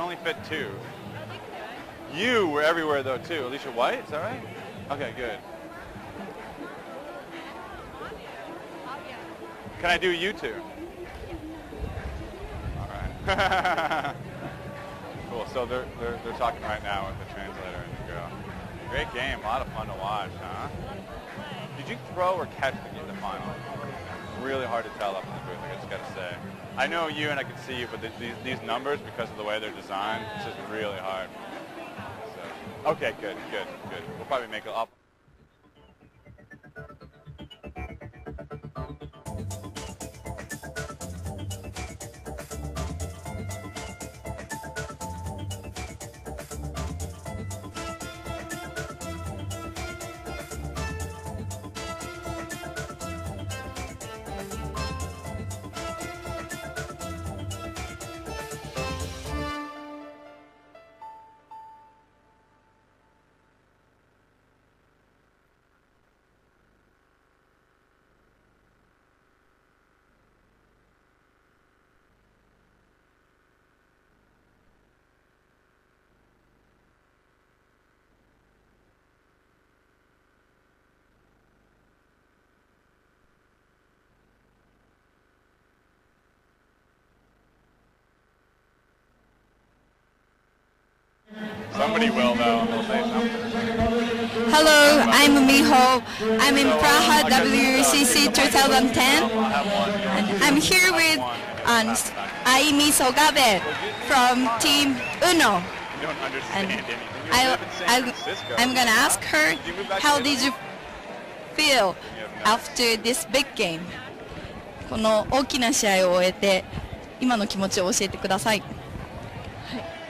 only fit two. You were everywhere though too. Alicia White, is that right? Okay, good. Can I do you two? All right. cool. So they're, they're, they're talking right now with the translator and the girl. Great game. A lot of fun to watch, huh? Did you throw or catch the, the final? Really hard to tell up in the booth, I just got to say. I know you and I can see you, but the, these, these numbers, because of the way they're designed, it's just really hard. So, okay, good, good, good. We'll probably make it up. Somebody will though. They'll say something. Hello, I'm Miho. I'm in Praha WCC 2010. And I'm here with um, Aimi Sogabe from Team Uno. And I, I. I'm gonna ask her, how to did Italy? you feel after this big game? この大きな試合を終えて、今の気持ちを教えてください。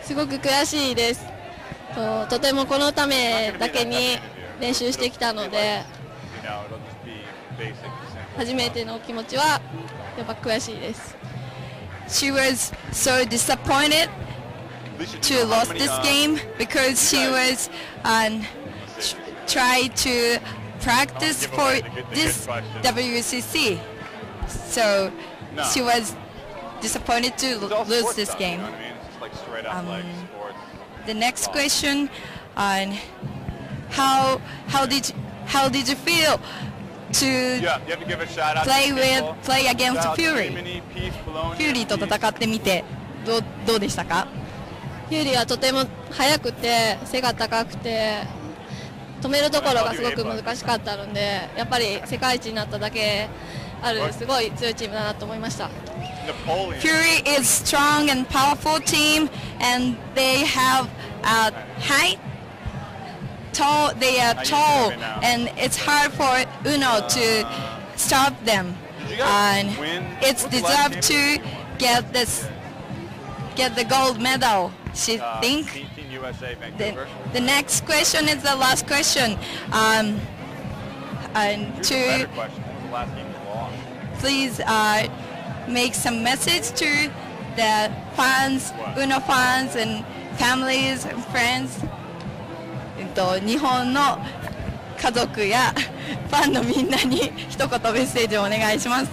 すごく悔しいですととてもこのためだけに練習してきたので.初めての気持ちはやっぱ悔しいです She was so disappointed to lose this uh, game because she was um, tr- try to practice for this. WCC. So she was disappointed to lose this game. Um. The next question, um, how how did you, how did you feel to Yeah, you have to give a shout out play with play against Fury? Jiminy, Peace, Bologna, フューリーと.戦ってみてどうどうでしたか？フューリーはとても速くて背が高くて止めるところがすごく難しかったのでやっぱり世界一になっただけ あるすごい強いチームだなと思いました Napoleon. Fury is strong and powerful team, and they have a height. Tall, they are How you tall, doing now? and it's hard for Uno to stop them. Did you guys And win? it's What's the last deserved to championship? get this, get the gold medal. She Uh, think. Team, Team USA, The, Vancouver. the next question is the last question. Um, and Here's a better to Please uh, make some message to the fans, Uno fans and families and friends. えっと日本の家族や ファンのみんなに一言メッセージをお願いします。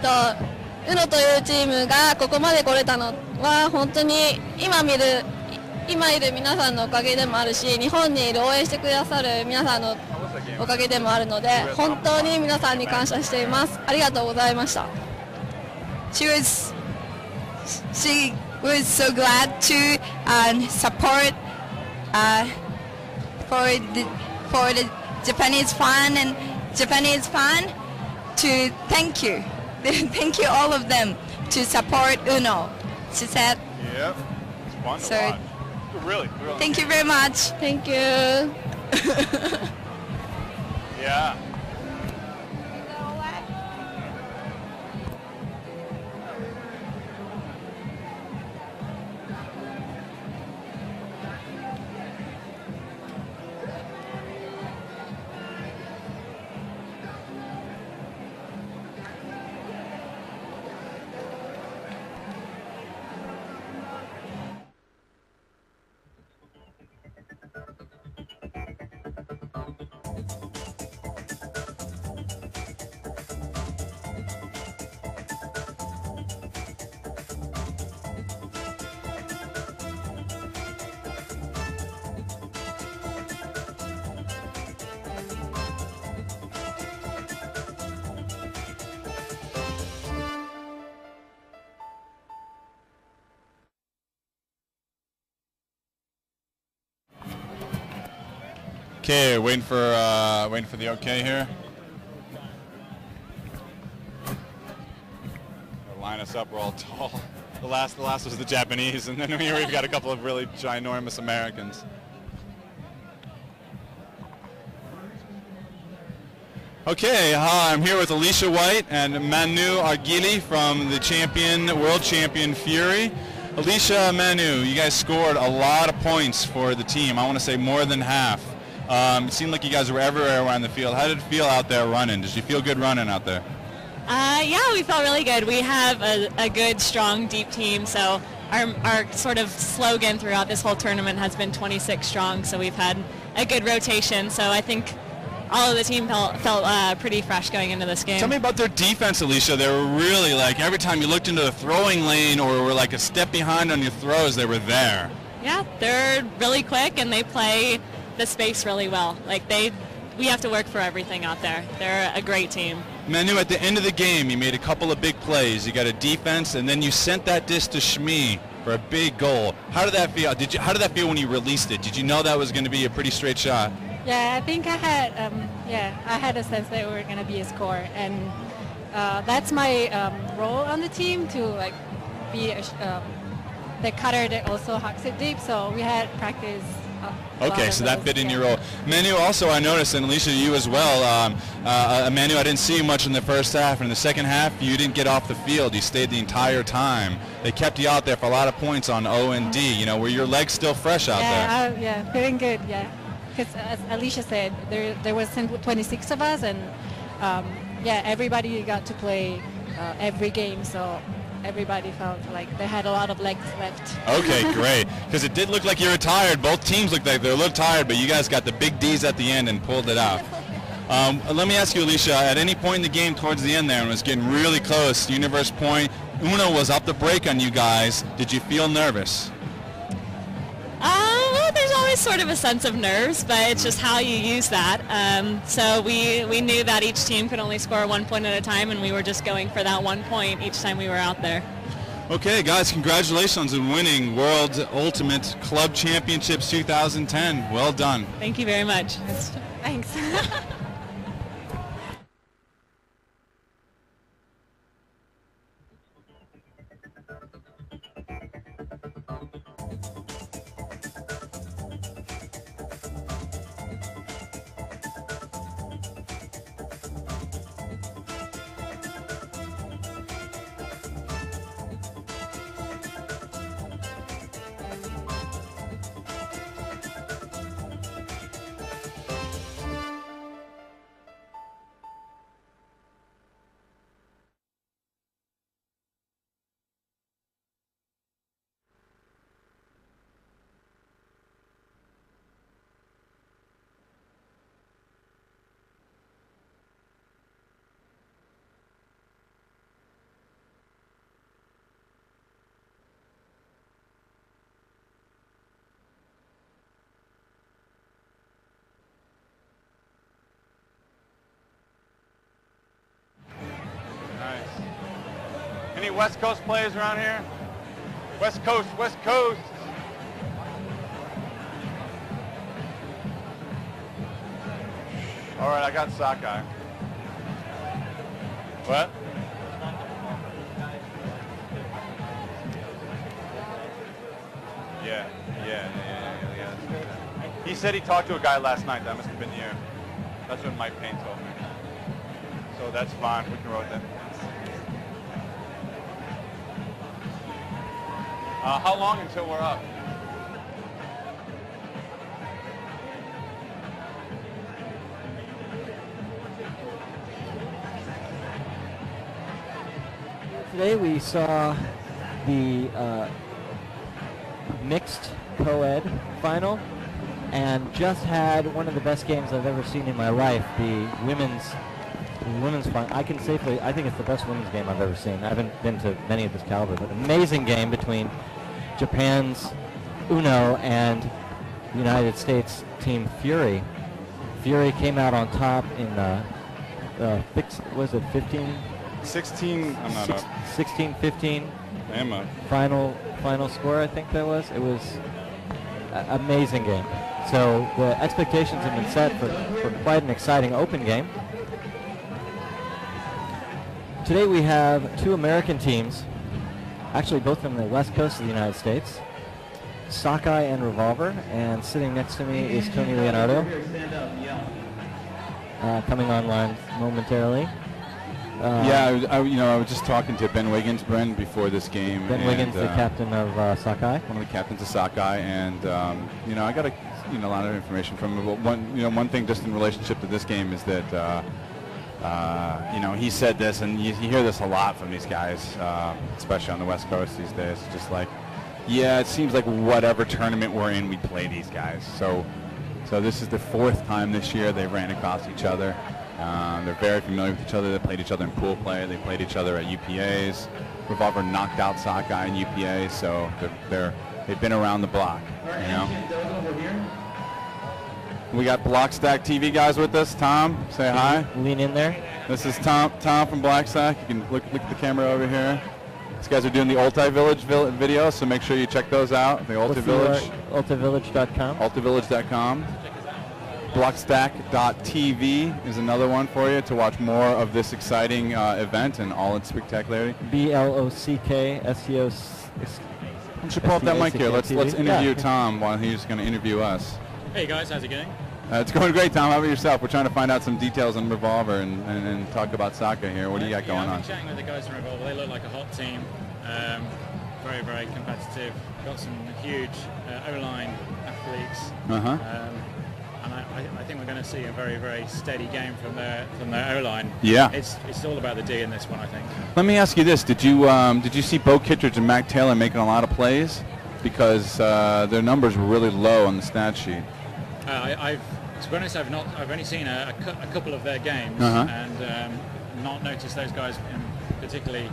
と UNO というチームがここまで来れたのは本当に今見る今いる皆さんのおかげでもあるし日本にいる応援してくださる皆さんのおかげでもあるので本当に皆さんに感謝していますありがとうございました She was she was so glad to um, support uh, for the for the Japanese fan and Japanese fan to thank you thank you all of them to support Uno. She said Yep. It's fun to So- watch. Really, really. thank you very much. Thank you Yeah. Okay, waiting for uh, waiting for the okay here. Line us up. We're all tall. The last, the last was the Japanese, and then here we've got a couple of really ginormous Americans. Okay, hi, I'm here with Alicia White and Manu Argili from the champion, world champion Fury. Alicia, Manu, you guys scored a lot of points for the team. I want to say more than half. Um, it seemed like you guys were everywhere around the field. How did it feel out there running? Did you feel good running out there? Uh, yeah, we felt really good. We have a, a good, strong, deep team. So our, our sort of slogan throughout this whole tournament has been 26 strong. So we've had a good rotation. So I think all of the team felt, felt uh, pretty fresh going into this game. Tell me about their defense, Alicia. They were really like every time you looked into the throwing lane or were like a step behind on your throws, they were there. Yeah, they're really quick and they play the space really well. Like they, we have to work for everything out there. They're a great team. Manu, at the end of the game, you made a couple of big plays. You got a defense, and then you sent that disc to Shmi for a big goal. How did that feel? Did you? How did that feel when you released it? Did you know that was going to be a pretty straight shot? Yeah, I think I had. Um, yeah, I had a sense that we were going to be a score, and uh, that's my um, role on the team to like be a, um, the cutter that also hooks it deep. So we had practice Okay, so that fit in your role. Manu, also I noticed, and Alicia, you as well. Um, uh, Manu, I didn't see you much in the first half. In the second half, you didn't get off the field. You stayed the entire time. They kept you out there for a lot of points on O and D. You know, were your legs still fresh out yeah, there? Uh, yeah, feeling good. Yeah, because as Alicia said, there there was 26 of us, and um, yeah, everybody got to play uh, every game. So everybody felt like they had a lot of legs left. Okay, great. Because it did look like you were tired. Both teams looked like they were a little tired, but you guys got the big D's at the end and pulled it out. Um, let me ask you, Alicia, at any point in the game towards the end there, and it was getting really close, Universe Point, Uno was up the break on you guys. Did you feel nervous? Well, there's always sort of a sense of nerves, but it's just how you use that. Um, so we, we knew that each team could only score one point at a time, and we were just going for that one point each time we were out there. Okay, guys, congratulations on winning World Ultimate Club Championships 2010. Well done. Thank you very much. Thanks. West Coast players around here? West Coast, West Coast. All right, I got sockeye. What? Yeah, yeah, yeah, yeah, yeah. He said he talked to a guy last night. That must have been you. That's what Mike Payne told me. So that's fine. We can roll that. Uh, how long until we're up? Today we saw the uh, mixed co-ed final and just had one of the best games I've ever seen in my life, the women's women's final. I can safely, I think it's the best women's game I've ever seen. I haven't been to many of this caliber, but amazing game between Japan's Uno and United States team Fury. Fury came out on top in the, uh, fix, was it 15? 16, I'm not Six- up. 16, 15 I am up. final final score. I think that was. It was amazing game. So the expectations have been set for, for quite an exciting open game. Today we have two American teams, actually both from the west coast of the United States, Sockeye and Revolver, and sitting next to me is Tony Leonardo, uh, coming online momentarily. Uh, yeah, I, was- I- you know, I was just talking to Ben Wiggins, Bren, before this game. Ben and, Wiggins, the uh, captain of uh, Sockeye. one of the captains of Sockeye, and um, you know I got a you know a lot of information from him. But one you know one thing just in relationship to this game is that uh, uh, you know he said this, and you, you hear this a lot from these guys, uh, especially on the West Coast these days. Just like, yeah, it seems like whatever tournament we're in, we play these guys. So so this is the fourth time this year they ran across each other. Um, they're very familiar with each other. They played each other in pool play. They played each other at UPAs. Revolver knocked out Sockeye in UPA, so they're, they're they've been around the block. You know. We got Blockstack TV guys with us. Tom, say hi. Lean in there. This is Tom Tom from Blockstack. You can look look at the camera over here. These guys are doing the Ulti Village vil- videos, so make sure you check those out. The Ulti Village. URL? ultivillage.com. ultivillage.com. Blockstack.tv is another one for you to watch more of this exciting uh, event and all its spectacularity. B L O C K S E O. s- s- Why don't you pull up that mic here? Let's let's interview Tom while he's going to interview us. Hey guys, how's it going? Uh, it's going great, Tom. How about yourself? We're trying to find out some details on Revolver and, and, and talk about soccer here. What do you got Yeah, going on? chatting with the guys from Revolver. They look like a hot team. Um, very, very competitive. Got some huge uh, O-line athletes. Uh-huh. Um, and I, I, I think we're going to see a very, very steady game from their from their O-line. Yeah. It's it's all about the D in this one, I think. Let me ask you this: Did you um, did you see Beau Kittredge and Mac Taylor making a lot of plays? Because uh, their numbers were really low on the stat sheet. Uh, I, I've, to be honest, I've not. I've only seen a, a, cou- a couple of their games Uh-huh. and um, not noticed those guys in particularly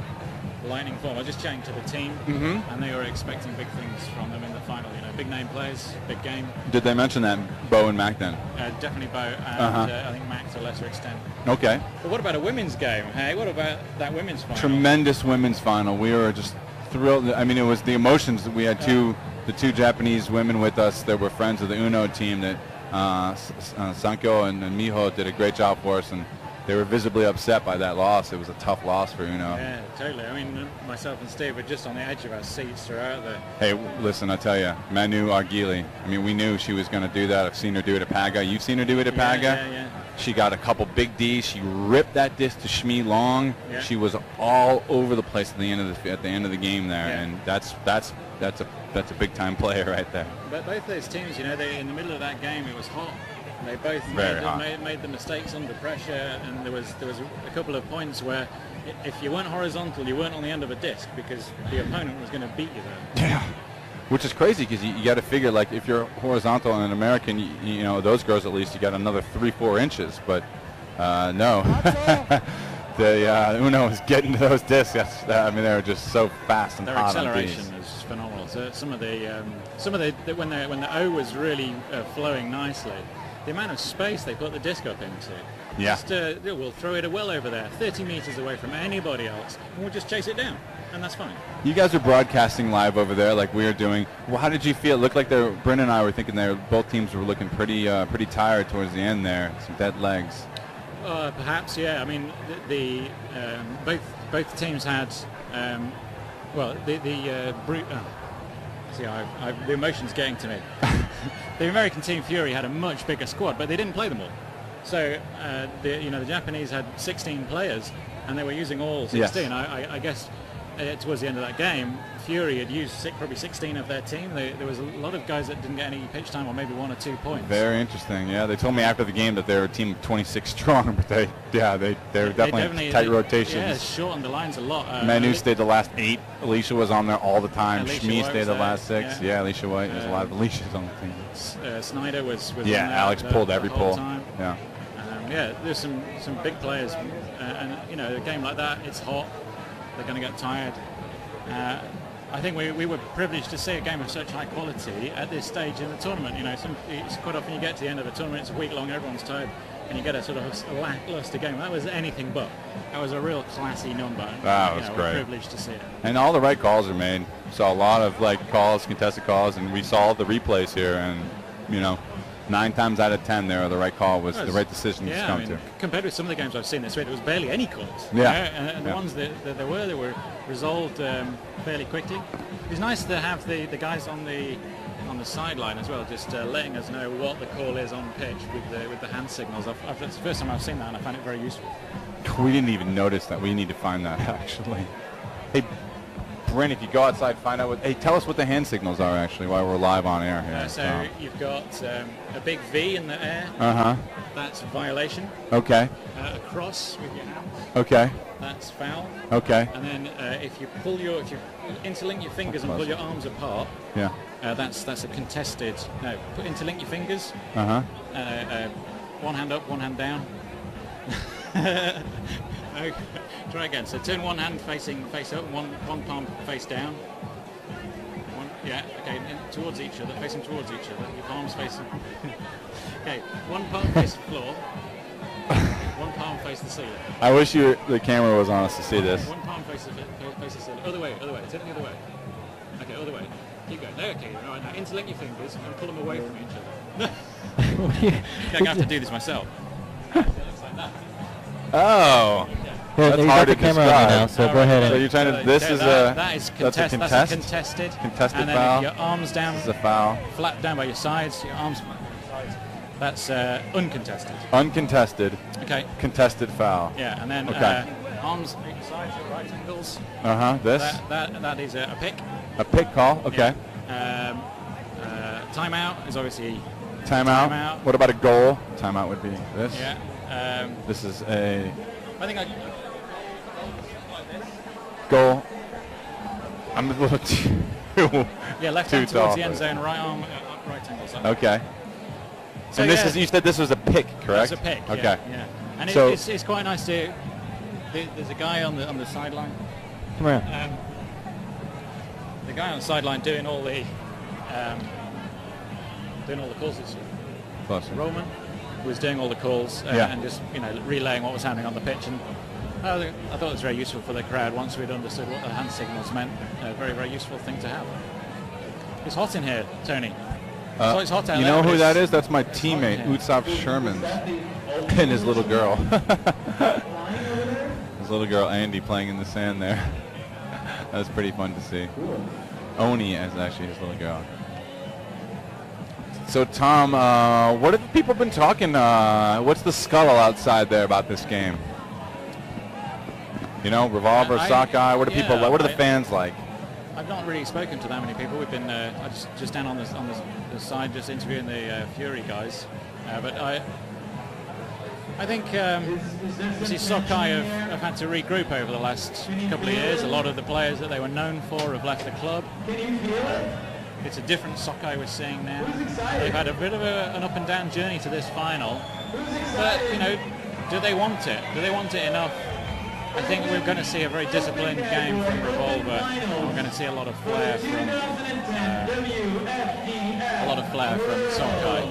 lightning form. I was just chatting to the team, Mhm. and they were expecting big things from them in the final. You know, big name players, big game. Did they mention that Beau and Mac then? Uh, definitely Beau, and Uh-huh. uh, I think Mac to a lesser extent. Okay. But what about a women's game? Hey, what about that women's final? Tremendous women's final. We were just thrilled. I mean, it was the emotions. That we had two, the two Japanese women with us that were friends of the Uno team. That uh, uh, Sanko and, and Miho did a great job for us, and they were visibly upset by that loss. It was a tough loss for Uno. Yeah, totally. I mean, myself and Steve were just on the edge of our seats throughout the. Hey, listen, I tell you, Manu Argili. I mean, we knew she was going to do that. I've seen her do it at Paga. You've seen her do it at Yeah, Paga. yeah, yeah. She got a couple big D's. She ripped that disc to Shmi long. Yeah. She was all over the place at the end of the at the end of the game there, Yeah. and that's that's that's a that's a big time player right there. But both those teams, you know, they in the middle of that game, it was hot. They both Very made, the, made, made the mistakes under pressure, and there was there was a couple of points where if you weren't horizontal, you weren't on the end of a disc because the opponent was going to beat you there. Yeah. Which is crazy because you, you got to figure like if you're horizontal and an American, you, you know those girls at least you got another three four inches, but uh, no. the uh, Uno is getting to those discs. That's, I mean they're just so fast and Their hot on acceleration Ds. is phenomenal. So some of the um, some of the, the when the when the O was really uh, flowing nicely, the amount of space they put the disc up into. Yeah. Just uh, we'll throw it a well over there, 30 meters away from anybody else, and we'll just chase it down, and that's fine. You guys are broadcasting live over there, like we are doing. Well, how did you feel? It looked like they're. Bryn and I were thinking they both teams were looking pretty, uh, pretty tired towards the end there. Some dead legs. Uh, perhaps, yeah. I mean, the, the um, both both teams had, um, well, the the uh, brute. Oh, see, I've, I've, the emotion's getting to me. the American team Fury had a much bigger squad, but they didn't play them all. So, uh, the you know the Japanese had 16 players, and they were using all 16. Yes. I, I, I guess uh, towards the end of that game, Fury had used six, probably 16 of their team. They, there was a lot of guys that didn't get any pitch time, or maybe one or two points. Very interesting. Yeah, they told me after the game that they're a team of 26 strong, but they, yeah, they they're They definitely, tight they- rotations. Yeah, shortened the lines a lot. Uh, Ali- stayed the last eight. Alicia was on there all the time. Alicia Shmi White stayed the there, last six. yeah. Yeah, Alicia White. There's a lot of Um, Alicias on the team. uh, Snyder was, was Yeah, on there Alex the- pulled the every pull. Time. Yeah. Um, yeah, there's some some big players, uh, and you know a game like that, it's hot. They're going to get tired. Uh, I think we, we were privileged to see a game of such high quality at this stage in the tournament. You know, some, it's quite often you get to the end of a tournament, it's a week long, everyone's tired. and you get a sort of a lackluster game. That was anything but. That was a real classy number. That You was know, great. We're privileged to see it. And all the right calls are made. Saw a lot of like calls, contested calls, and we saw the replays here, and you know, nine times out of ten, there the right call was the right decision yeah, to come I mean, to. Compared with some of the games I've seen this week, there was barely any calls. Yeah. Know, and, and Yeah. the ones that, that there were, they were resolved um, fairly quickly. It was nice to have the, the guys on the on the sideline as well, just uh, letting us know what the call is on pitch with the with the hand signals. I've, I've, it's the first time I've seen that, and I found it very useful. We didn't even notice that. We need to find that actually. Hey, Bryn, if you go outside, find out what. Hey, tell us what the hand signals are actually while we're live on air here. Uh, so you've got um, a big V in the air. Uh huh. That's violation. Okay. Uh, a cross with your hands. Okay. That's foul. Okay. And then uh, if you pull your, if you interlink your fingers and pull your arms apart, Yeah. uh, that's that's a contested. No, put interlink your fingers. Uh huh. Uh, uh, one hand up, one hand down. okay. Try again. So turn one hand facing face up, one one palm face down. One, yeah. Okay. In, towards each other, facing towards each other. Your palms facing. okay. One palm face the floor. One palm face the ceiling. I wish you the camera was on us to see this. One palm face the, face the ceiling. Other way, other way. Turn it the other way. Okay, other way. Keep going. No, okay. All right, now interlink your fingers and pull them away from each other. I'm going to have to do this myself. It looks like that. Oh. Here, That's you hard got the to camera on you describe. now, so All go right, ahead. So and you're trying to. So This is that- a. that is That's a contest. contest. That's a contested. Contested and then foul. your arms down, This is a foul. flat down by your sides. Your arms flat by your sides. That's uh, uncontested. Uncontested. Okay. Contested foul. Yeah, and then Okay. uh, arms at your sides at right angles. Uh huh. This. That, that, that is a, a pick. A pick call. Okay. Yeah. Um, uh, timeout is obviously Timeout. Timeout. What about a goal? Timeout would be this. yeah. Um, This is a I think I. goal. I'm a little too. Yeah, left hand towards the end zone, right arm, uh, right angle. So Okay. So, and this yeah. is you said this was a pick, correct? It's a pick. Okay. Yeah. yeah. And it, So- it's, it's quite nice to. There's a guy on the on the sideline. Come around. Um, the guy on the sideline doing all the um, doing all the calls this year. Roman was doing all the calls uh, Yeah. and just you know relaying what was happening on the pitch and. I think- I thought it was very useful for the crowd once we'd understood what the hand signals meant. A very, very useful thing to have. It's hot in here, Tony. Uh, it's hot out you know who that is? That's my teammate. Utsav Sherman, and his little girl. his little girl Andy playing in the sand there. that was pretty fun to see. Oni is actually his little girl. So Tom, uh, what have people been talking? Uh, what's the scuttle outside there about this game? You know, revolver, I- sockeye. What are people? like? What are the fans like? I've not really spoken to that many people. We've been uh, just just down on the on the, the side, just interviewing the uh, Fury guys. Uh, but I I think um, obviously Sockeye have, have had to regroup over the last couple of years. A lot of the players that they were known for have left the club. It's a different Sockeye we're seeing now. They've had a bit of a, an up and down journey to this final. But, you know, do they want it? Do they want it enough? I think we're going to see a very disciplined game from Revolver. We're going to see a lot of flair from uh, a lot of flair from Sockeye.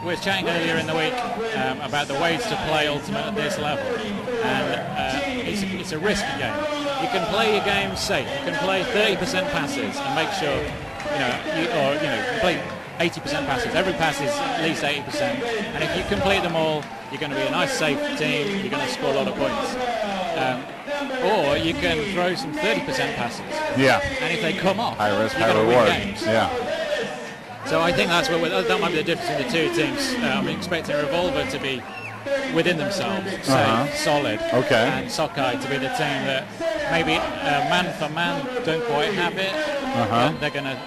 We were chatting earlier in the week um, about the ways to play Ultimate at this level, and uh, it's, it's a risky game. You can play your game safe. You can play 30% passes and make sure, you know, you, or you know, play 80% passes. Every pass is at least 80%, and if you complete them all, you're going to be a nice safe team. You're going to score a lot of points. Um, or you can throw some 30% passes, Yeah. and if they come off, High risk, high going to win reward. Yeah. So I think that's what that might be the difference in the two teams. Uh, I'm expecting Revolver to be within themselves, safe, Uh-huh. solid, Okay. and Sockeye to be the team that maybe uh, man for man don't quite have it. Uh-huh. They're going to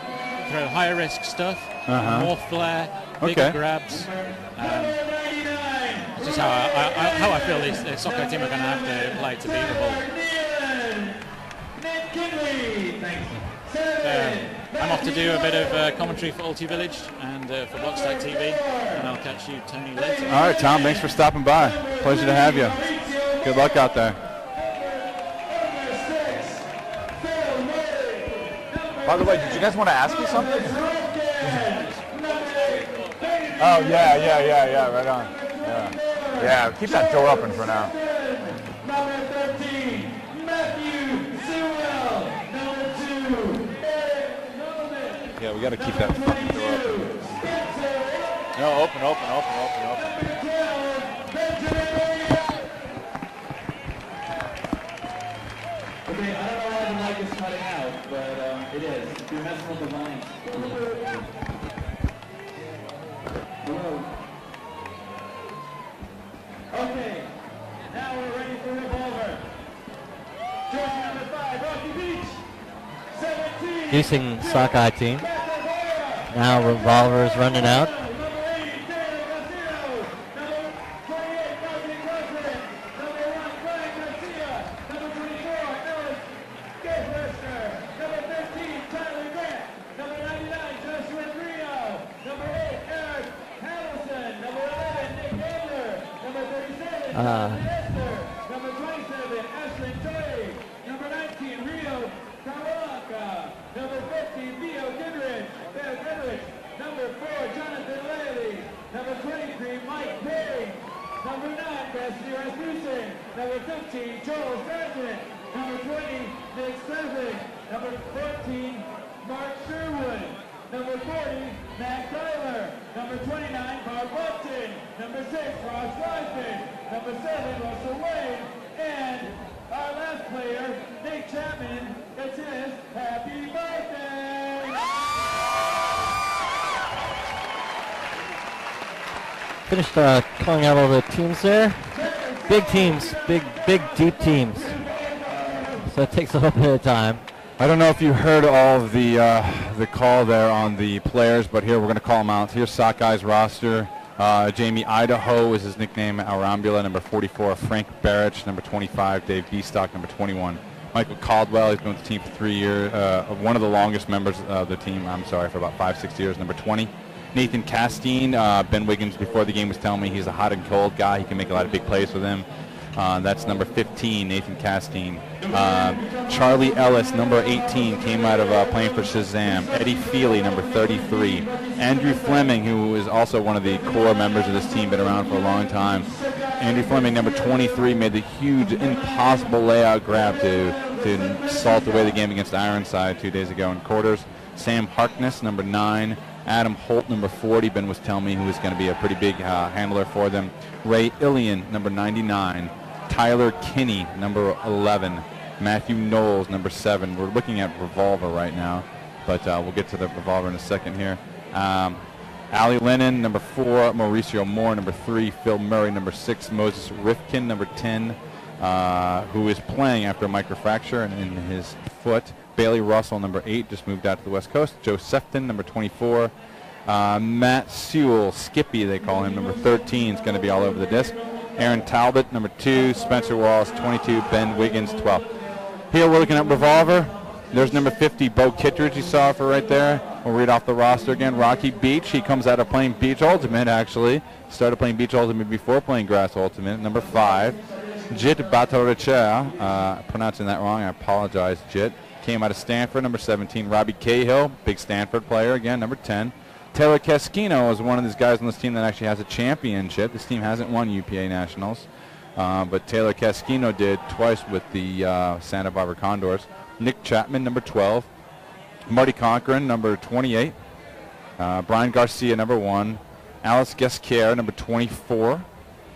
throw higher risk stuff, Uh-huh. more flair, bigger Okay. grabs. Um, it's just how I, I, I- how I feel this, the Sockeye team are going to have to play to beat Revolver. Um, I'm off to do a bit of uh, commentary for Ulti Village and uh, for Blockstack TV, and I'll catch you, Tony, later. All right, Tom. Thanks for stopping by. Pleasure to have you. Good luck out there. By the way, did you guys want to ask me something? Oh, yeah, yeah, yeah, yeah, right on. Yeah. Yeah, keep that door open for now. Number 13, Matthew Sewell. Number 2, Yeah, we got to keep that fucking door open. No, open, open, open, open, open. Okay, I don't know why the mic is cutting out, but um, it is. You're messing with the volume. Okay, now we're ready for revolver. Jersey number five, Rocky Beach. 17. Houston Sockeye team. Now Revolver is running out. Number 80, Taylor Garcia. Number 28, Matthew Crosby. Number 1, Brian Garcia. Number 24, Ellis Gabrester. Number 15, Tyler Grant. Number 99, Joshua Grino. Number 8, Eric Harrelson. Number 11, Nick Gabler. Number 37, Finished uh, calling out all the teams there. Big teams, big, big, deep teams. So it takes a little bit of time. I don't know if you heard all of the uh, the call there on the players, but here we're going to call them out. Here's Sockeyes roster. Uh, Jamie Idaho is his nickname. Arambula, number 44. Frank Barrich, number 25. Dave Beestock, number 21. Michael Caldwell, he's been with the team for three years. Uh, one of the longest members of the team. I'm sorry for about five, six years. Number 20. Nathan Castine, uh, Ben Wiggins before the game was telling me he's a hot and cold guy. He can make a lot of big plays with him. Uh, that's number 15, Nathan Castine. Uh, Charlie Ellis, number 18, came out of uh, playing for Shazam. Eddie Feely, number 33. Andrew Fleming, who is also one of the core members of this team, been around for a long time. Andrew Fleming, number 23, made the huge, impossible layout grab to, to salt away the game against Ironside two days ago in quarters. Sam Harkness, number 9. Adam Holt, number 40. Ben was telling me who was going to be a pretty big uh, handler for them. Ray Illian, number 99. Tyler Kinley, number 11. Matthew Knowles, number 7. We're looking at Revolver right now, but uh, we'll get to the Revolver in a second here. Um, Ali Lennon, number 4. Mauricio Moore, number 3. Phil Murray, number 6. Moses Rifkin, number 10, uh, who is playing after a microfracture in his foot. Bailey Russell, number 8, just moved out to the West Coast. Joe Sefton, number 24. Uh, Matt Sewell, Skippy, they call him, number 13, is going to be all over the disc. Aaron Talbot, number 2. Spencer Wallace, 22. Ben Wiggins, 12. Here we're looking at Revolver. There's number 50, Beau Kittredge, you saw for right there. We'll read off the roster again. Rocky Beach, he comes out of playing Beach Ultimate, actually. Started playing Beach Ultimate before playing Grass Ultimate. Number 5, Jit Batorecha, uh, pronouncing that wrong, I apologize, Jit. Came out of Stanford, number 17. Robbie Cahill, big Stanford player, again, number 10. Taylor Casquino is one of these guys on this team that actually has a championship. This team hasn't won UPA Nationals, uh, but Taylor Casquino did twice with the uh, Santa Barbara Condors. Nick Chapman, number 12. Marty Cochran, number 28. Uh, Brian Garcia, number 1. Alice Gesquier, number 24.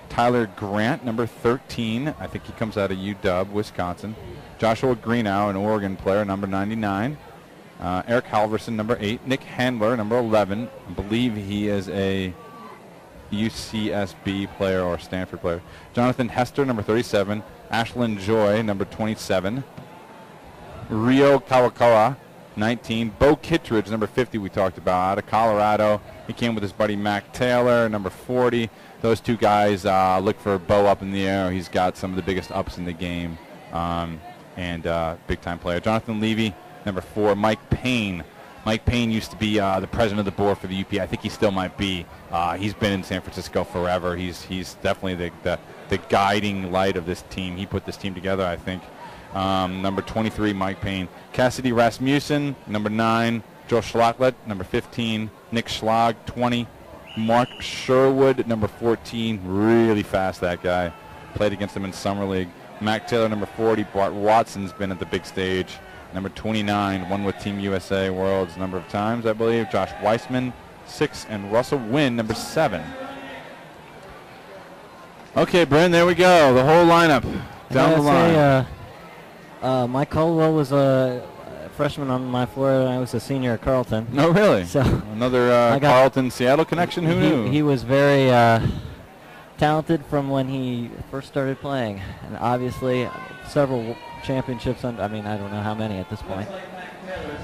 Tyler Grant, number 13. I think he comes out of UW, Wisconsin. Joshua Greenow, an Oregon player, number 99. Uh, Eric Halverson, number 8. Nick Handler, number 11. I believe he is a UCSB player or Stanford player. Jonathan Hester, number 37. Ashlin Joye, number 27. Rio Kawakawa, 19. Beau Kittredge, number 50, we talked about, out of Colorado. He came with his buddy Mac Taylor, number 40. Those two guys uh, look for Beau up in the air. He's got some of the biggest ups in the game um, and uh, big-time player. Jonathan Levy, number 4. Mike Payne. Mike Payne used to be uh, the president of the board for the UP. I think he still might be. Uh, he's been in San Francisco forever. He's he's definitely the, the, the guiding light of this team. He put this team together, I think. Um, number 23, Mike Payne. Cassidy Rasmussen, number 9. Joe Schlotlet, number 15. Nick Schlag, 20. Mark Sherwood, number 14, really fast that guy. Played against him in summer league. Mac Taylor, number 40. Bart Watson's been at the big stage. Number 29, won with Team USA Worlds a number of times, I believe. Josh Weissman, six, and Russell Wynn, number seven. Okay, Bryn, there we go. The whole lineup down the line. Say, uh, uh, Mike Caldwell was a freshman on my floor, and I was a senior at Carleton. no, really. So Another uh, I Carleton Seattle connection. Who he, knew? he was very uh, talented from when he first started playing, and obviously several championships. Under, I mean, I don't know how many at this point.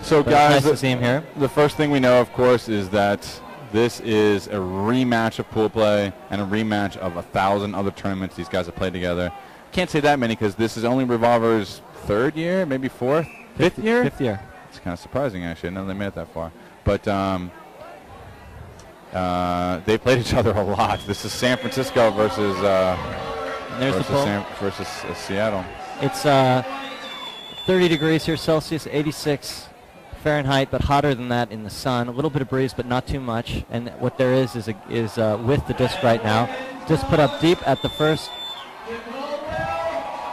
so, But guys, nice the- to see him here. The first thing we know, of course, is that this is a rematch of pool play and a rematch of a thousand other tournaments these guys have played together. Can't say that many because this is only Revolver's third year, maybe fourth, fifth year. Fifth year. It's kind of surprising, actually. I know they made it that far. But um, uh, they played each other a lot. This is San Francisco versus uh, And there's the versus. San, versus uh, Seattle. It's uh, 30 degrees here Celsius, 86 Fahrenheit, but hotter than that in the sun. A little bit of breeze, but not too much. And what there is is, a, is uh, with the disc right now. Just put up deep at the first.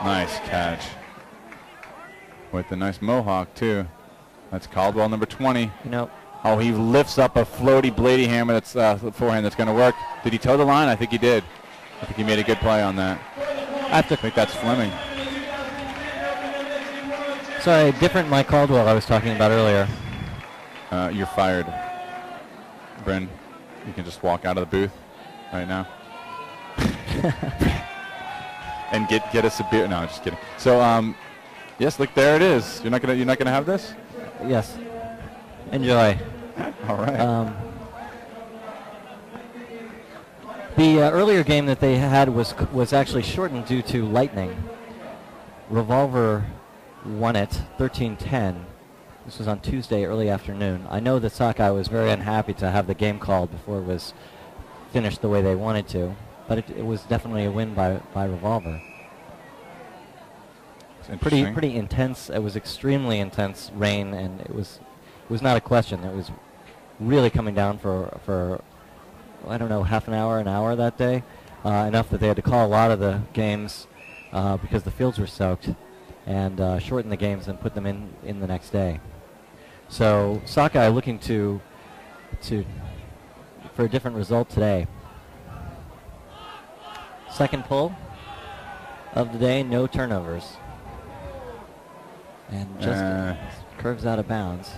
Nice catch. With the nice mohawk, too. That's Caldwell, number 20. You know, Oh, he lifts up a floaty Blady hammer that's uh, forehand that's going to work. Did he toe the line? I think he did. I think he made a good play on that. I have to think that's Fleming. Sorry, different Mike Caldwell I was talking about earlier. Uh, you're fired. Bryn, you can just walk out of the booth right now. and get get us a beer. No, I'm just kidding. So, um, yes, look, there it is. You're not gonna you're not gonna have this. Yes. Enjoy. All right. Um, the uh, earlier game that they had was was actually shortened due to lightning. Revolver won it 13-10. This was on Tuesday early afternoon. I know that Sockeye was very unhappy to have the game called before it was finished the way they wanted to, but it, it was definitely a win by by Revolver. Pretty pretty intense. It was extremely intense rain, and it was it was not a question. It was really coming down for for I don't know half an hour, an hour that day, uh, enough that they had to call a lot of the games uh, because the fields were soaked, and uh, shorten the games and put them in in the next day. So Sockeye looking to to for a different result today. Second pull of the day, no turnovers, and just Uh. curves out of bounds.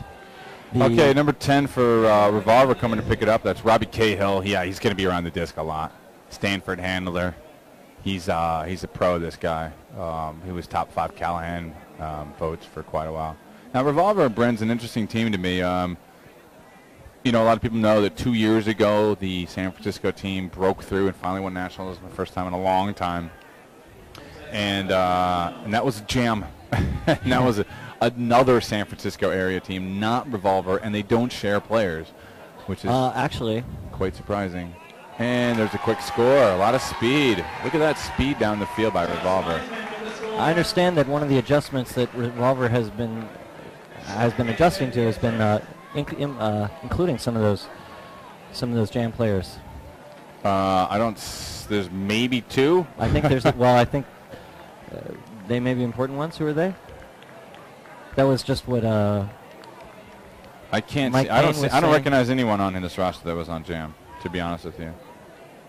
Okay, number 10 for uh, Revolver coming to pick it up. That's Robbie Cahill. Yeah, he's going to be around the disc a lot. Stanford handler. He's uh, he's a pro, this guy. Um, he was top five Callahan um, votes for quite a while. Now, Revolver Bryn's an interesting team to me. Um, you know, a lot of people know that two years ago, the San Francisco team broke through and finally won nationals for the first time in a long time. And, uh, and that was a Jam. that was a, another San Francisco area team, not Revolver, and they don't share players, which is Uh, actually, quite surprising. And there's a quick score, a lot of speed. Look at that speed down the field by Revolver. I understand that one of the adjustments that Revolver has been has been adjusting to has been uh, inc- uh, including some of those some of those jam players. Uh, I don't. S- there's maybe two. I think there's well, I think uh, they may be important ones. Who are they? That was just what. Uh, I can't. See, I don't. See, I don't recognize anyone on in this roster that was on Jam. To be honest with you,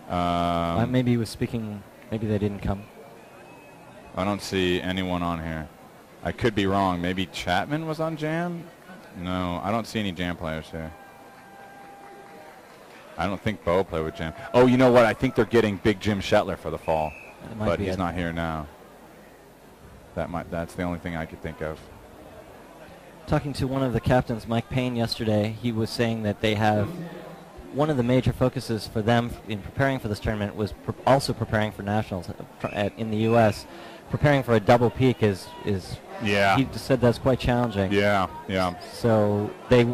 uh, um, maybe he was speaking. Maybe they didn't come. I don't see anyone on here. I could be wrong. Maybe Chapman was on Jam. No, I don't see any Jam players here. I don't think Beau played with Jam. Oh, you know what? I think they're getting Big Jim Shetler for the fall, but he's it. not here now. That might. That's the only thing I could think of. Talking to one of the captains, Mike Payne, yesterday, he was saying that they have one of the major focuses for them in preparing for this tournament was pr- also preparing for nationals uh, at, in the U.S. Preparing for a double peak is is Yeah. he said that's quite challenging. Yeah. Yeah. So they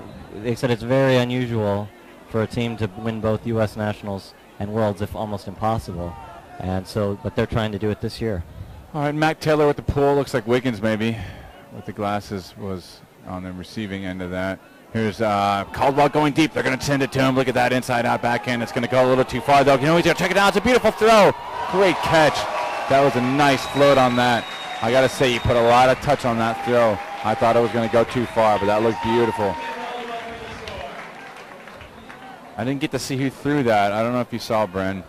they said it's very unusual for a team to win both U.S. nationals and worlds, if almost impossible. And so, but they're trying to do it this year. All right, Matt Taylor with the pool. Looks like Wiggins maybe with the glasses was on the receiving end of that. Here's uh, Caldwell going deep. They're going to send it to him. Look at that inside out backhand. It's going to go a little too far though. You know he's going to check it out. It's a beautiful throw. Great catch. That was a nice float on that. I got to say, you put a lot of touch on that throw. I thought it was going to go too far, but that looked beautiful. I didn't get to see who threw that. I don't know if you saw, Bren.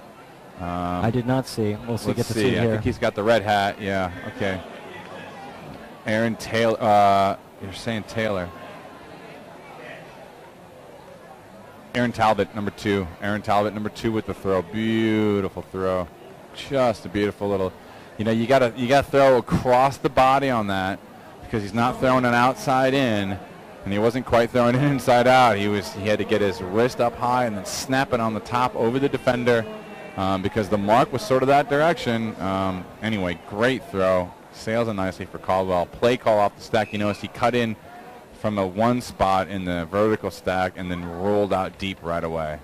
Um, I did not see. We'll see. Let's Get to see. see I here. think he's got the red hat. Yeah. Okay. Aaron Taylor. Uh, you're saying Taylor. Aaron Talbot, number two. Aaron Talbot, number two, with the throw. Beautiful throw. Just a beautiful little. You know, you gotta you gotta throw across the body on that because he's not throwing an outside in, and he wasn't quite throwing it inside out. He was he had to get his wrist up high and then snap it on the top over the defender um, because the mark was sort of that direction. Um, anyway, great throw. Sails it nicely for Caldwell. Play call off the stack. You notice he cut in from a one spot in the vertical stack and then rolled out deep right away.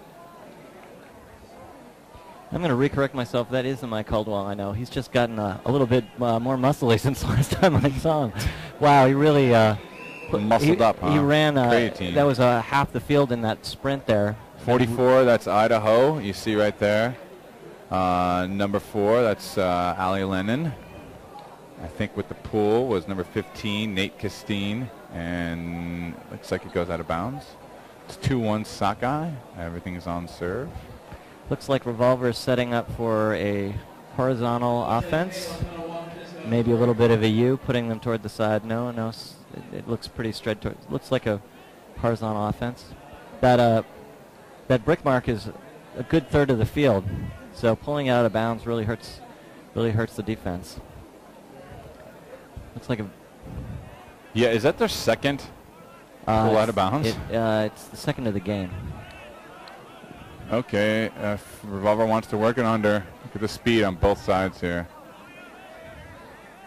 I'm going to recorrect myself. That isn't my Caldwell. I know he's just gotten uh, a little bit uh, more muscly since last time I saw him. Wow, he really uh, put- Muscled he, up, He ran. Uh, that was uh, half the field in that sprint there. 44, that's Idaho. You see right there. Uh, number four, that's uh, Ali Lennon. I think with the pool was number 15, Nate Castine. And looks like it goes out of bounds. It's 2-1 Sockeye. Everything is on serve. Looks like Revolver is setting up for a horizontal offense. Maybe a little bit of a U, putting them toward the side. No, no, it, it looks pretty straight. Toward, looks like a horizontal offense. That uh, that brick mark is a good third of the field, so pulling out of bounds really hurts, really hurts the defense. Looks like a Yeah, is that their second uh, pull out of bounds? It, uh, it's the second of the game. Okay, uh, Revolver wants to work it under. Look at the speed on both sides here.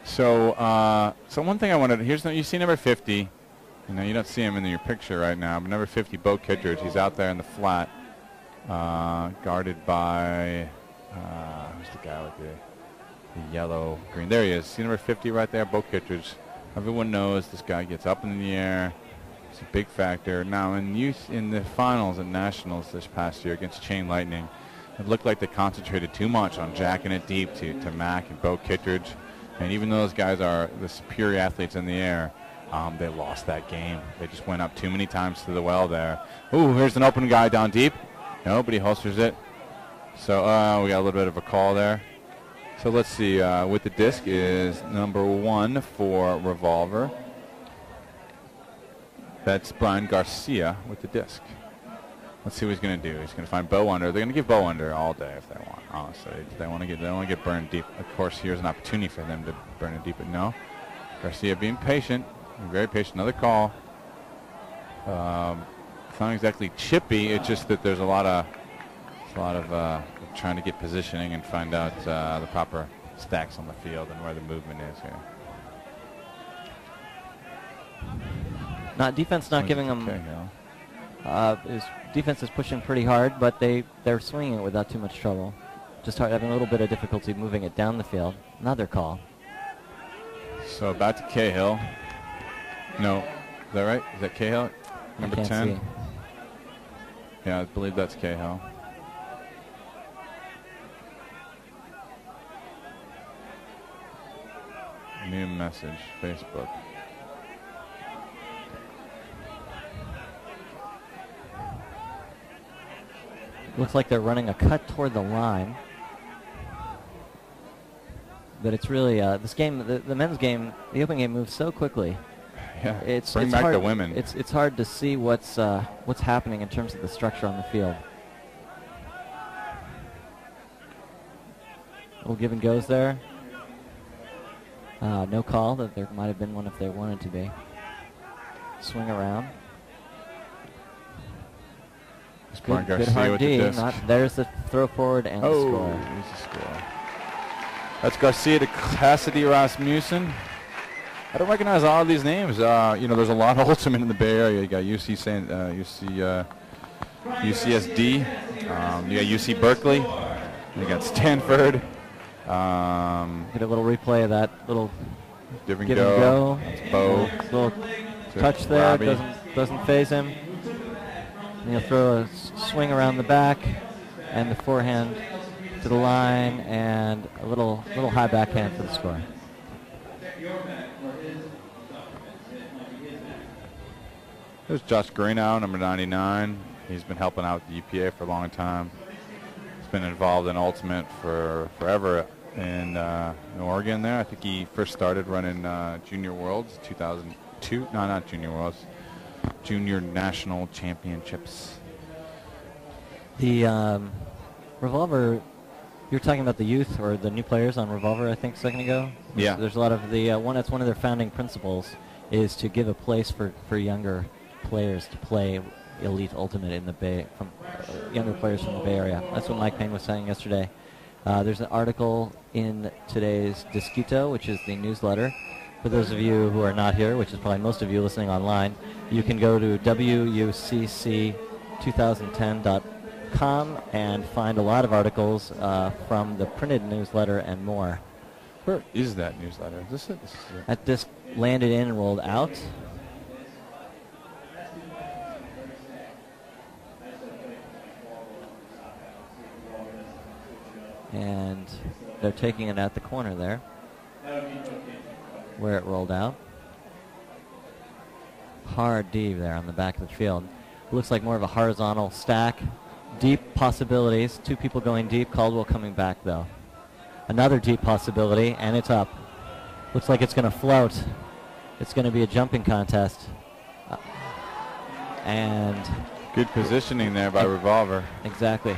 So, uh, so one thing I wanted, here's the, you see number 50. You know, you don't see him in your picture right now, but number 50, Beau Kittredge, he's out there in the flat, uh, guarded by, uh, who's the guy with the yellow green? There he is. See number 50 right there, Beau Kittredge. Everyone knows this guy gets up in the air. It's a big factor. Now, in youth, in the finals at nationals this past year against Chain Lightning, it looked like they concentrated too much on jacking it deep to, to Mac and Beau Kittredge. And even though those guys are the superior athletes in the air, um, they lost that game. They just went up too many times to the well there. Ooh, here's an open guy down deep. Nobody holsters it. So uh, we got a little bit of a call there. So let's see. Uh, with the disc is number one for Revolver. That's Brian Garcia with the disc. Let's see what he's going to do. He's going to find Beau under. They're going to give Beau under all day if they want. Honestly, they want to get they want to get burned deep. Of course, here's an opportunity for them to burn it deep, but no. Garcia being patient, very patient. Another call. Um, it's not exactly chippy. It's just that there's a lot of a lot of uh, trying to get positioning and find out uh, the proper stacks on the field and where the movement is here. Not defense, not giving them. Uh, his defense is pushing pretty hard, but they they're swinging it without too much trouble. Just hard, having a little bit of difficulty moving it down the field. Another call. So back to Cahill. No, is that right? Is that Cahill? Number can't 10? see. Yeah, I believe that's Cahill. New message, Facebook. Looks like they're running a cut toward the line. But it's really uh, this game, the, the men's game, the open game moves so quickly. Yeah, It's bring it's back hard, the women. It's it's hard to see what's uh, what's happening in terms of the structure on the field. Little give and goes there. Uh, no call. That there might have been one if there wanted to be. Swing around. Good, good hard D. the. Not, there's the throw forward and the oh, score. there's the score. That's Garcia to Cassidy Rasmussen. I don't recognize all of these names. Uh, you know, there's a lot of Ultimate in the Bay Area. You got UC San, uh, UC, uh, UCSD. Um, you got UC Berkeley. You got Stanford. Um, Get a little replay of that little Give and give go. and go. That's Beau. Little To touch there Robbie. doesn't doesn't phase him. And he'll throw a swing around the back and the forehand to the line and a little little high backhand for the score. There's Josh Greenow, number 99. He's been helping out the UPA for a long time. He's been involved in Ultimate for forever in, uh, in Oregon there. I think he first started running uh, Junior Worlds 2002. No, not Junior Worlds. Junior National Championships. The um, Revolver, you're talking about the youth or the new players on Revolver, I think, a second ago. There's- Yeah. There's a lot of the uh, one. That's one of their founding principles is to give a place for, for younger players to play Elite Ultimate in the Bay from uh, younger players from the Bay Area. That's what Mike Payne was saying yesterday. Uh, there's an article in today's Disquito, which is the newsletter. For those of you who are not here, which is probably most of you listening online, you can go to wucc2010.com and find a lot of articles uh, from the printed newsletter and more. Where is that newsletter? Is this it? This is it. That disc landed in and rolled out. And they're taking it at the corner there, where it rolled out. Hard D there on the back of the field. Looks like more of a horizontal stack. Deep possibilities. Two people going deep. Caldwell coming back though. Another deep possibility, and it's up. Looks like it's going to float. It's going to be a jumping contest. Uh, and Good positioning there by Revolver. exactly.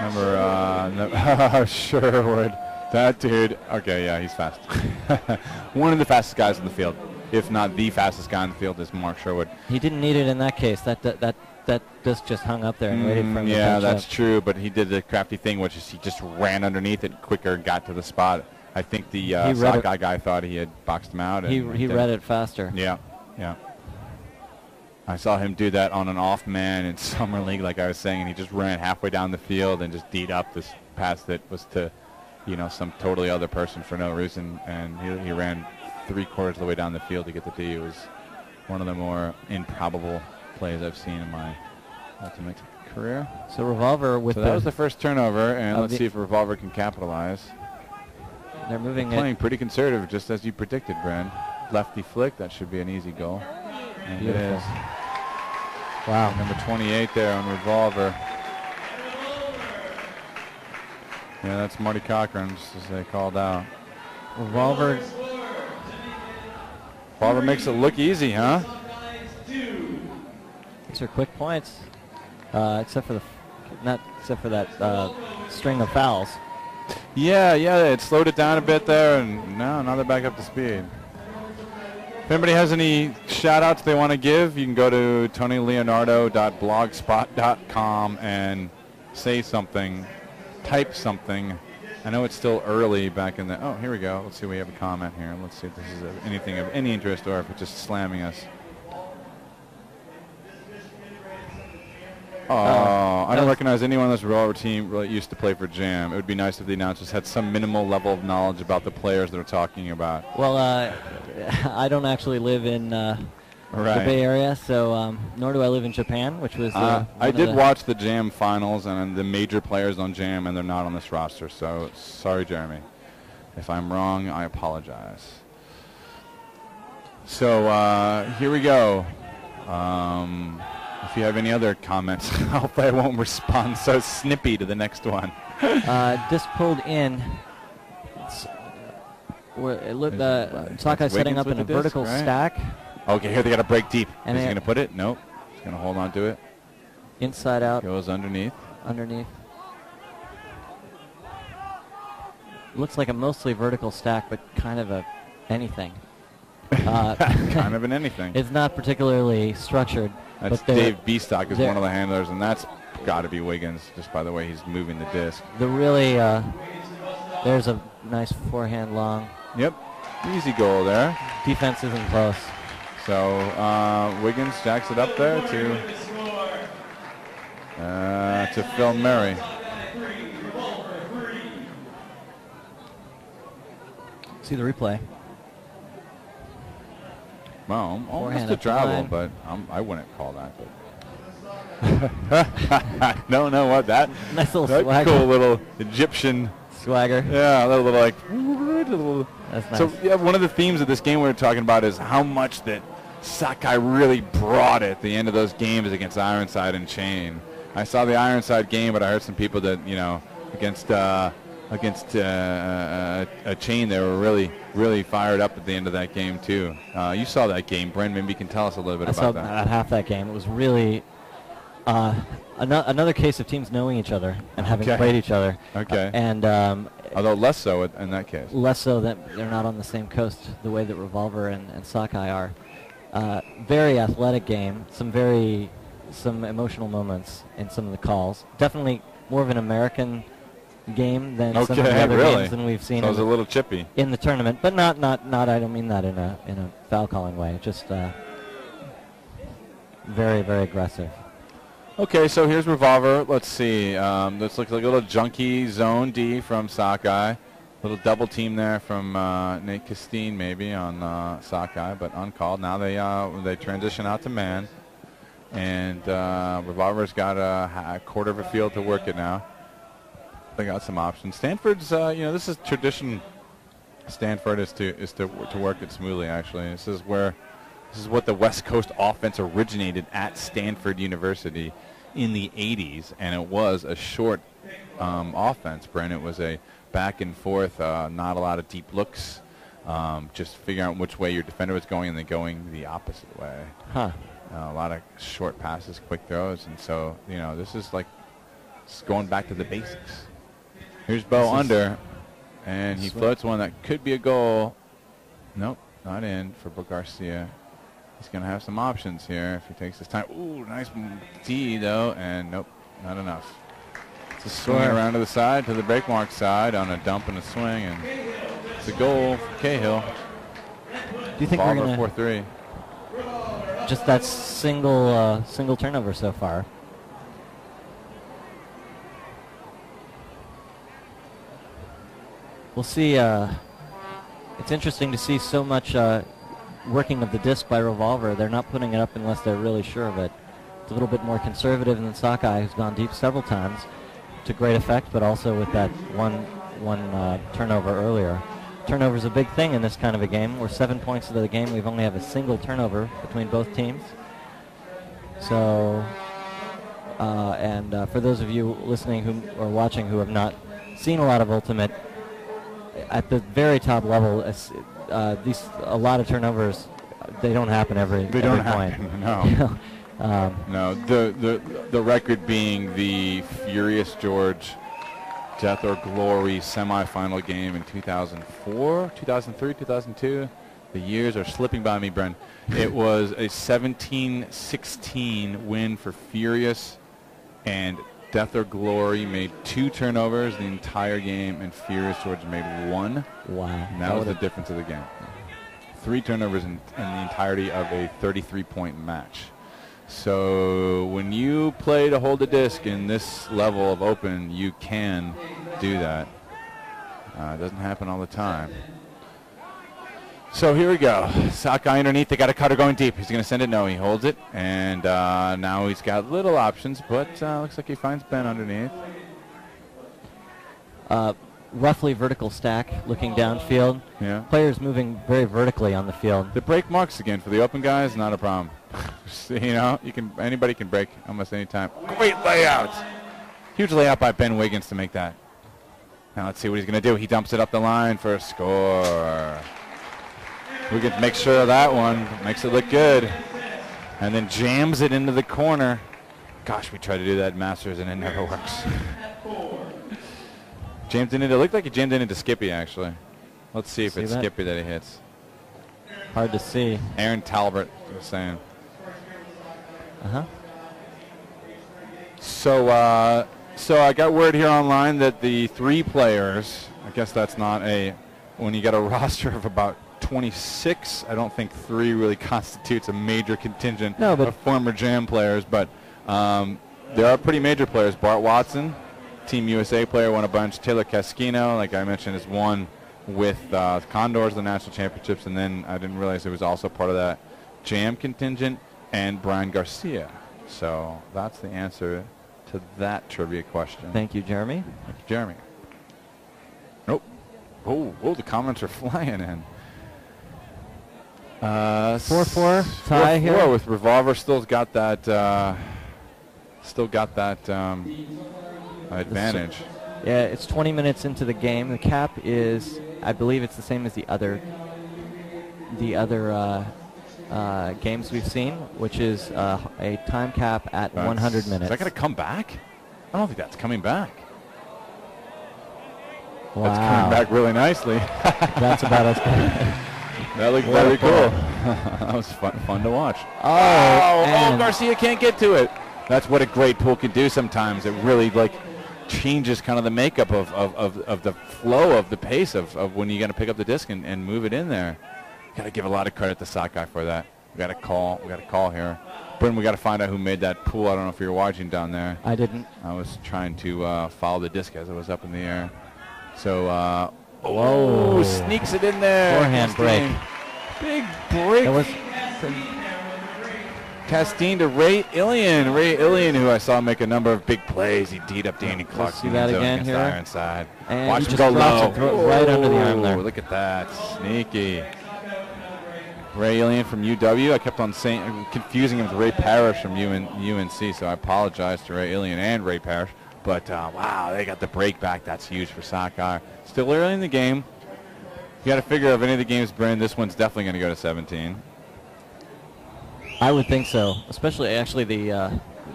Number, uh, no, Sherwood. That dude, okay, yeah, he's fast. One of the fastest guys in the field, if not the fastest guy in the field, is Mark Sherwood. He didn't need it in that case. That that that, that disc just hung up there and waited for him Mm, yeah, that's up. true, but he did the crafty thing, which is he just ran underneath it quicker and got to the spot. I think the uh, He read it. sockeye guy thought he had boxed him out. He and he read it faster. Yeah, yeah. I saw him do that on an off man in summer league, like I was saying, and he just ran halfway down the field and just deed up this pass that was to, you know, some totally other person for no reason, and he, he ran three quarters of the way down the field to get the D. It was one of the more improbable plays I've seen in my ultimate career. So revolver with So the, that was the first turnover, and let's see if Revolver can capitalize. they're moving Playing it. pretty conservative, just as you predicted, Brand. Lefty flick, that should be an easy goal. And Beautiful. is. Wow. Number 28 there on Revolver. Yeah, that's Marty Cochran, just as they called out. Revolver Revolver makes it look easy, huh? These are quick points, uh, except for the, not except for that uh, string of fouls. Yeah, yeah, it slowed it down a bit there, and now, now they're back up to speed. If anybody has any shout-outs they want to give, you can go to tonyleonardo.blogspot.com and say something, type something. I know it's still early back in the... Oh, here we go. Let's see. We have a comment here. Let's see if this is anything of any interest or if it's just slamming us. Oh, I don't recognize anyone on this Revolver team really used to play for Jam. It would be nice if the announcers had some minimal level of knowledge about the players they're talking about. Well, uh, I don't actually live in uh, the Bay Area, so um, nor do I live in Japan, which was. Uh, Uh, I did the- watch the Jam finals and the major players on Jam, and they're not on this roster. So sorry, Jeremy. If I'm wrong, I apologize. So uh, here we go. Um, if you have any other comments, hopefully I won't respond so snippy to the next one. Uh, disc pulled in. It's, it looked, uh, Sockeye setting Wiggins up in a disc, vertical right? stack, Okay, here they got to break deep. And Is he going to put it? Nope. He's going to hold on to it. inside out, Goes underneath. underneath. Looks like a mostly vertical stack, but kind of a anything. Uh, kind of an anything. It's not particularly structured. That's but Dave Bestock is one of the handlers, and that's got to be Wiggins, just by the way he's moving the disc. The really, uh, there's a nice forehand long. Yep, easy goal there. Defense isn't close. So uh, Wiggins jacks it up there to uh, to Phil Murray. See the replay. Well, almost a travel, but I'm, I wouldn't call that. But no, no, what that? Nice little that swagger. cool little Egyptian. Swagger. Yeah, a little, little like. Little, That's nice. So yeah, one of the themes of this game we were talking about is how much that Sockeye really brought it at the end of those games against Ironside and Chain. I saw the Ironside game, but I heard some people that you know against uh, against uh, uh, a Chain they were really really fired up at the end of that game too. Uh, you saw that game, Bren. Maybe you can tell us a little bit I about that. about half that game. It was really uh, ano- another case of teams knowing each other and having Okay. played each other. Okay. Uh, and um, Although less so in- in that case. less so that they're not on the same coast the way that Revolver and, and Sockeye are. Uh, very athletic game. Some very some emotional moments in some of the calls. Definitely more of an American game than some of the other really? games than we've seen So it was a little chippy. in the tournament, but not not not. I don't mean that in a in a foul calling way. Just uh, very very aggressive. Okay, so here's Revolver. Let's see. Um, this looks like a little junky zone D from Sockeye. Little double team there from uh, Nate Castine maybe on uh, Sockeye, but uncalled. Now they uh, they transition out to man, and uh, Revolver's got a, a quarter of a field to work it now. They got some options. Stanford's, uh, you know, this is tradition. Stanford is to is to to work it smoothly. Actually, this is where this is what the West Coast offense originated at Stanford University in the 80s, and it was a short um, offense, Brent. It was a back and forth, uh, not a lot of deep looks, um, just figuring out which way your defender was going and then going the opposite way. Huh. Uh, a lot of short passes, quick throws, and so, you know, this is like it's going back to the basics. Here's Beau under, and he floats one that could be a goal. Nope, not in for Book Garcia. He's going to have some options here if he takes his time. Ooh, nice D though, and nope, not enough. It's a swing around to the side, to the break mark side on a dump and a swing, and it's a goal for Cahill. Do you think we're gonna 4-3. just that single uh, single turnover so far? We'll see. Uh, it's interesting to see so much uh, working of the disc by Revolver. They're not putting it up unless they're really sure of it. It's a little bit more conservative than Sockeye, who's gone deep several times to great effect, but also with that one one uh, turnover earlier. Turnover is a big thing in this kind of a game. We're seven points into the game. We've only have a single turnover between both teams. So, uh, and uh, for those of you listening who or watching who have not seen a lot of Ultimate, at the very top level, uh, these a lot of turnovers. They don't happen every. They every don't point. happen, no. You know, um, No, the, the the record being the Furious George Death or Glory semifinal game in 2004, 2003, 2002. The years are slipping by me, Bren. It was a 17-16 win for Furious, and Death or Glory made two turnovers the entire game, and Furious George made one. wow. And that was the difference of the game. Three turnovers in, in the entirety of a 33-point match. So when you play to hold the disc in this level of open, you can do that. Uh, it doesn't happen all the time. So here we go. Sockeye underneath. They got a cutter going deep. He's going to send it. No, he holds it. And uh, now he's got little options, but uh, looks like he finds Ben underneath. uh, roughly vertical stack looking downfield. Yeah. Players moving very vertically on the field. The break marks again for the open guys, not a problem. you know, you can anybody can break almost any time. Great layout. Huge layout by Ben Wiggins to make that. Now let's see what he's going to do. He dumps it up the line for a score. Wiggins make sure of that one, makes it look good, and then jams it into the corner. Gosh, we tried to do that in Masters and it never works. Jammed it into, it looked like he jammed it into Skippy actually. Let's see if See it's that? Skippy that he hits. Hard to see. Aaron Talbot was saying. Uh huh. So, uh, so I got word here online that the three players, I guess that's not a, when you got a roster of about 26, I don't think three really constitutes a major contingent No, of former Jam players, but um, there are pretty major players. Bart Watson, Team USA player, won a bunch. Taylor Cascino, like I mentioned, is one with uh, Condors, the national championships, and then I didn't realize it was also part of that Jam contingent, and Brian Garcia. So that's the answer to that trivia question. Thank you, Jeremy. Thank you, Jeremy. Nope. Oh, oh, the comments are flying in. Uh, 4-4 tie here. Four with Revolver still got that. Uh, still got that um, advantage. Yeah, it's 20 minutes into the game. The cap is, I believe, it's the same as the other, the other uh, uh, games we've seen, which is uh, a time cap at That's- 100 Is minutes. that going to come back? I don't think that's coming back. wow, That's coming back really nicely. That's about as good. That looked very cool. that was fun, fun to watch. Oh, oh, and- Garcia can't get to it. That's what a great pool can do sometimes. It really like changes kind of the makeup of, of, of, of the flow of the pace of, of when you got to pick up the disc and, and move it in there. Got to give a lot of credit to Sockeye for that. We got to call. We got to call here. Bryn, we got to find out who made that pool. I don't know if you were watching down there. I didn't. I was trying to uh, follow the disc as it was up in the air. So, uh, Whoa. oh, sneaks it in there. Forehand break. Big break. That was Castine to Ray Illian. Ray Illian, who I saw make a number of big plays. He teed up Danny Clark. see that again here? Ironside. And Watch him just go low. it, throw it right under the arm there. Look at that. Sneaky. Ray Illian from UW. I kept on saying, confusing him with Ray Parrish from UN, UNC, so I apologize to Ray Illian and Ray Parrish. But uh, wow, they got the break back. That's huge for Sockeye. Still early in the game. You got to figure if any of the games, Bryn, this one's definitely going to go to 17. I would think so. Especially, actually, the uh,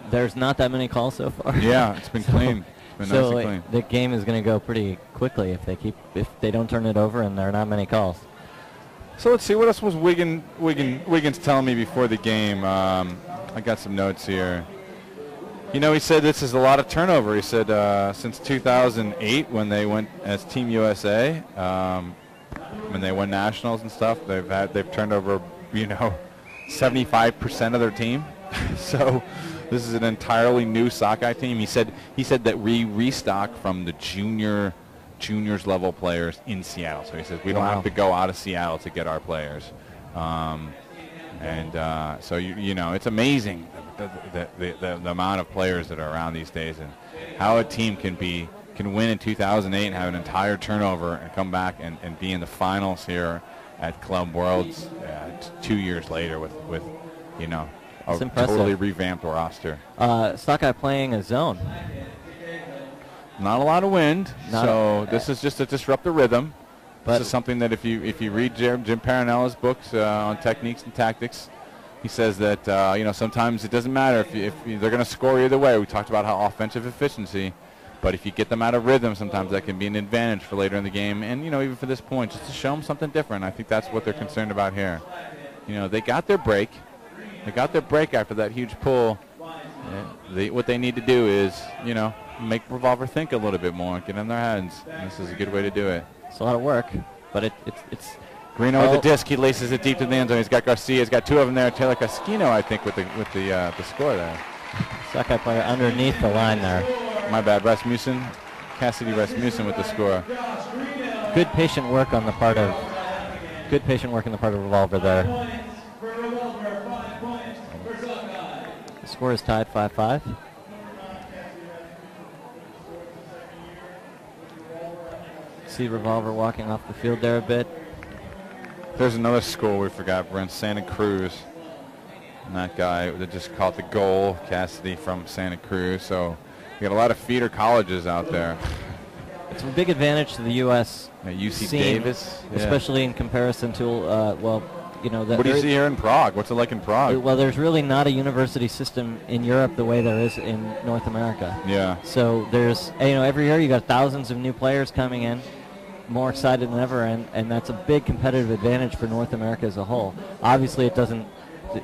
there's not that many calls so far. Yeah, it's been So- clean. It's been so nice and clean. the game is going to go pretty quickly if they keep if they don't turn it over and there are not many calls. So let's see what else was Wigan, Wigan, Wiggins telling me before the game. Um, I got some notes here. You know, he said this is a lot of turnover. He said uh, since 2008, when they went as Team USA, um, when they won nationals and stuff, they've had they've turned over, you know, 75% of their team. so this is an entirely new Sockeye team. He said he said that we restock from the junior juniors level players in Seattle. So he says we don't have to go out of Seattle to get our players. Um, and uh, so you you know it's amazing the, the, the, the, amount of players that are around these days and how a team can be can win in 2008 and have an entire turnover and come back and, and be in the finals here at Club Worlds uh, t- two years later with with you know a totally revamped roster. Uh, Sockeye playing a zone. Not a lot of wind, Not so this is just to disrupt the rhythm. But- this is something that if you if you read Jim, Jim Parinella's books uh, on techniques and tactics, he says that uh, you know sometimes it doesn't matter if, if they're going to score either way. We talked about how offensive efficiency, but if you get them out of rhythm, sometimes that can be an advantage for later in the game, and you know even for this point, just to show them something different. I think that's what they're concerned about here. You know they got their break, they got their break after that huge pull. They, what they need to do is, you know, make Revolver think a little bit more, get in their heads. This is a good way to do it. It's a lot of work, but it, it's it's Greeno Oh. with the disc, he laces it deep to the end zone. He's got Garcia, he's got two of them there. Taylor Cascino, I think, with the with the uh, the score there. Sockeye player underneath the line there. My bad, Rasmussen, Cassidy Rasmussen with the score. Good patient work on the part of good patient work on the part of Revolver there. The score is tied 5-5. See Revolver walking off the field there a bit. There's another score we forgot, Brent, Santa Cruz. And that guy that just caught the goal, Cassidy from Santa Cruz. So we got a lot of feeder colleges out there. It's a big advantage to the U.S. Yeah, UC scene, Davis, yeah. especially in comparison to, uh, well, you know, the, What do you see here in Prague? What's it like in Prague? Well, there's really not a university system in Europe the way there is in North America. Yeah. So there's, you know, every year you got thousands of new players coming in, more excited than ever, and, and that's a big competitive advantage for North America as a whole. Obviously, it doesn't, it,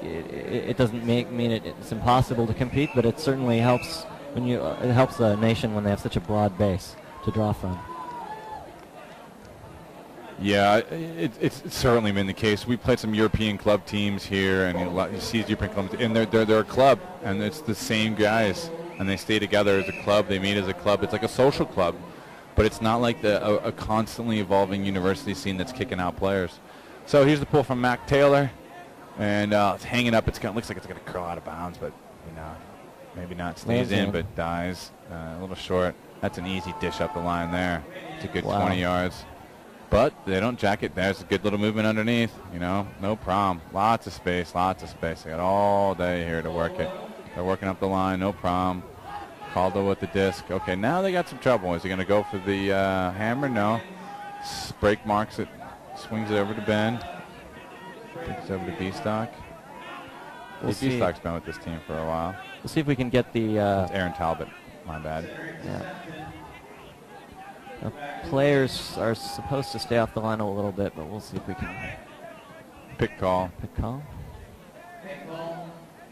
it doesn't make mean it, it's impossible to compete, but it certainly helps when you, uh, it helps a nation when they have such a broad base to draw from. Yeah, it, it's certainly been the case. We played some European club teams here, and you, lo- you see European clubs, and they're, they're they're a club, and it's the same guys, and they stay together as a club. They meet as a club. It's like a social club, but it's not like the a, a constantly evolving university scene that's kicking out players. So here's the pull from Mac Taylor, And uh, it's hanging up. It's gonna looks like it's gonna curl out of bounds, but you know, maybe not. Stays in, in. but dies uh, a little short. That's an easy dish up the line there. It's a good Wow. 20 yards. But they don't jack it. There's a good little movement underneath. You know, no problem. Lots of space. Lots of space. They got all day here to work it. They're working up the line. No problem. Caldo with the disc. Okay, now they got some trouble. Is he going to go for the uh, hammer? No. S- Break marks it. Swings it over to Ben. Takes it over to B-Stock. We'll see. B-Stock's been with this team for a while. We'll see if we can get the uh, Aaron Talbot. My bad. yeah. The players are supposed to stay off the line a little bit, but we'll see if we can Pick call. pick call.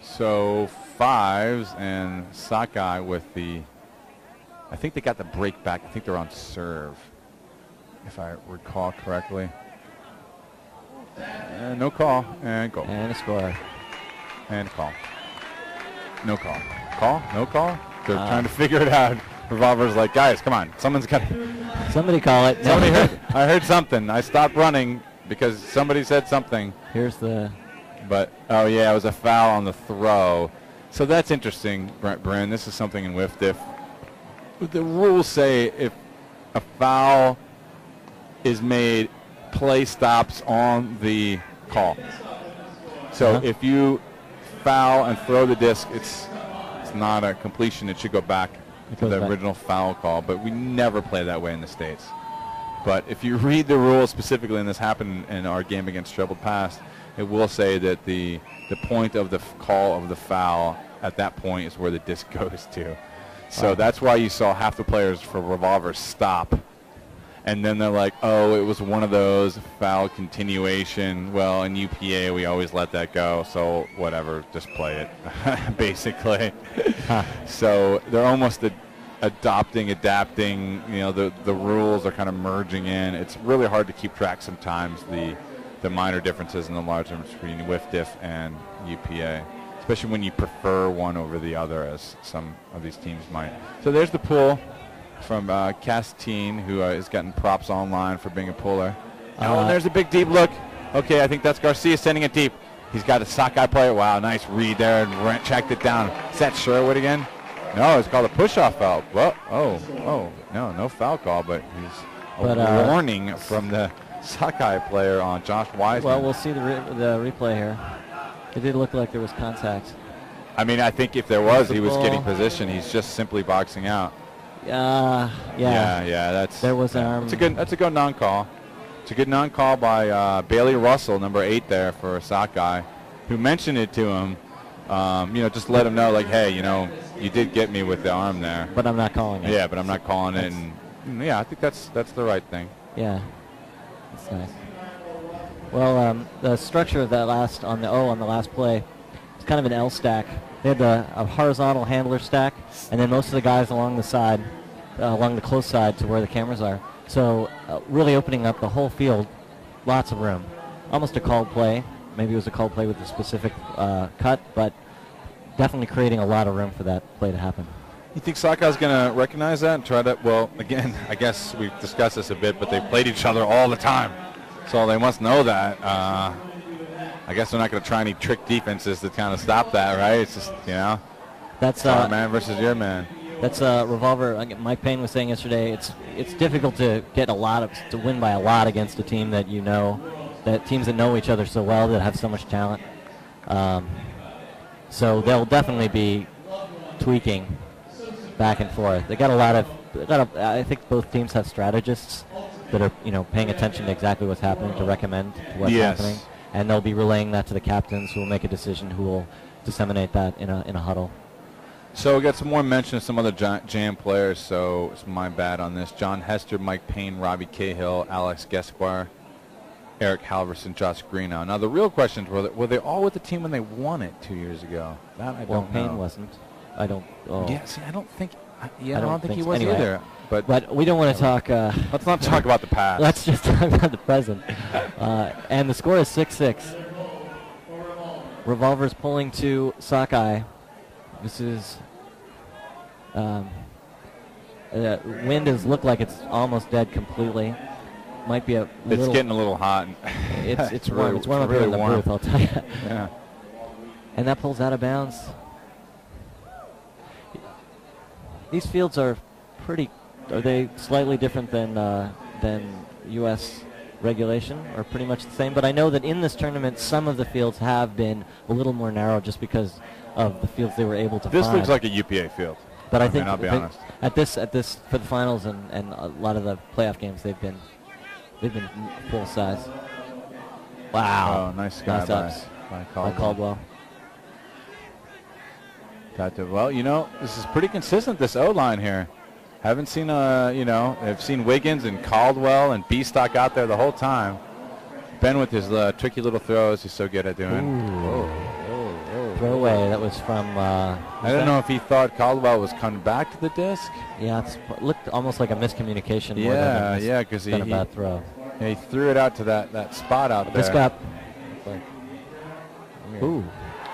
So fives and Sockeye with the. I think they got the break back. I think they're on serve, if I recall correctly. Uh, no call and go And a score. and call. No call. Call? No call? They're Uh. trying to figure it out. Revolver's like, guys, come on. Someone's got. Somebody call it. Somebody heard. I heard something. I stopped running because somebody said something. Here's the. But oh yeah, it was a foul on the throw. So that's interesting, Brent Bryn. This is something in WFDF. The rules say if a foul is made, play stops on the call. So Uh-huh. if you foul and throw the disc, it's it's not a completion. It should go back It to the back. original foul call. But we never play that way in the states. But if you read the rules specifically, and this happened in our game against Trebled Past, it will say that the the point of the f- call of the foul at that point is where the disc goes to. So Wow. that's why you saw half the players for Revolver stop. And then they're like, oh, it was one of those foul continuation. Well, in UPA, we always let that go. So whatever, just play it, basically. So they're almost adopting, adapting. You know, the the rules are kind of merging in. It's really hard to keep track sometimes the the minor differences and the large difference between WFDF and UPA, especially when you prefer one over the other, as some of these teams might. So there's the pull from uh, Castine, who uh, has gotten props online for being a puller. oh, Uh, and there's a big deep look. Okay, I think that's Garcia sending it deep. He's got a Sockeye player. Wow, nice read there and Rent checked it down. Is that Sherwood again? No, it's called a push-off foul. Well, oh, oh, no, no foul call, but he's a But, uh, warning from the Sockeye player on Josh Wiseman. Well, we'll see the re- the replay here. It did look like there was contact. I mean, I think if there was, he was getting position. He's just simply boxing out. Uh, yeah. yeah, yeah, that's There was an arm- It's a good. That's a good non-call. It's a good non-call by uh, Bailey Russell, number eight there for Sockeye, who mentioned it to him. Um, you know, just let him know, like, hey, you know, you did get me with the arm there. But I'm not calling it. Yeah, but I'm not calling it. And yeah, I think that's that's the right thing. Yeah. That's nice. Well, um, the structure of that last on the O on the last play, it's kind of an L stack. They had a, a horizontal handler stack, and then most of the guys along the side, uh, along the close side to where the cameras are. So uh, really opening up the whole field, lots of room. Almost a called play. Maybe it was a called play with a specific uh, cut, but definitely creating a lot of room for that play to happen. You think Sockeye's going to recognize that and try to? Well, again, I guess we've discussed this a bit, but they played each other all the time, so they must know that. Uh, I guess they're not going to try any trick defenses to kind of stop that, right? It's just you know, That's our uh, man versus your man. That's a revolver. Mike Payne was saying yesterday. It's it's difficult to get a lot of to win by a lot against a team that you know, that teams that know each other so well that have so much talent. Um, so they'll definitely be tweaking back and forth. They got a lot of. They got a, I think both teams have strategists that are you know paying attention to exactly what's happening to recommend what's Yes. happening, and they'll be relaying that to the captains who will make a decision who will disseminate that in a in a huddle. So we got some more mention of some other Jam players. So it's my bad on this. John Hester, Mike Payne, Robbie Cahill, Alex Ghesquiere, Eric Halverson, Josh Greenow. Now the real question is, were they, were they all with the team when they won it two years ago? That I Well, don't Payne know. wasn't. I don't. Oh. Yeah, see, I don't think. I, yeah, I I don't, don't think, think he was Anyway. either. But, But we don't want to talk. Uh, let's not talk about the past. let's just talk about the present. Uh, and the score is six-six. Revolver's pulling to Sockeye. This is. Um, uh, wind has looked like it's almost dead completely. Might be a it's little, getting a little hot. it's it's It's warm. really- It's warm it's up here in the really warm. booth. I'll tell you. Yeah. And that pulls out of bounds. These fields are pretty. Are they slightly different than uh, than U.S. regulation, or pretty much the same? But I know that in this tournament, some of the fields have been a little more narrow, just because of the fields they were able to This find. looks like a UPA field. But I mean, think I'll be honest. at this at this for the finals and, and a lot of the playoff games, they've been they've been full size. Wow! Oh, nice sky nice by, ups by by Caldwell. Caldwell. Got to, well, you know, this is pretty consistent, this O-line here. Haven't seen, uh, you know, I've seen Wiggins and Caldwell and B-Stock out there the whole time. Ben with his uh, tricky little throws he's so good at doing. Throwaway. That was from. Uh, I don't know if he thought Caldwell was coming back to the disc. Yeah, it's, it looked almost like a miscommunication. more than a Yeah, mis- yeah, because he, than a he- bad throw. yeah, he threw it out to that, that spot out there. This got. Ooh,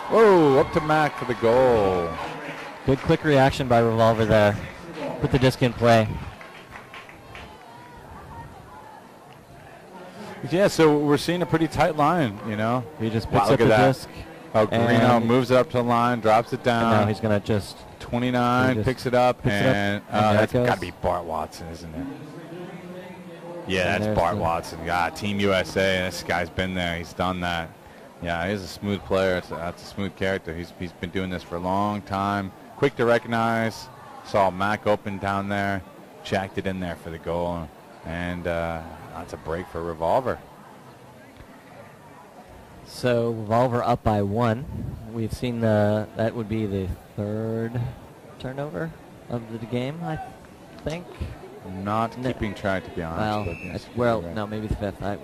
Whoa, up to Mac for the goal. good quick reaction by Revolver there. Put the disc in play. Yeah, so we're seeing a pretty tight line, you know. He just picks look up the that. disc. Oh, Greeno moves it up to the line, drops it And down. now he's gonna just 29 just picks it up, picks it up, and, and uh, that's got to be Bart Watson, isn't it? Yeah, And that's Bart Watson. God, Team USA. This guy's been there. He's done that. Yeah, he's a smooth player. It's a, that's a smooth character. He's he's been doing this for a long time. Quick to recognize. Saw Mac open down there, jacked it in there for the goal, and uh, that's a break for Revolver. So Revolver up by one. We've seen the that would be the third turnover of the game, I think. Not No. keeping track, to be honest. Well, yes, well, right. no, maybe the fifth. I,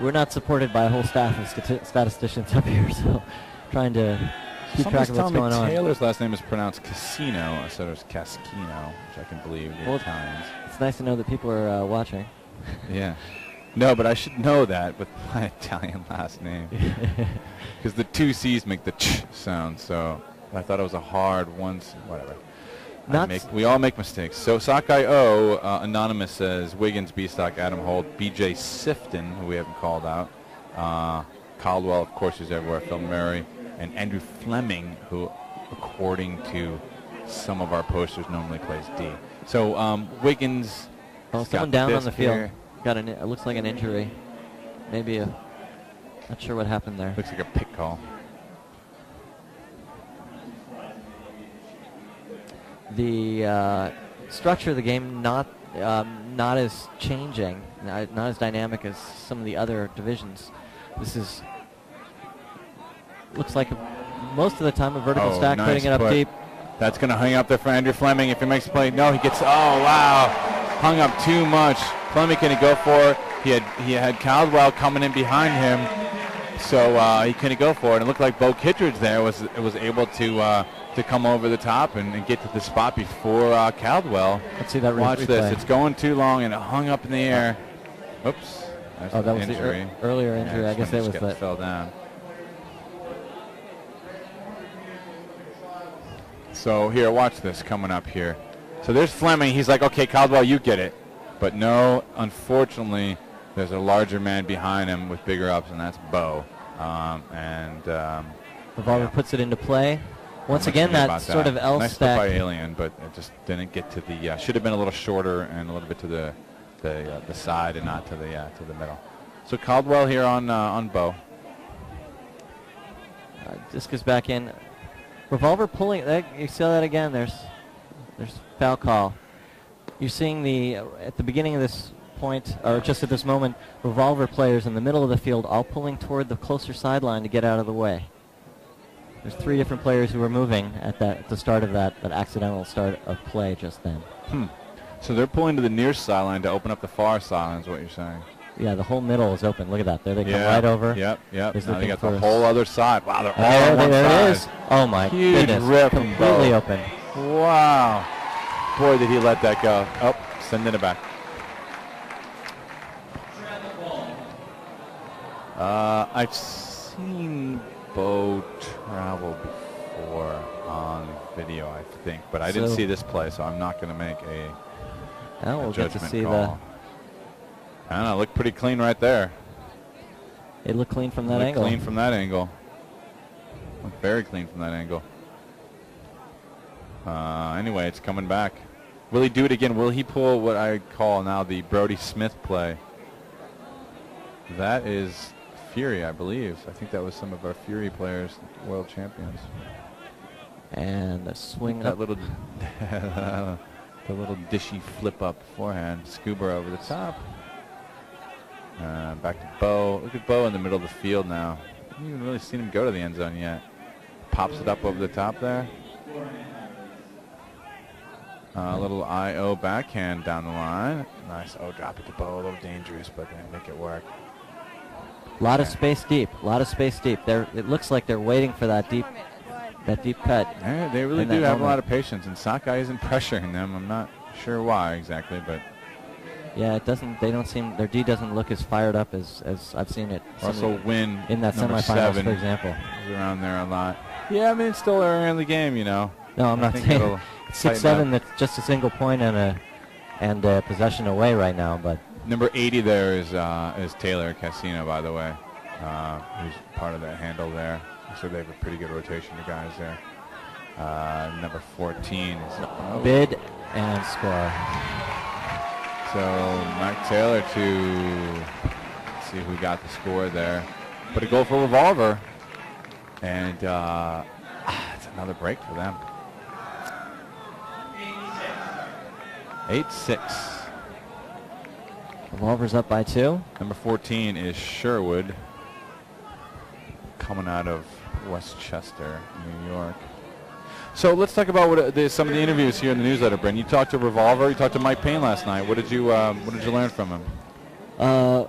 we're not supported by a whole staff of stati- statisticians up here, so trying to keep Somebody's track of what's going on. Taylor's last name is pronounced Casino instead of Cascino, which I can believe the Well, Italians. It's nice to know that people are uh, watching. Yeah. No, but I should know that with my Italian last name. Because the two C's make the ch sound, so I thought it was a hard one. Whatever. Not make, we all make mistakes. So Sockeye O, uh, Anonymous says Wiggins, B-Stock, Adam Holt, BJ Sifton, who we haven't called out, uh, Caldwell, of course, who's everywhere, Phil Murray, and Andrew Fleming, who, according to some of our posters, normally plays D. So um, Wiggins. Oh, someone down on the field. here. Got an. It looks like an injury. Maybe a. Not sure what happened there. Looks like a pick call. the uh, structure of the game not um, not as changing, not, not as dynamic as some of the other divisions. This is looks like most of the time a vertical Oh, stack, nice putting it up put. deep. That's going to hang up there for Andrew Fleming if he makes a play. No, he gets. Oh wow, hung up too much. Fleming couldn't go for it. He had he had Caldwell coming in behind him, so uh, he couldn't go for it. And it looked like Beau Kittredge there was was able to uh, to come over the top and, and get to the spot before uh, Caldwell. Let's see that Watch this. It's going too long and it hung up in the air. Oops. Oh, that the was the ear- injury. earlier injury. Yeah, I guess that was that. fell down. So here, watch this coming up here. So there's Fleming. He's like, okay, Caldwell, you get it. But no, unfortunately, there's a larger man behind him with bigger ups, and that's Beau. Um, and um, Revolver yeah. puts it into play. Once again, that sort of L nice flip by. Alien, but it just didn't get to the. Uh, should have been a little shorter and a little bit to the the uh, the side and not to the uh, to the middle. So Caldwell here on uh, on Beau. Uh, disc is back in. Revolver pulling. That, you saw that again. There's, there's foul call. You're seeing the at the beginning of this point, or just at this moment, Revolver players in the middle of the field, all pulling toward the closer sideline to get out of the way. There's three different players who were moving at that at the start of that that accidental start of play just then. Hmm. So they're pulling to the near sideline to open up the far sideline. Is what you're saying? Yeah, the whole middle is open. Look at that. There they come yeah. right over. Yep. Yep. He's Now they got the whole other side. Wow, they're all there, on one there it side. is. Oh my Huge goodness! rip completely open. Wow. Boy, did he let that go. Oh, sending it back. Uh, I've seen Beau travel before on video, I think, but I didn't see this play, so I'm not going to make a, Now we'll get to judgment see call. I don't know. Looked pretty clean right there. It looked clean from that Looked angle. clean from that angle. Looked very clean from that angle. Uh, anyway, it's coming back. Will he do it again? Will he pull what I call now the Brody Smith play? That is Fury, I believe. I think that was some of our Fury players, world champions. and a swing That up. little, the little dishy flip up forehand, scoober over the top. Uh, back to Beau. Look at Beau in the middle of the field now. Haven't even really seen him go to the end zone yet. Pops it up over the top there. A little IO backhand down the line. Nice O drop it to Beau. A little dangerous, but they make it work. A lot of space deep. A lot of space deep. They're, it looks like they're waiting for that deep, that deep cut. Yeah, they really do have a lot of patience, and Sockeye isn't pressuring them. I'm not sure why exactly, but Yeah, it doesn't. They don't seem. Their D doesn't look as fired up as, as I've seen it. Russell Wynn in that semifinals, seven, for example. is around there a lot. Yeah, I mean it's still early in the game, you know. No, I'm I not saying six seven. up. That's just a single point and a and a possession away right now. But Number 80 there is uh, is Taylor Cascino, by the way, uh, who's part of that handle there. So they have a pretty good rotation of guys there. Uh, number 14 is oh, bid and score. So Mike Taylor to see who got the score there. But a goal for Revolver. And uh, ah, it's another break for them. 8-6. Revolver's up by two. Number 14 is Sherwood. Coming out of Westchester, New York. So let's talk about what uh, the, some of the interviews here in the newsletter, Brent. You talked to Revolver. You talked to Mike Payne last night. What did you um, What did you learn from him? Uh,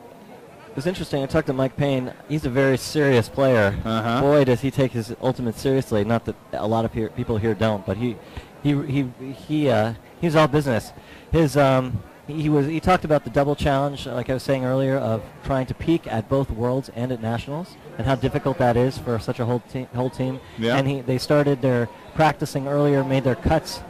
it was interesting. I talked to Mike Payne. He's a very serious player. Uh-huh. Boy, does he take his ultimate seriously. Not that a lot of pe- people here don't, but he, he, he, he, uh, he's all business. His, um, he was. He talked about the double challenge, like I was saying earlier, of trying to peak at both worlds and at nationals, and how difficult that is for such a whole team. Whole team. Yeah. And he, they started their practicing earlier, made their cuts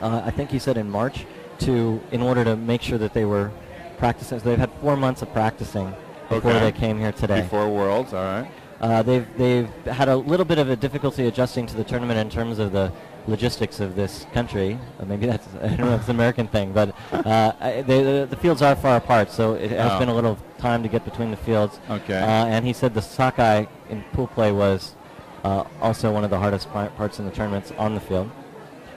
uh, I think he said in March, to in order to make sure that they were practicing. So they've had four months of practicing before Okay. they came here today. Before Worlds, all right. Uh, they've they've had a little bit of a difficulty adjusting to the tournament in terms of the logistics of this country. Uh, maybe that's I don't know it's an American thing, but uh, I- they, the, the fields are far apart, so it has Oh. been a little time to get between the fields. Okay. Uh, and he said the sockeye in pool play was uh, also one of the hardest parts in the tournaments on the field.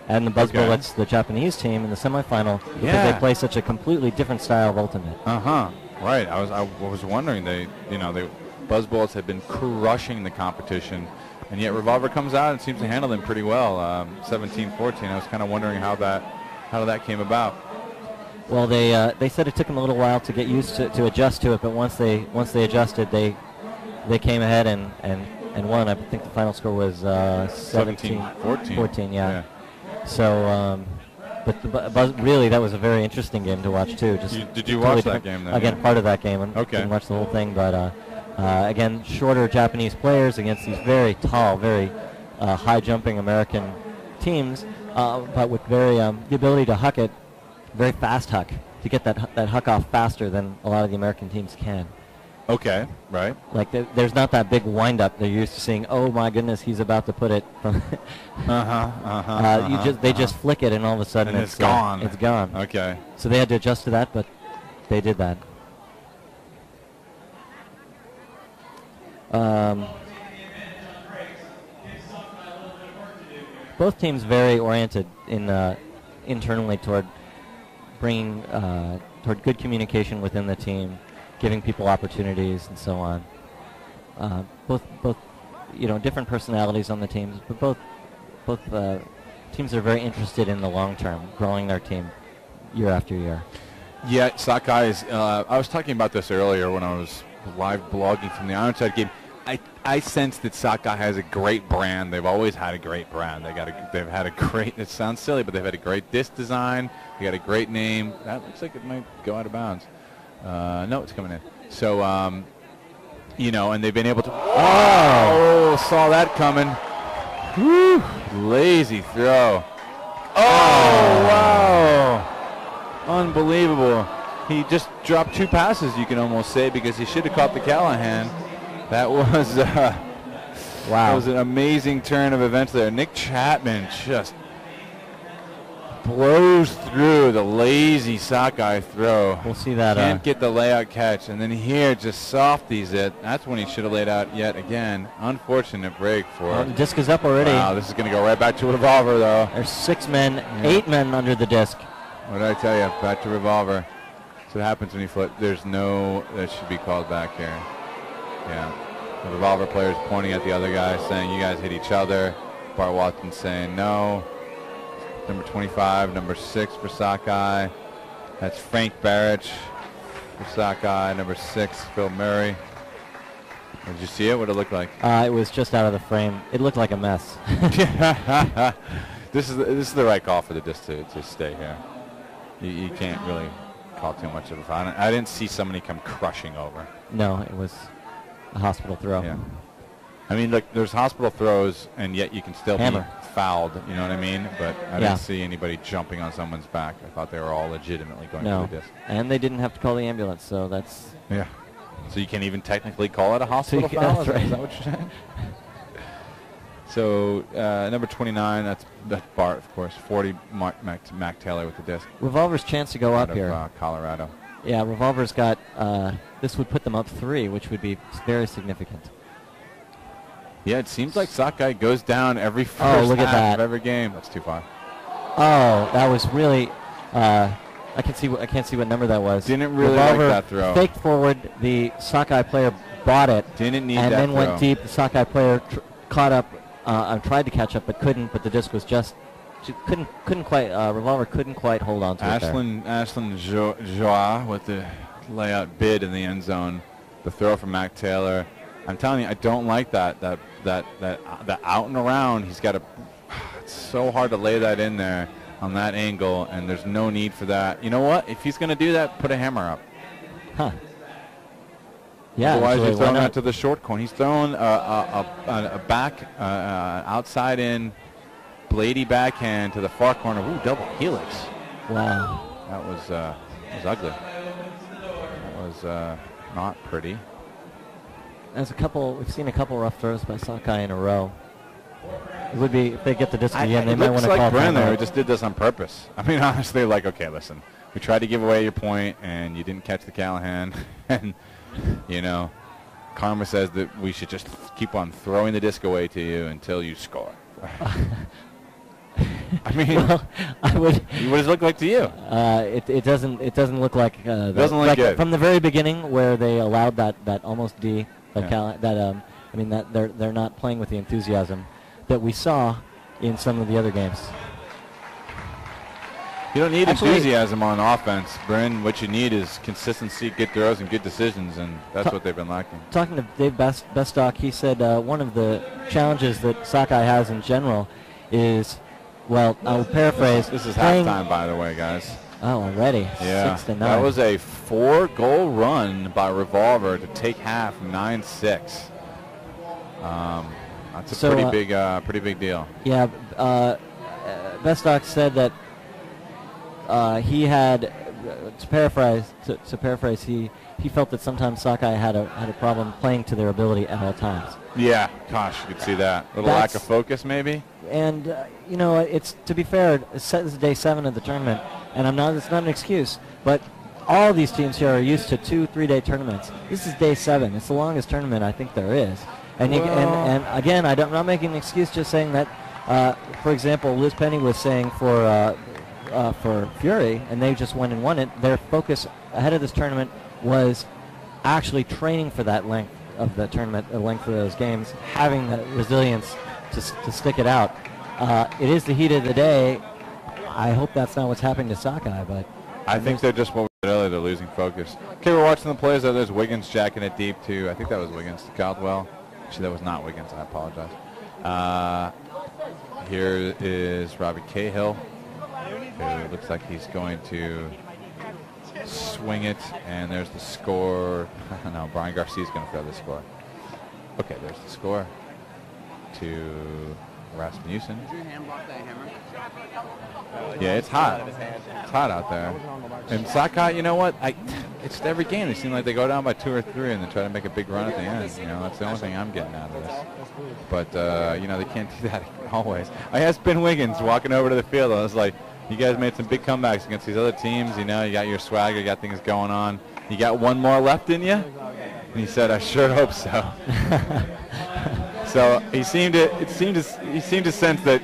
And the Buzz Okay. Bullets, the Japanese team in the semifinal, because Yeah. they play such a completely different style of ultimate. Uh huh. Right. I was I was wondering they you know they Buzz Bullets had been crushing the competition, and yet Revolver comes out and seems to handle them pretty well. Um, 17-14. I was kind of wondering how that how that came about. Well, they uh, they said it took them a little while to get used to to adjust to it, but once they once they adjusted, they they came ahead and and, and won. I think the final score was uh, 17, 14. 14, yeah. So, um, but the, Bu- Buzz, really, that was a very interesting game to watch too. Just You- did you totally watch that game then, Again, yeah? part of that game. and Okay. Didn't watch the whole thing, but uh, uh, again, shorter Japanese players against these very tall, very uh, high jumping American teams, uh, but with very um, the ability to huck it, very fast huck to get that that huck off faster than a lot of the American teams can. Okay. Right. Like there, there's not that big windup they're used to seeing. Oh my goodness, he's about to put it from. Uh huh. Uh huh. uh, you just they just flick it and all of a sudden it's, it's gone. Uh, it's gone. Okay. So they had to adjust to that, but they did that. Um, both teams very oriented in uh, internally toward bringing uh, toward good communication within the team, giving people opportunities and so on. Uh, both both you know different personalities on the teams, but both both uh, teams are very interested in the long term, growing their team year after year. Yeah, Sockeye is. Uh, I was talking about this earlier when I was live blogging from the Ironside game. I, I sense that Sockeye has a great brand. They've always had a great brand. They got a, they've had a great. It sounds silly, but they've had a great disc design. They got a great name. That looks like it might go out of bounds. Uh, no, it's coming in. So, um, you know, and they've been able to. Oh, saw that coming. Whew, lazy throw. Oh wow. Unbelievable. He just dropped two passes, you can almost say, because he should have caught the Callahan. That was uh, that was an amazing turn of events there. Nick Chapman just blows through the lazy sockeye throw. We'll see that. Uh, Can't get the layout catch, and then here just softies it. That's when he should have laid out yet again. Unfortunate break for. well, the disc is up already. Wow, this is going to go right back to a revolver though. There's six men, eight men under the disc. What did I tell you? Back to revolver. That's it happens when you flip. There's no that should be called back here. Yeah. The revolver player is pointing at the other guy, saying you guys hit each other. Bart Watson saying no. Number 25, number six for Sockeye. That's Frank Barrich for Sockeye. Number six, Phil Murray. Did you see it? What it looked like? Uh, it was just out of the frame. It looked like a mess. this is the, this is the right call for the disc to, to stay here. You, you can't really call too much of a foul. I didn't- see somebody come crushing over. no, it was a hospital throw. Yeah. I mean, look, there's hospital throws, and yet you can still Hammer. be fouled. You know what I mean? But I Yeah. didn't see anybody jumping on someone's back. I thought they were all legitimately going No, to the disc. and they didn't have to call the ambulance, so that's Yeah. So you can't even technically call it a hospital you- foul? that's Is right. Is that what you're saying? So uh, number 29, that's, that's Bart, of course. 40, Mark, Mac, Mac Taylor with the disc. Revolver's chance to go out up of, here. Uh, Colorado. Yeah, Revolver's got. Uh, this would put them up three, which would be very significant. Yeah, it seems like Sockeye goes down every first Oh, look at half that. of every game. That's too far. Oh, that was really. Uh, I can see. I can't see what number that was. Didn't really like that throw. Faked forward. The Sockeye player bought it. Didn't need and that then throw. went deep. The Sockeye player tr- caught up. Uh, and tried to catch up, but couldn't. But the disc was just. Couldn't. Couldn't quite. Uh, Revolver couldn't quite hold on to it there. Ashlin Ashlin Jo- Joye with the layout bid in the end zone. The throw from Mac Taylor. I'm telling you, I don't like that. That that that uh, that out and around. He's got to. It's so hard to lay that in there on that angle, and there's no need for that. You know what? If he's going to do that, put a hammer up. Huh. Yeah. Otherwise, you're throwing that to the short corner. He's throwing a, a, a, a back, uh, uh, outside in, blady backhand to the far corner. Ooh, double helix. Wow. That was uh, was ugly. That was uh, not pretty. There's a couple. We've seen a couple rough throws by Sockeye in a row. It would be if they get the disc again. they might want to like call Bren there timeout. just did this on purpose. I mean, honestly, like, okay, listen, we tried to give away your point, and you didn't catch the Callahan, and you know, karma says that we should just keep on throwing the disc away to you until you score. I mean, well, I would. what does it look like to you? Uh, it, it doesn't it doesn't look like uh, Doesn't look like good. from the very beginning where they allowed that, that almost D that Yeah. Cal- that um I mean that they're they're not playing with the enthusiasm that we saw in some of the other games. You don't need Actually- enthusiasm on offense, Bryn. What you need is consistency, good throws, and good decisions, and that's what they've been lacking. Talking to Dave Best Bestock, he said uh, one of the challenges that Sockeye has in general is, well, I'll paraphrase. This is halftime, by the way, guys. Oh, already Yeah, six to nine. that was a four-goal run by Revolver to take half nine-six. Um, that's a So, pretty uh, big, uh, pretty big deal. Yeah, uh, Bestock said that uh, he had, uh, to paraphrase, to, to paraphrase, he, he felt that sometimes Sockeye had a had a problem playing to their ability at all times. Yeah, gosh, you could see that. A little lack of focus, maybe. And uh, you know, it's to be fair, it's set- this is day seven of the tournament, and I'm not. It's not an excuse, but all these teams here are used to two, three-day tournaments. This is day seven. It's the longest tournament I think there is. And you, and, and again, I don't, I'm not making an excuse. Just saying that, uh, for example, Liz Penny was saying for uh, uh, for Fury, and they just went and won it. Their focus ahead of this tournament was actually training for that length of the tournament, the length of those games, having the resilience to, to stick it out. Uh, it is the heat of the day. I hope that's not what's happening to Sockeye, but I think they're just what we said earlier. They're losing focus. Okay, we're watching the plays. There. There's Wiggins jacking it deep too. I think that was Wiggins to Caldwell. Actually, that was not Wiggins. I apologize. Uh, here is Robbie Cahill, who looks like he's going to swing it, and there's the score. no, Brian Garcia's going to throw the score. Okay, there's the score to Rasmussen. Did your hand block that hammer? Yeah, it's hot. It's hot out there. And Sockeye, you know what? I, it's every game. They seem like they go down by two or three and then try to make a big run at the end. You know, that's the only thing I'm getting out of this. But uh, you know, they can't do that always. I asked Ben Wiggins walking over to the field. I was like, "You guys made some big comebacks against these other teams. You know, you got your swagger, you got things going on. You got one more left in you." And he said, "I sure hope so." so he seemed to. It seemed to. He seemed to sense that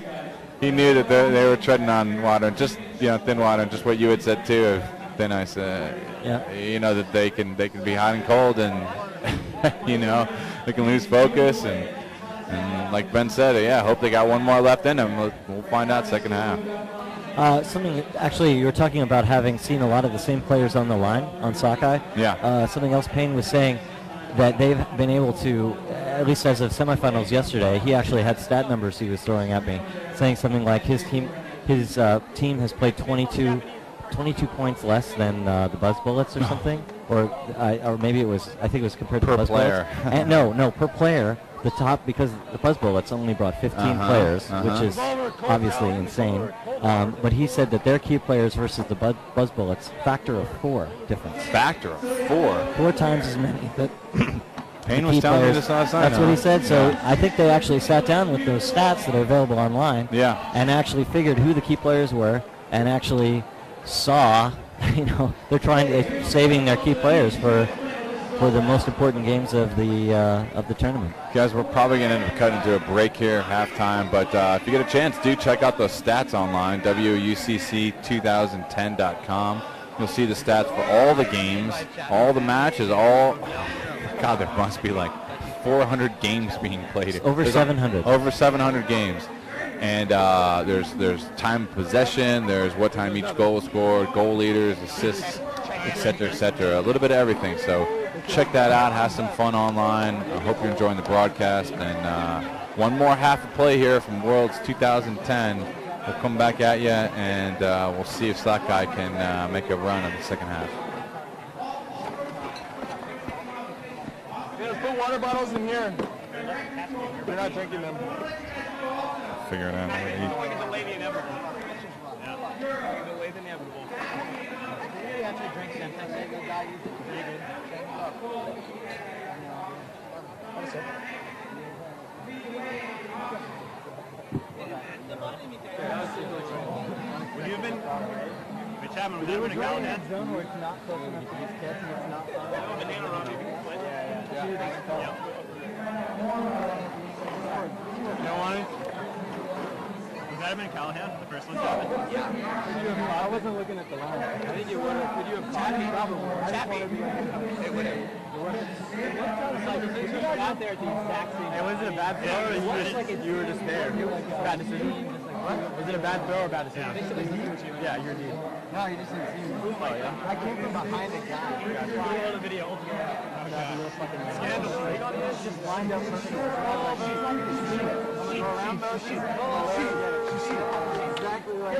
he knew that they, they were treading on water, just you know, thin water, and just what you had said too, of thin ice. Uh, Yeah. You know that they can they can be hot and cold, and you know they can lose focus, and and like Ben said, yeah, I hope they got one more left in them. We'll, we'll find out second half. Uh, something actually you were talking about having seen a lot of the same players on the line on Sockeye. Yeah. Uh, something else Payne was saying that they've been able to, at least as of semifinals yesterday, he actually had stat numbers he was throwing at me, saying something like his team, his uh, team has played 22, 22 points less than uh, the Buzz Bullets or something, or or maybe it was I think it was compared Per to Buzz player. Bullets. and no, no, per player. The top because the Buzz Bullets only brought 15 Uh-huh, players, uh-huh. which is obviously insane. Um, but he said that their key players versus the Buzz, Buzz Bullets factor of four difference. Factor of four. Four times as many. But Payne was telling me this last night. That's what he said. So Yeah. I think they actually sat down with those stats that are available online. Yeah. And actually figured who the key players were, and actually saw, you know, they're trying to saving their key players for for the most important games of the uh, of the tournament. Guys, we're probably going to end up cutting to a break here, halftime. But uh, if you get a chance, do check out those stats online, WUCC2010.com. You'll see the stats for all the games, all the matches, all. God, there must be like 400 games being played. over There's 700. Over 700 games. And uh, there's there's time possession, there's what time each goal was scored, goal leaders, assists, et cetera, et cetera. A little bit of everything. So check that out. Have some fun online. I hope you're enjoying the broadcast. And uh, one more half of play here from Worlds 2010. We'll come back at you, and uh, we'll see if Sockeye can uh, make a run in the second half. Yeah, put water bottles in here. They're not drinking them. Figure it out. delay the inevitable. Yeah. Would you have been? Mitch Chapman, would you have been a Callahan? zone where it's not close enough to kids and it's not fun. Banana run, maybe. You know what? Would that have been Callahan, the first one? Yeah. I wasn't looking at the line. I think you would have. Could you have? Probably. Chappie. It would have. You got there at the exact same It wasn't a bad throw, or you just- like it- you were just there. Bad decision. Was it a bad throw or bad decision? Yeah, you're deep. No, you just didn't see me. Oh, yeah? I came from behind the guy. Video the video. Scandal. Just lined up perfectly. I'm gonna go around though. She's exactly like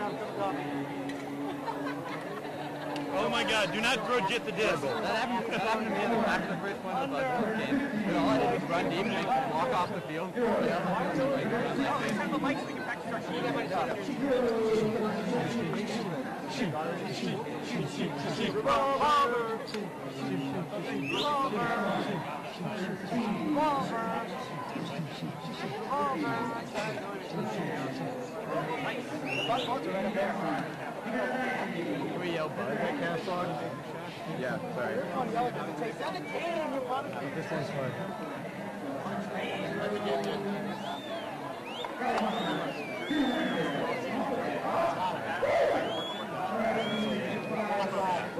out. Oh my god, do not throw Jit the disc. That happened, that happened to me in the back of the first one of the Buzz game. And all I did was run deep and walk off the field. We yell Buzz at Cassog. Yeah, sorry. This one's.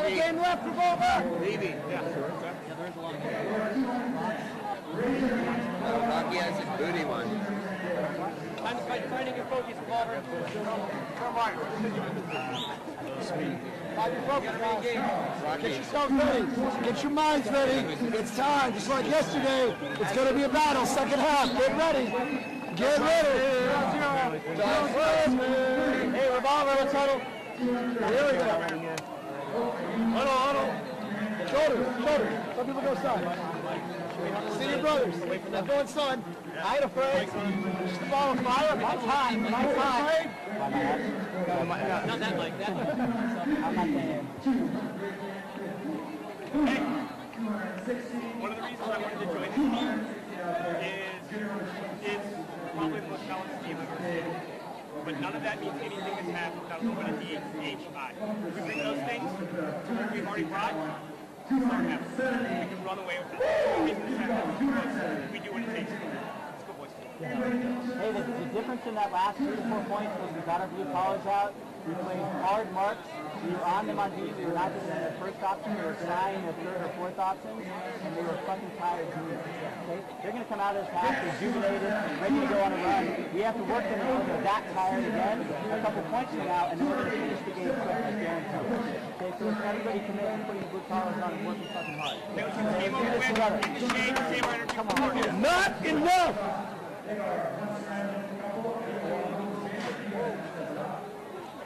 Lot of game left, Revolver. Levy. Rocky has his booty one. Time to fight, trying to get focused, Revolver. Find your focus, guys. Get yourselves ready. Get your minds ready. It's time, just like yesterday. It's going to be a battle, second half. Get ready. Get ready. Hey, Revolver, let's huddle. Here we go. Huddle, huddle. Shoulders, shoulders. Some people go side. See your brothers. I'm going son. I ain't afraid. Just the ball of fire. My time. My time. Not that like that. I'm. One of the reasons I wanted to join this team is it's probably the most balanced team I've ever seen. But none of that means anything this half without going to DHI. We bring those things to what we've already brought. We can run away with it. Close, we do what it takes. Let's go, boys. Hey, the, the difference in that last three to four points was we got our blue collars out. We played hard marks. We were on them on D. We were not just in the first option. We were trying the third or fourth option, and they were fucking tired of doing it. Okay? They're going to come out of this half rejuvenated, ready to go on a run. We have to work them until they're that tired again, a couple points from now, and then we're going to finish the game quick, I guarantee you. Okay, so if everybody commits to putting blue collars on and working fucking hard. Let's get the game over with. In the shade, save our energy for more. Not enough!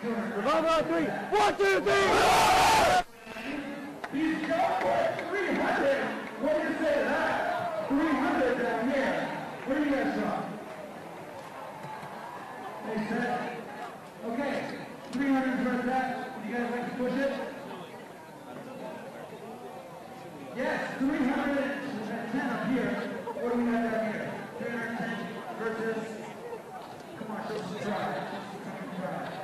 Revolver on three. One, two, three! He's got for 300. What do you say to that? 300 down here. What do you guys got? They said, okay, 300 is worth that. Would you guys like to push it? Yes, 310 up here. What do we have down here? 310 versus, come on, show some pride. Show some pride.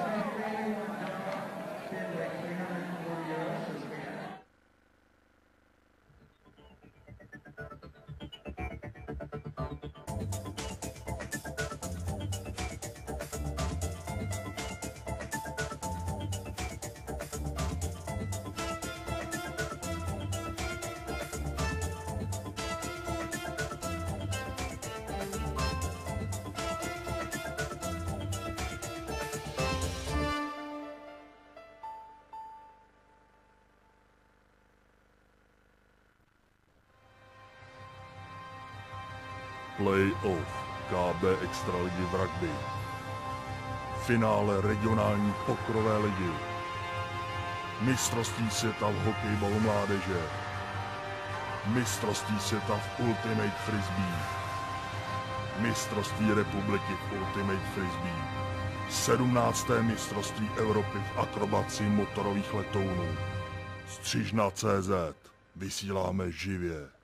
Play-off KB Extraligy v rugby. Finále regionální pokrové ligy. Mistrovství světa v hokejbalu mládeže. Mistrovství světa v Ultimate Frisbee. Mistrovství republiky v Ultimate Frisbee. 17. mistrovství Evropy v akrobaci motorových letounů. Střižna CZ. Vysíláme živě.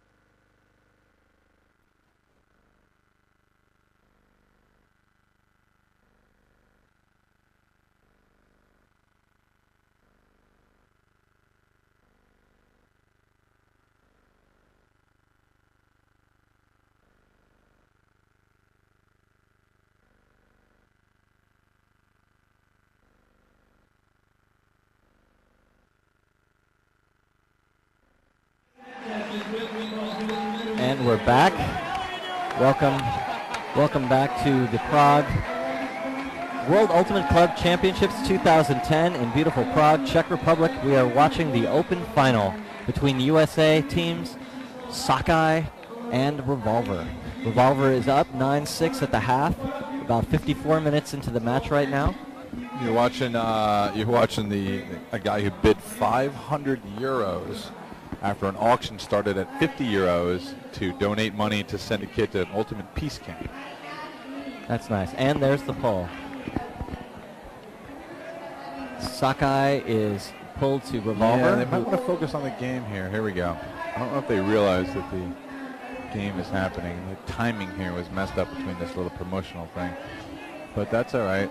Welcome, welcome back to the Prague World Ultimate Club Championships 2010 in beautiful Prague, Czech Republic. We are watching the open final between USA teams Sockeye and Revolver. Revolver is up 9-6 at the half, about 54 minutes into the match right now. You're watching. Uh, you're watching the a guy who bid 500 euros after an auction started at 50 euros to donate money to send a kid to an ultimate peace camp. That's nice. And there's the pull. Sockeye is pulled to revolver. Yeah, they might want to focus on the game here. Here we go. I don't know if they realize that the game is happening. The timing here was messed up between this little promotional thing. But that's all right.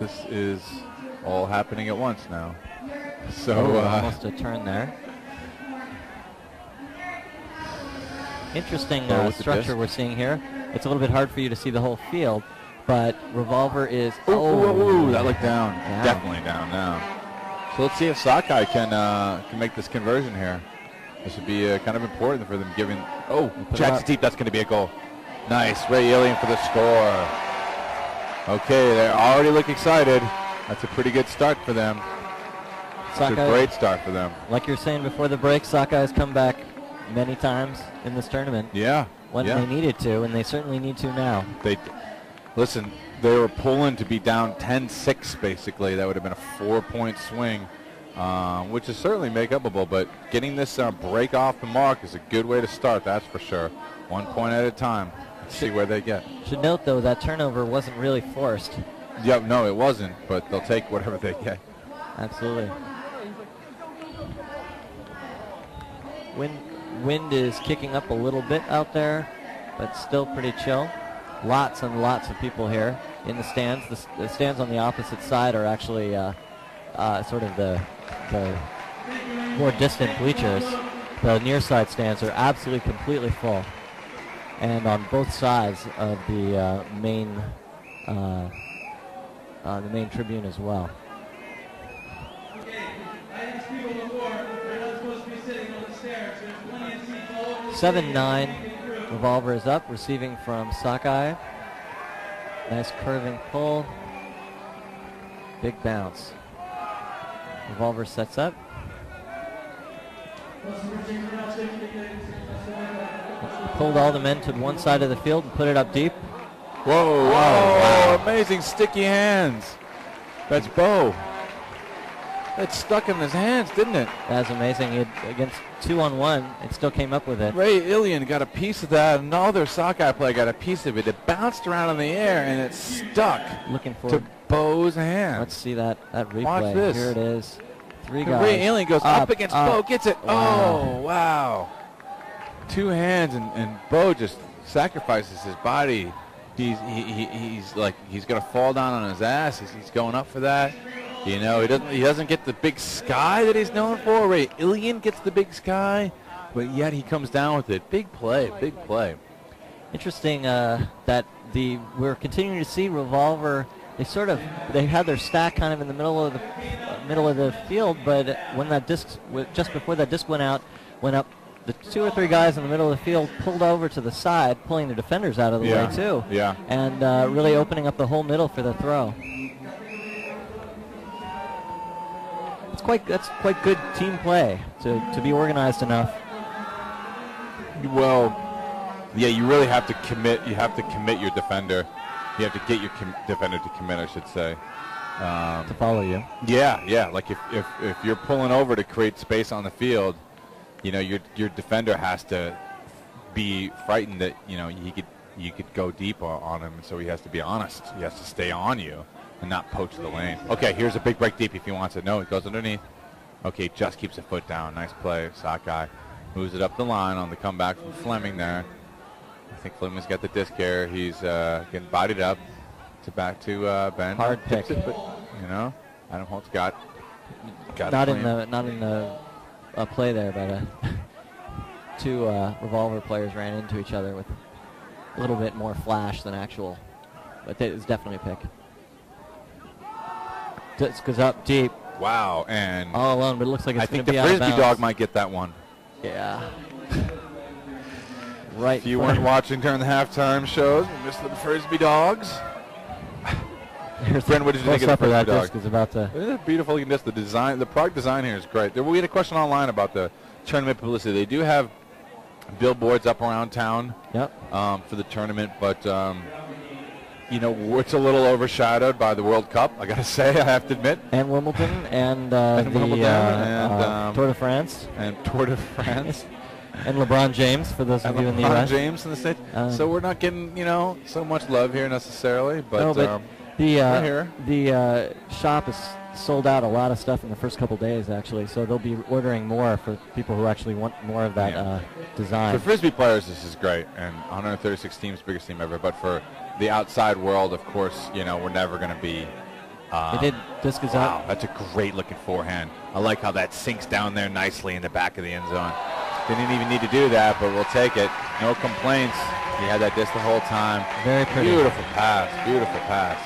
This is all happening at once now. So Oh, uh, almost a turn there. Interesting Oh, uh, structure we're seeing here. It's a little bit hard for you to see the whole field, but revolver is. Ooh, oh, ooh, ooh, that looked down. Down. Definitely down now. So let's see if Sockeye can uh, can make this conversion here. This would be uh, kind of important for them giving. Oh, it jacks deep. That's going to be a goal. Nice. Ray Alien for the score. Okay, they already look excited. That's a pretty good start for them. It's a great start for them. Like you're saying before the break, Sockeye has come back many times in this tournament. Yeah. When yeah. they needed to, and they certainly need to now. They listen. They were pulling to be down 10-6 basically. That would have been a four-point swing, um, which is certainly make upable. But getting this uh, break off the mark is a good way to start. That's for sure. One point at a time. Let's see where they get. Should note though that turnover wasn't really forced. Yep. No, it wasn't. But they'll take whatever they get. Absolutely. Wind, wind is kicking up a little bit out there, but still pretty chill. Lots and lots of people here in the stands. The, the stands on the opposite side are actually uh, uh, sort of the, the more distant bleachers. The near side stands are absolutely completely full. And on both sides of the uh, main uh, uh, the main tribune as well. Seven nine, revolver is up, receiving from Sockeye. Nice curving pull, big bounce. Revolver sets up. Pulled all the men to one side of the field and put it up deep. Whoa! Whoa! Oh, amazing sticky hands. That's Beau. That stuck in his hands, didn't it? That's amazing. It, against two on one, it still came up with it. Ray Ilian got a piece of that. Another Sockeye player got a piece of it. It bounced around in the air and it stuck Looking for to Beau's hand. Let's see that that replay. Watch this. Here it is. Three And guys. Ray Alien goes up, up against up. Beau, gets it. Wow. Oh, wow. Two hands, and, and Beau just sacrifices his body. He's he, he, he's like he's gonna fall down on his ass. He's, he's going up for that. You know, he doesn't he doesn't get the big sky that he's known for. Ray Ilian gets the big sky, but yet he comes down with it. Big play, big play. Interesting uh, that the we're continuing to see Revolver. They sort of they had their stack kind of in the middle of the uh, middle of the field, but when that disc just before that disc went out, went up. The two or three guys in the middle of the field pulled over to the side, pulling the defenders out of the Yeah, way too, yeah. and uh, really opening up the whole middle for the throw. It's quite that's quite good team play to, to be organized enough. Well, yeah, you really have to commit. You have to commit your defender. You have to get your com- defender to commit, I should say. Um, to follow you. Yeah, yeah. Like if, if, if you're pulling over to create space on the field, you know your your defender has to be frightened that you know he could you could go deep on him, so he has to be honest. He has to stay on you and not poach the lane. Okay, here's a big break deep if he wants it. No, it goes underneath. Okay, just keeps a foot down. Nice play. Sockeye moves it up the line on the comeback from Fleming there. I think Fleming's got the disc here. He's uh, getting bodied up. To back to uh, Ben. Hard pick. It, but, you know, Adam Holtz got, got not in the not in the uh, play there, but uh, two uh, revolver players ran into each other with a little bit more flash than actual. But it was definitely a pick. Disc goes up deep. Wow, and all alone, but it looks like it's I think the frisbee dog might get that one. Yeah. right. If you weren't watching during the halftime shows, you missed the frisbee dogs. Here's Brent, what did you think of the that dog? disc is about to. Isn't it beautiful? You can just the design, the product design here is great. There, we had a question online about the tournament publicity. They do have billboards up around town. Yep. Um, for the tournament, but um, you know, it's a little overshadowed by the World Cup. I got to say, I have to admit. And Wimbledon and, uh, And the Wimbledon uh, and, uh, um, Tour de France. And Tour de France. and LeBron James for those and of you in the LeBron U.S. James in the States. Uh, so we're not getting, you know, so much love here necessarily, but, no, but um, the uh, here. the uh, shop is sold out a lot of stuff in the first couple days actually, so they'll be ordering more for people who actually want more of that Yeah. uh, design. For frisbee players, this is great, and 136 teams, biggest team ever. But for the outside world, of course, you know, we're never going to be. Um, They did wow, up. that's a great looking forehand. I like how that sinks down there nicely in the back of the end zone. Didn't even need to do that, but we'll take it. No complaints. He had that disc the whole time. Very pretty. Beautiful pass. Beautiful pass.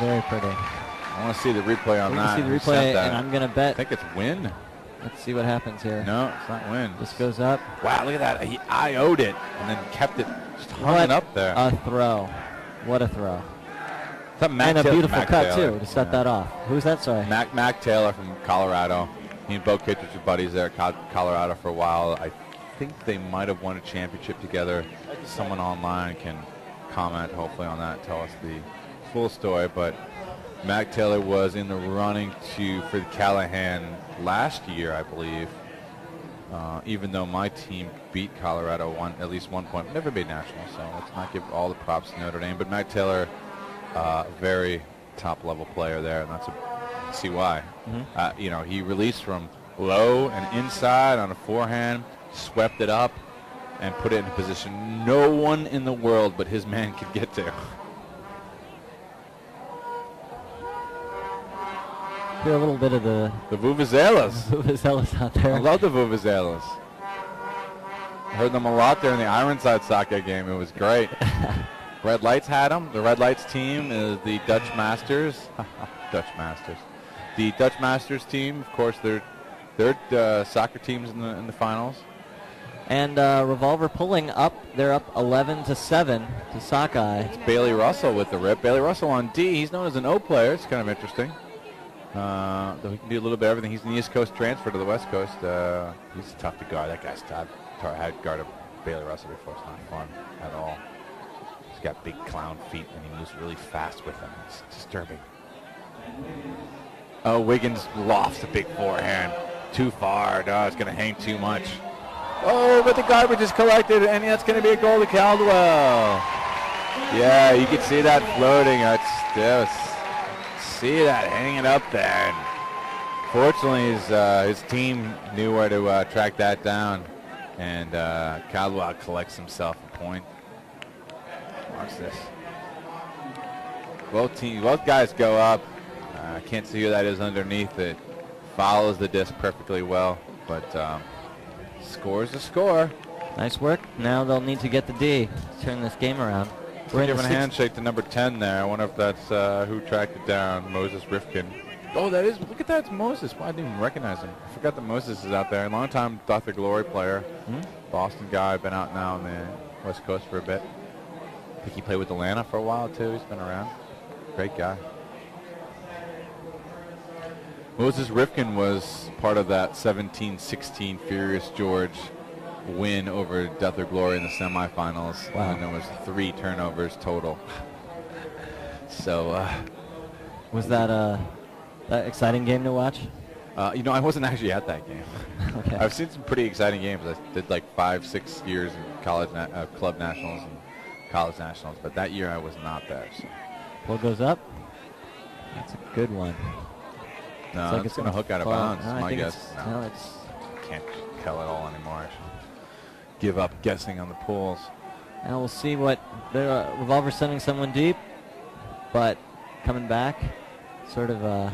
Very pretty. I want to see the replay on We're that. see the replay, that? and I'm gonna bet. I think it's win. Let's see what happens here. No, it's not win. This goes up. Wow, look at that. He IO'd it and then kept it just hung What up there. a throw! What a throw! And a beautiful Mac cut Taylor. too to set Yeah. that off. Who's that? Sorry. Mac Mac Taylor from Colorado. He and Beau Kittredge were buddies there at Colorado for a while. I think they might have won a championship together. Someone online can comment, hopefully, on that. Tell us the full story. But Mac Taylor was in the running to for the Callahan last year, I believe. Uh, even though my team beat Colorado one at least one point, never made nationals. So let's not give all the props to Notre Dame. But Mac Taylor, uh, very top level player there, and that's a see why. Mhm. Uh, you know, he released from low and inside on a forehand, swept it up, and put it in a position no one in the world but his man could get to. Hear a little bit of the The Vuvuzelas. Vuvuzelas out there. I love the Vuvuzelas. I heard them a lot there in the Ironside soccer game. It was great. Red Lights had them. The Red Lights team is the Dutch Masters. Dutch Masters. The Dutch Masters team, of course, they're they're uh, soccer teams in the in the finals. And uh, Revolver pulling up. They're up 11 to 7 to Sockeye. It's Bailey Russell with the rip. Bailey Russell on D. He's known as an O player. It's kind of interesting. Uh, though he can do a little bit of everything. He's an East Coast transfer to the West Coast. Uh, he's tough to guard. That guy's tough. Tar- had guarded Bailey Russell before. It's not fun at all. He's got big clown feet and he moves really fast with them. It's disturbing. Oh, Wiggins lofts a big forehand. Too far. No, it's going to hang too much. Oh, but the garbage is collected, and that's going to be a goal to Caldwell. Yeah, you can see that floating. That's yes. See that hanging up there. And fortunately, his uh, his team knew where to uh, track that down, and uh, Caldwell collects himself a point. Watch this. Both teams, both guys go up. I can't see who that is underneath it. Follows the disc perfectly well, but um, scores a score. Nice work. Now they'll need to get the D turn this game around. We're giving a sixth- handshake to number 10 there. I wonder if that's uh, who tracked it down, Moses Rifkin. Oh, that is. Look at that. It's Moses. Why I didn't even recognize him. I forgot that Moses is out there. A long time Dr. Glory player. Hmm? Boston guy. Been out now on the West Coast for a bit. I think he played with Atlanta for a while, too. He's been around. Great guy. Moses Rifkin was part of that 17-16 Furious George win over Death or Glory in the semifinals. Wow. And there was three turnovers total. so, uh, Was that a that exciting game to watch? uh, you know, I wasn't actually at that game. Okay. I've seen some pretty exciting games. I did like five, six years in college na- uh, club nationals and college nationals, but that year I was not there. So. Ball goes up. That's a good one. No, Looks like it's going to hook out of bounds. No, my guess. it's- no, no, it's can't tell at all anymore. Should give up guessing on the pools. Now we'll see what the uh, revolver sending someone deep, but coming back, sort of. Uh,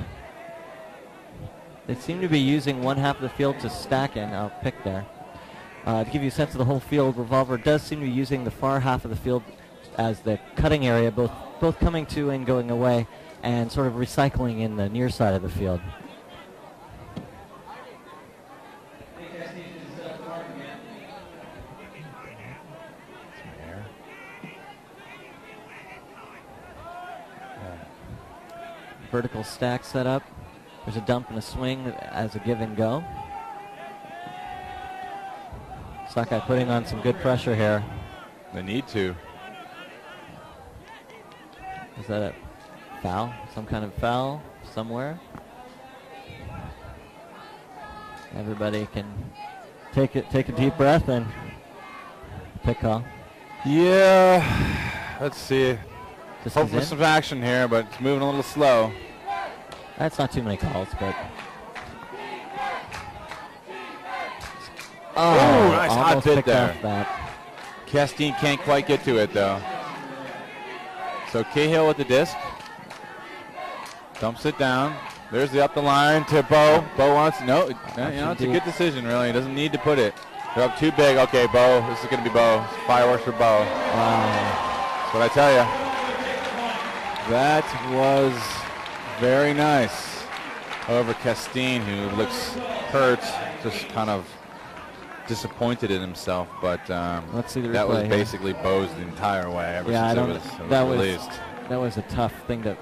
they seem to be using one half of the field to stack in. I'll pick there. Uh, to give you a sense of the whole field, revolver does seem to be using the far half of the field as the cutting area, both both coming to and going away, and sort of recycling in the near side of the field. Vertical stack set up. There's a dump and a swing as a give and go. Sockeye putting on some good pressure here. They need to. Is that a foul? Some kind of foul somewhere? Everybody can take it, take a deep breath and pick call. Yeah. Let's see. Hope for some action here, but it's moving a little slow. That's not too many calls, but. Oh, Ooh, nice hot bit there. that. Castine can't quite get to it though. So Cahill with the disc. Dumps it down. There's the up the line to Beau. Beau wants no. You know, it's a good decision really. He doesn't need to put it. They're up too big. Okay, Beau. This is going to be Beau. Fireworks for Beau. That's what I tell you. That was very nice. However, Castine, who looks hurt, just kind of disappointed in himself. But um, Let's see the that was here. basically Beau's the entire way ever yeah, I since don't. it was, it was that was that was a tough thing to.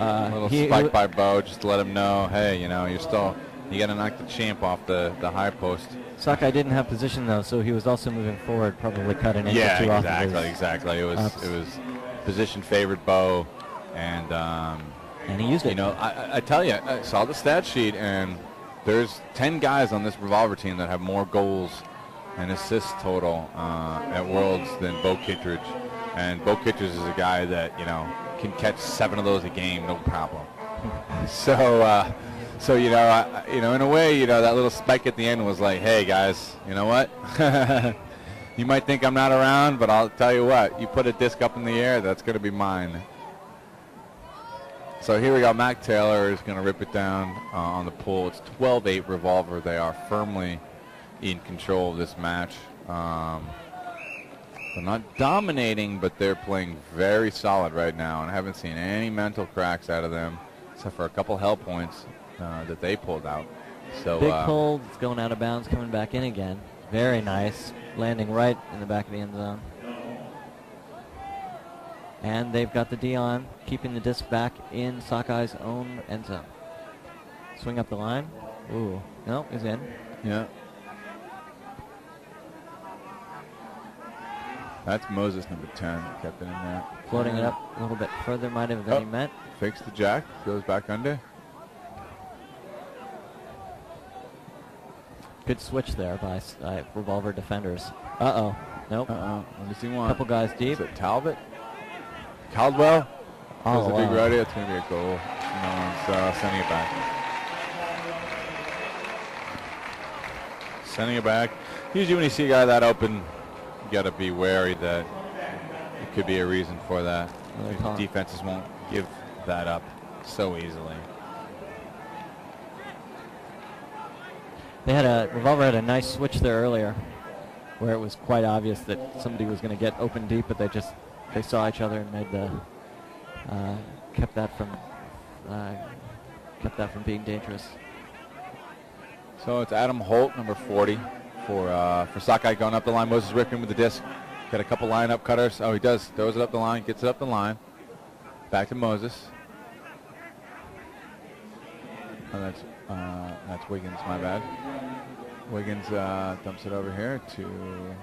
Uh, a little he- spike he- by Beau just to let him know, hey, you know, you're still, you got to knock the champ off the, the high post. Sockeye didn't have position though, so he was also moving forward, probably cut an inch yeah, or two off of exactly, exactly. It was ups. it was position favored Beau, and um, and he used it. you know, I, I- tell you, I saw the stat sheet, and there's 10 guys on this revolver team that have more goals and assists total uh, at Worlds than Beau Kittredge, and Beau Kittredge is a guy that you know can catch seven of those a game, no problem. so, uh, so you know, I- you know, in a way, you know, that little spike at the end was like, hey guys, you know what? you might think I'm not around, but I'll tell you what, you put a disc up in the air, that's going to be mine. So here we go. Mac Taylor is going to rip it down uh, on the pool. It's 12-8 revolver. They are firmly in control of this match. Um, they're not dominating, but they're playing very solid right now, and I haven't seen any mental cracks out of them, except for a couple hell points uh, that they pulled out. So Big uh, pull, it's going out of bounds, coming back in again. Very nice, landing right in the back of the end zone. And they've got the D on, keeping the disc back in Sockeye's own end zone. Swing up the line. Ooh, no, he's in. Yeah. That's Moses number 10. Kept it in there. Floating it up a little bit further might have than Oh, he meant. Fakes the jack. Goes back under. Good switch there by uh, Revolver defenders. Uh-oh. Nope. Uh-oh. Let me see one. Couple guys deep. Is it Talbot? Caldwell? Oh, Goes a big wow. righty. It's going to be a goal. No one's uh, sending it back. Sending it back. Usually when you see a guy that open, you got to be wary that it could be a reason for that. Another The call. defenses won't give that up so easily. They had a Revolver had a nice switch there earlier, where it was quite obvious that somebody was going to get open deep, but they just they saw each other and made the uh, kept that from uh, kept that from being dangerous. So it's Adam Holt, number 40, for uh, for Sockeye going up the line. Moses Rifkin with the disc. Got a couple line up cutters. Oh, he does. Throws it up the line. Gets it up the line. Back to Moses. Oh, that's uh, that's Wiggins. My bad. Wiggins uh, dumps it over here to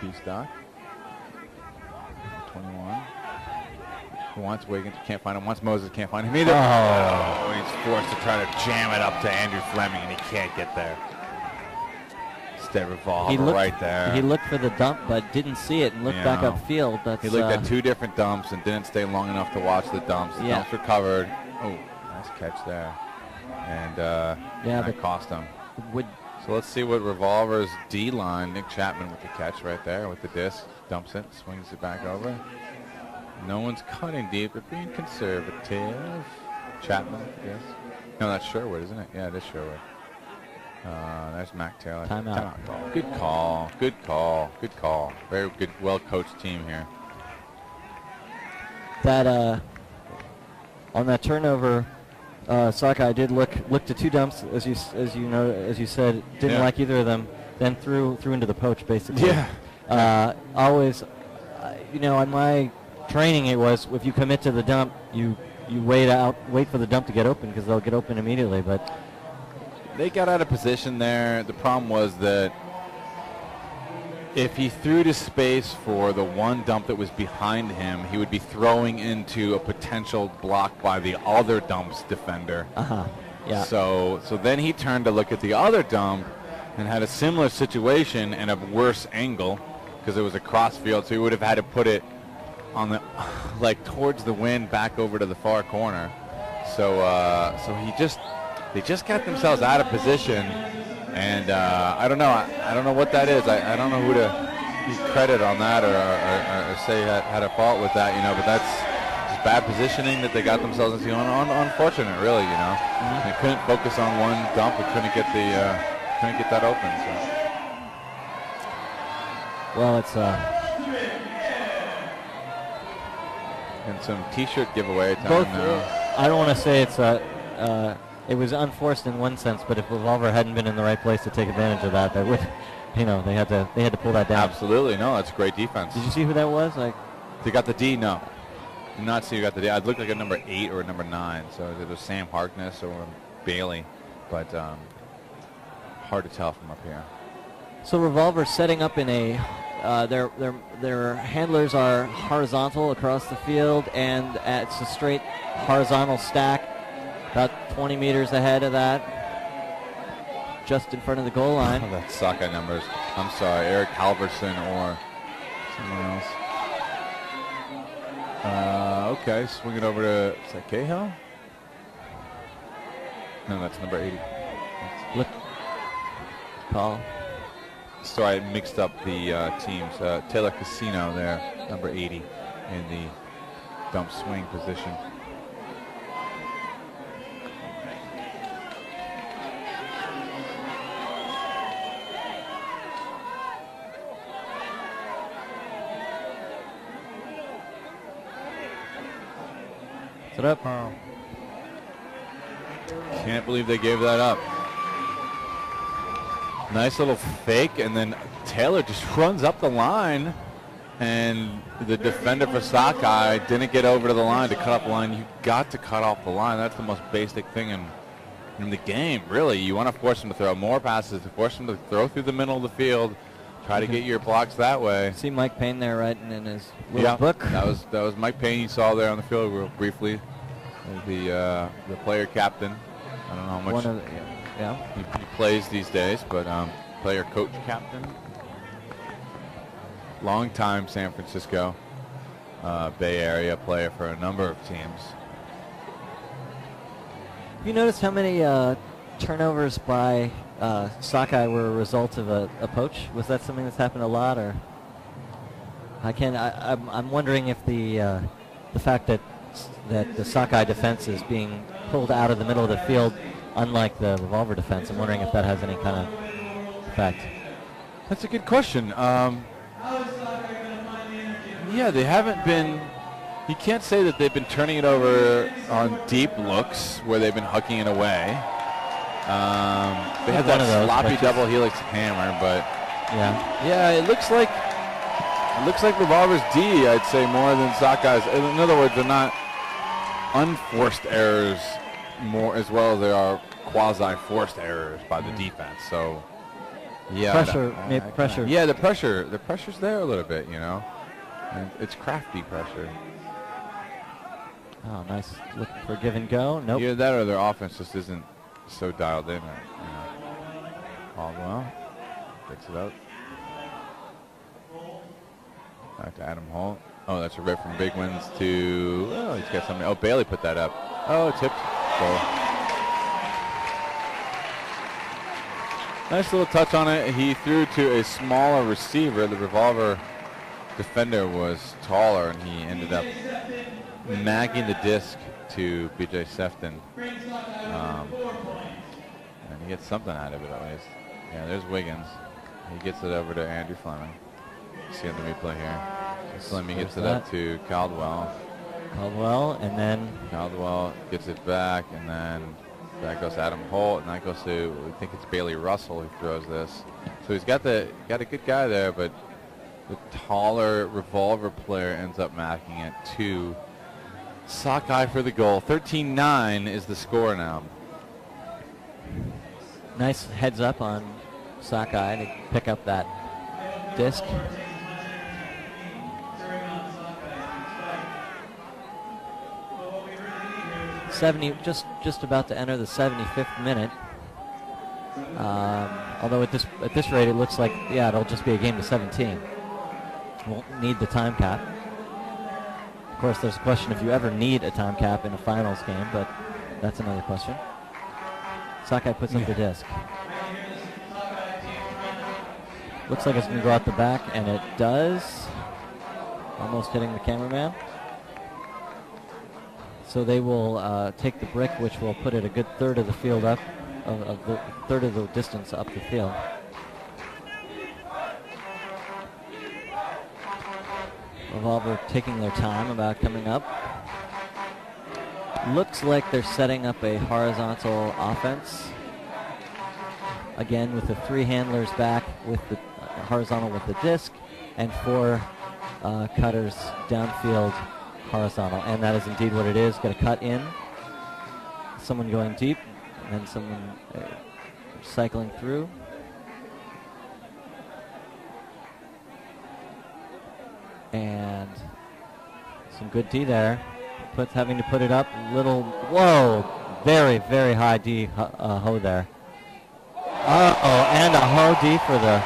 P Stock. 21. He wants Wiggins. Can't find him. Wants Moses. Can't find him either. Oh. He's forced to try to jam it up to Andrew Fleming, and he can't get there. Stay revolver he looked right there. He looked for the dump, but didn't see it and looked back Yeah. upfield. That's He looked uh, at two different dumps and didn't stay long enough to watch the dumps. The Yeah. dumps were covered. Oh, nice catch there. And uh, Yeah, that cost him. Would So let's see what Revolver's D line. Nick Chapman with the catch right there with the disc. Dumps it, swings it back over. No one's cutting deep, but being conservative. Chapman the. No, that's Sherwood, isn't it? Yeah, it is Sherwood. Uh, there's Mac Taylor. Timeout. call. Good call. Good call. Good call. Very good, well-coached team here. that uh, on that turnover, uh, Sockeye did look look to two dumps as you as you know as you said didn't Yeah. like either of them. Then threw threw into the poach basically. Yeah. Uh, always, you know, in my training it was if you commit to the dump, you you wait out wait for the dump to get open because they'll get open immediately. But They got out of position there. The problem was that if he threw to space for the one dump that was behind him, he would be throwing into a potential block by the other dump's defender. Uh-huh. Yeah. So so then he turned to look at the other dump and had a similar situation and a worse angle because it was a cross field, so he would have had to put it on the like towards the wind back over to the far corner. So uh, so he just they just got themselves out of position, and uh, I don't know I, I don't know what that is. I, I don't know who to give credit on that or, or, or, say had, had a fault with that, you know. But that's just bad positioning that they got themselves into. Un, un, unfortunate, really, you know. They couldn't focus on one dump. They couldn't get the uh, couldn't get that open. So. Well, it's uh, And some T-shirt giveaway time both. now. I don't want to say it's a. uh, it was unforced in one sense, but if Revolver hadn't been in the right place to take advantage of that, they would, you know, they had to they had to pull that down. Absolutely, no, that's great defense. Did you see who that was? Like, They got the D, no. Did not see who got the D. It looked like a number eight or a number nine. So it was Sam Harkness or Bailey, but um, hard to tell from up here. So Revolver setting up in a, uh, their their their handlers are horizontal across the field, and it's a straight horizontal stack, about 20 meters ahead of that, just in front of the goal line. Oh, that's Sockeye numbers. I'm sorry, Eric Halverson or someone else. Uh, okay, swing it over to is that Cahill? No, that's number 80. That's Look, call. Sorry, I mixed up the uh, teams. Uh, Taylor Cascino there, number 80, in the dump swing position. Set up. Can't believe they gave that up. Nice little fake, and then Taylor just runs up the line, and the defender for Sockeye didn't get over to the line to cut off the line. You got to cut off the line. That's the most basic thing in, in the game, really. You want to force them to throw more passes, to force them to throw through the middle of the field, try to get your blocks that way. See Mike Payne there writing in his little Yeah, book. that was that was Mike Payne you saw there on the field real briefly, the uh, the player captain. I don't know how much the- yeah. he, he plays these days, but um, player coach captain. Long time San Francisco uh, Bay Area player for a number of teams. Have you noticed how many uh, turnovers by uh, Sockeye were a result of a, a poach? Was that something that's happened a lot, or I can I, I'm, I'm wondering if the uh, the fact that that the Sockeye defense is being pulled out of the middle of the field, unlike the revolver defense. I'm wondering if that has any kind of effect. That's a good question. Um, yeah, they haven't been. You can't say that they've been turning it over on deep looks where they've been hucking it away. Um, they had that those, sloppy double helix hammer, but Yeah. yeah, it looks like it looks like Revolver's D. I'd say more than Sockeyes. In in other words, they're not unforced errors more as well as they are quasi-forced errors by the defense. So yeah, Pressure, I- maybe I- I- pressure. Yeah, the pressure, the pressure's there a little bit, you know. And it's crafty pressure. Oh, nice. Looking for give and go. Nope. Either that or their offense just isn't so dialed in. Right, you know. Caldwell gets it up. Back to Adam Holt. Oh, that's a rip from Big Wins to. Oh, he's got something. Oh, Bailey put that up. Oh, tipped. Goal. Nice little touch on it. He threw to a smaller receiver. The revolver defender was taller, and he ended up macking the disc to BJ Sefton. He gets something out of it at least. Yeah, there's Wiggins. He gets it over to Andrew Fleming. See on the replay here. Fleming gets it There's up to Caldwell. Caldwell, and then Caldwell gets it back, and then that goes to Adam Holt, and that goes to I think it's Bailey Russell who throws this. So he's got the got a good guy there, but the taller revolver player ends up macking it to Sockeye for the goal. 13-9 is the score now. Nice heads up on Sockeye to pick up that disc. Seventy, just just about to enter the 75th minute. Um, although at this at this rate, it looks like yeah, it'll just be a game to 17. Won't need the time cap. Of course, there's a question if you ever need a time cap in a finals game, but that's another question. Sockeye puts up the disc. Looks like it's going to go out the back, and it does. Almost hitting the cameraman. So they will uh, take the brick, which will put it a good third of the field up, of, of the third of the distance up the field. Revolver taking their time about coming up. Looks like they're setting up a horizontal offense. Again, with the three handlers back with the uh, horizontal with the disc, and four uh, cutters downfield horizontal. And that is indeed what it is. Got a cut in. Someone going deep, and someone uh, cycling through. And some good D there. Puts having to put it up. Little whoa, very very high D uh, ho there. Uh oh, and a ho D for the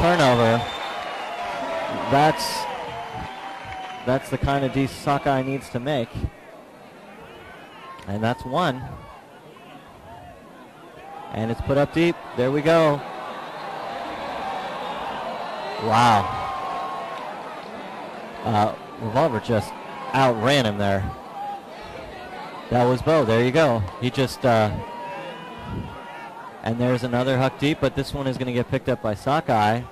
turnover. That's that's the kind of D Sockeye needs to make. And that's one. And it's put up deep. There we go. Wow. Uh, Revolver just outran him there. That was Beau. There you go. He just, uh, and there's another huck deep, but this one is going to get picked up by Sockeye.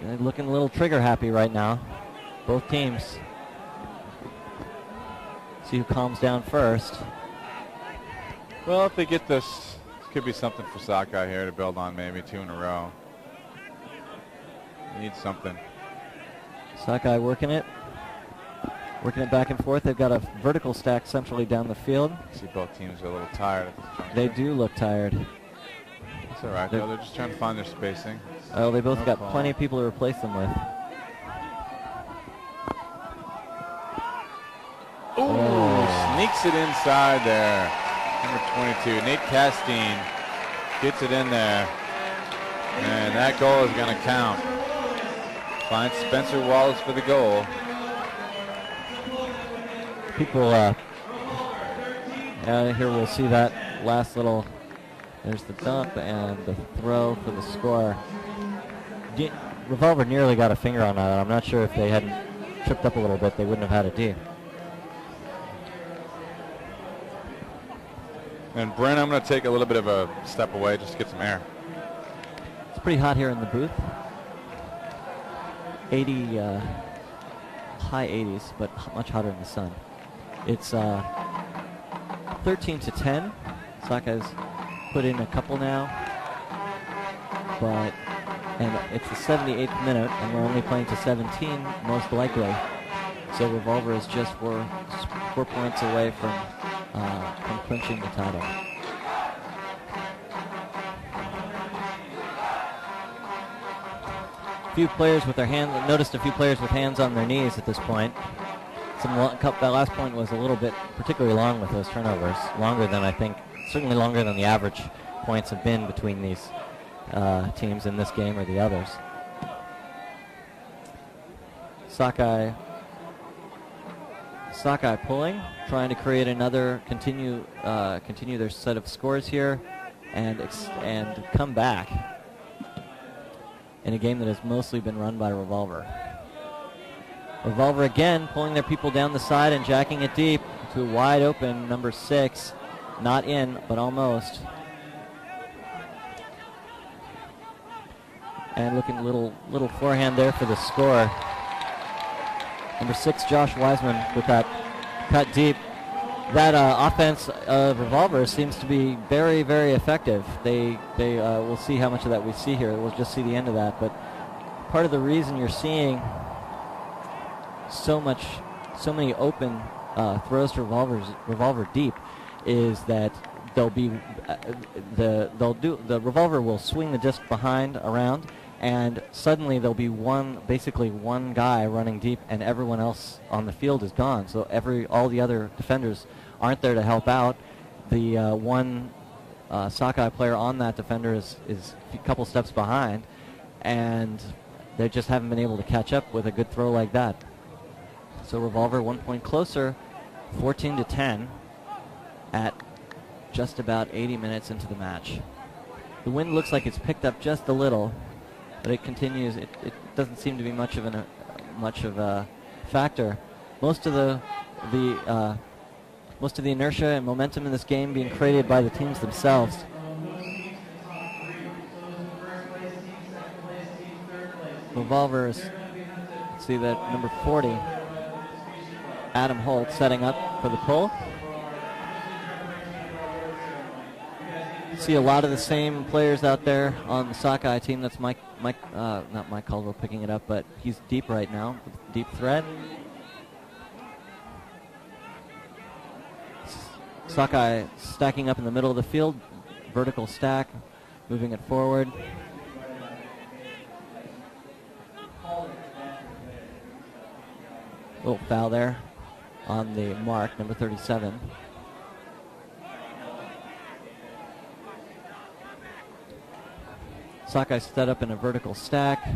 They're looking a little trigger happy right now. Both teams. See who calms down first. Well, if they get this, this could be something for Sockeye here to build on maybe two in a row. Need something. Sockeye working it. Working it back and forth. They've got a vertical stack centrally down the field. See both teams are a little tired. They do look tired. It's all right, They're- though. They're just trying to find their spacing. Oh, they both No got plenty of people to replace them with. Ooh, sneaks it inside there. Number 22, Nate Castine gets it in there. And that goal is going to count. Finds Spencer Wallace for the goal. People, uh, yeah, here we'll see that last little. There's the dump and the throw for the score. Ge- Revolver nearly got a finger on that. I'm not sure if they hadn't tripped up a little bit, they wouldn't have had a D. And Brent, I'm going to take a little bit of a step away just to get some air. It's pretty hot here in the booth. 80, uh, high 80s, but much hotter in the sun. It's uh, 13 to 10. Sockeye's put in a couple now, but and it's the 78th minute, and we're only playing to 17 most likely. So Revolver is just four four points away from uh, from clinching the title. A few players with their hands. Noticed a few players with hands on their knees at this point. Cup, that last point was a little bit particularly long with those turnovers, longer than I think, certainly longer than the average points have been between these uh, teams in this game or the others. Sockeye, Sockeye pulling, trying to create another continue uh, continue their set of scores here, and and come back in a game that has mostly been run by Revolver. Revolver again pulling their people down the side and jacking it deep to wide open number six. Not in, but almost. And looking a little little forehand there for the score. Number six, Josh Wiseman with that cut deep. That uh, offense of Revolver seems to be very, very effective. They, they, uh, we'll see how much of that we see here. We'll just see the end of that. But part of the reason you're seeing so much, so many open uh, throws to revolvers, revolver deep, is that they'll be uh, the they'll do the revolver will swing the disc behind around and suddenly there'll be one, basically one guy running deep, and everyone else on the field is gone. So every, all the other defenders aren't there to help out. The uh, one uh, Sockeye player on that defender is, is a couple steps behind, and they just haven't been able to catch up with a good throw like that. So Revolver one point closer, 14 to 10 at just about 80 minutes into the match. The wind looks like it's picked up just a little, but it continues. It, it doesn't seem to be much of an uh, much of a factor. Most of the the uh, most of the inertia and momentum in this game being created by the teams themselves. Revolvers. See that number 40, Adam Holt, setting up for the pull. See a lot of the same players out there on the Sockeye team. That's Mike, Mike, uh, not Mike Caldwell picking it up, but he's deep right now, deep threat. Sockeye stacking up in the middle of the field, vertical stack, moving it forward. Little foul there on the mark, number 37. Sockeye set up in a vertical stack.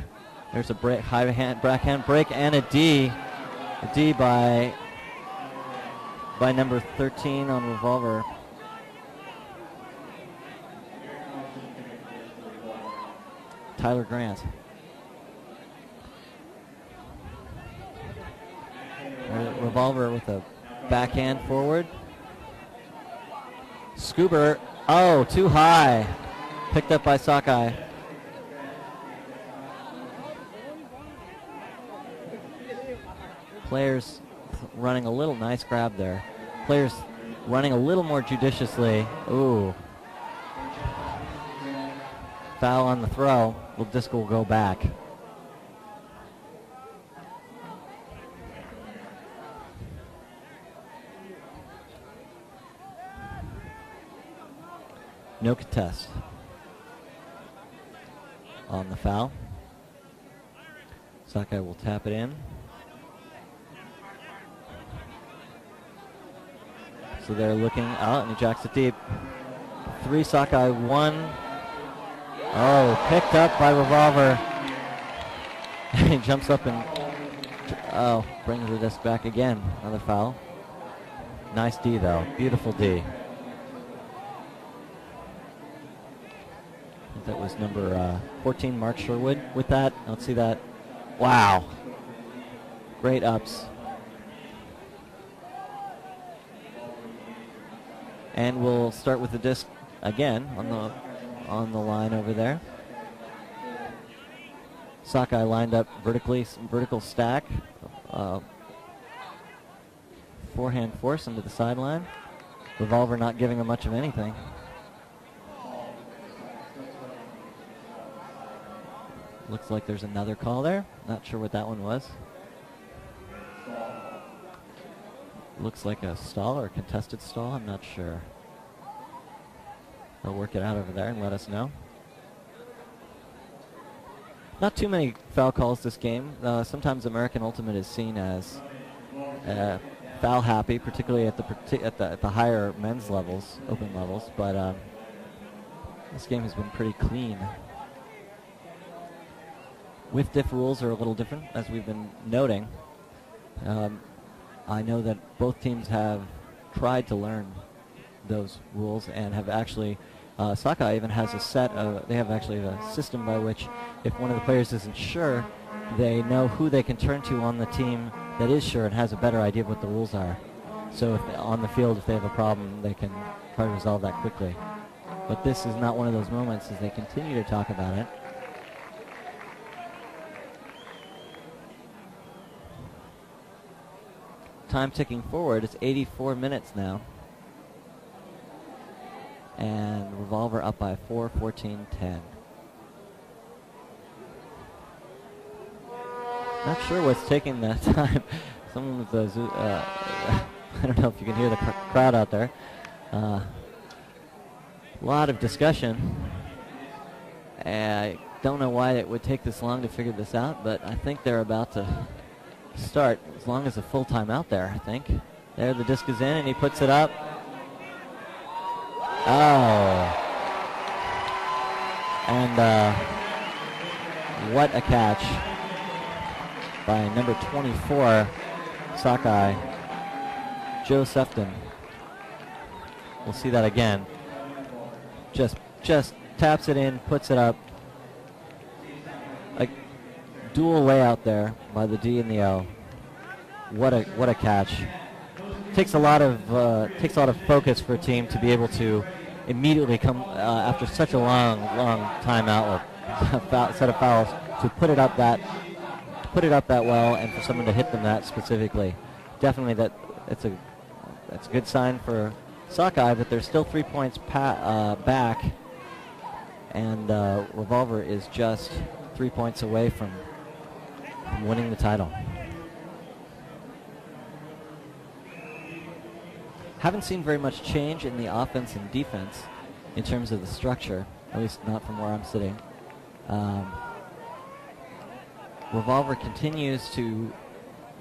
There's a break, high hand, backhand break, and a D. A D by by number 13 on revolver. Tyler Grant. Revolver with a backhand forward. Scoober, oh, too high. Picked up by Sockeye. Players running a little nice grab there. Players running a little more judiciously. Ooh. Foul on the throw. Well, disc will go back. No contest on the foul. Sockeye will tap it in. So they're looking out, and he jacks it deep. Three Sockeye, one. Oh, picked up by Revolver. he jumps up and, oh, brings the disc back again. Another foul. Nice D, though. Beautiful D. That was number uh, 14, Mark Sherwood. With that, let's see that. Wow. Great ups. And we'll start with the disc again on the on the line over there. Sockeye lined up vertically, vertical stack. Uh, forehand force into the sideline. Revolver not giving him much of anything. Looks like there's another call there. Not sure what that one was. Looks like a stall or a contested stall. I'm not sure. They'll work it out over there and let us know. Not too many foul calls this game. Uh, sometimes American Ultimate is seen as uh, foul happy, particularly at the, at the at the higher men's levels, open levels. But um, this game has been pretty clean. With diff rules are a little different, as we've been noting. Um, I know that both teams have tried to learn those rules and have actually, uh, Sockeye even has a set of, they have actually a system by which if one of the players isn't sure, they know who they can turn to on the team that is sure and has a better idea of what the rules are. So if on the field, if they have a problem, they can try to resolve that quickly. But this is not one of those moments as they continue to talk about it. Time ticking forward. It's 84 minutes now. And Revolver up by 4, 14, 10. Not sure what's taking that time. Someone with a, uh, I don't know if you can hear the cr crowd out there. A uh, lot of discussion. I don't know why it would take this long to figure this out, but I think they're about to start as long as a full time out there, I think. There the disc is in and he puts it up. Oh. And uh, what a catch by number 24, Sockeye, Joe Sefton. We'll see that again. Just, just taps it in, puts it up. Dual layout there by the D and the O. What a, what a catch! Takes a lot of, uh, takes a lot of focus for a team to be able to immediately come uh, after such a long, long timeout or set of fouls to put it up that, put it up that well, and for someone to hit them that specifically. Definitely, that it's a, that's a good sign for Sockeye, but they're still three points pa- uh, back, and uh, Revolver is just three points away from winning the title. Haven't seen very much change in the offense and defense in terms of the structure, at least not from where I'm sitting. Um, Revolver continues to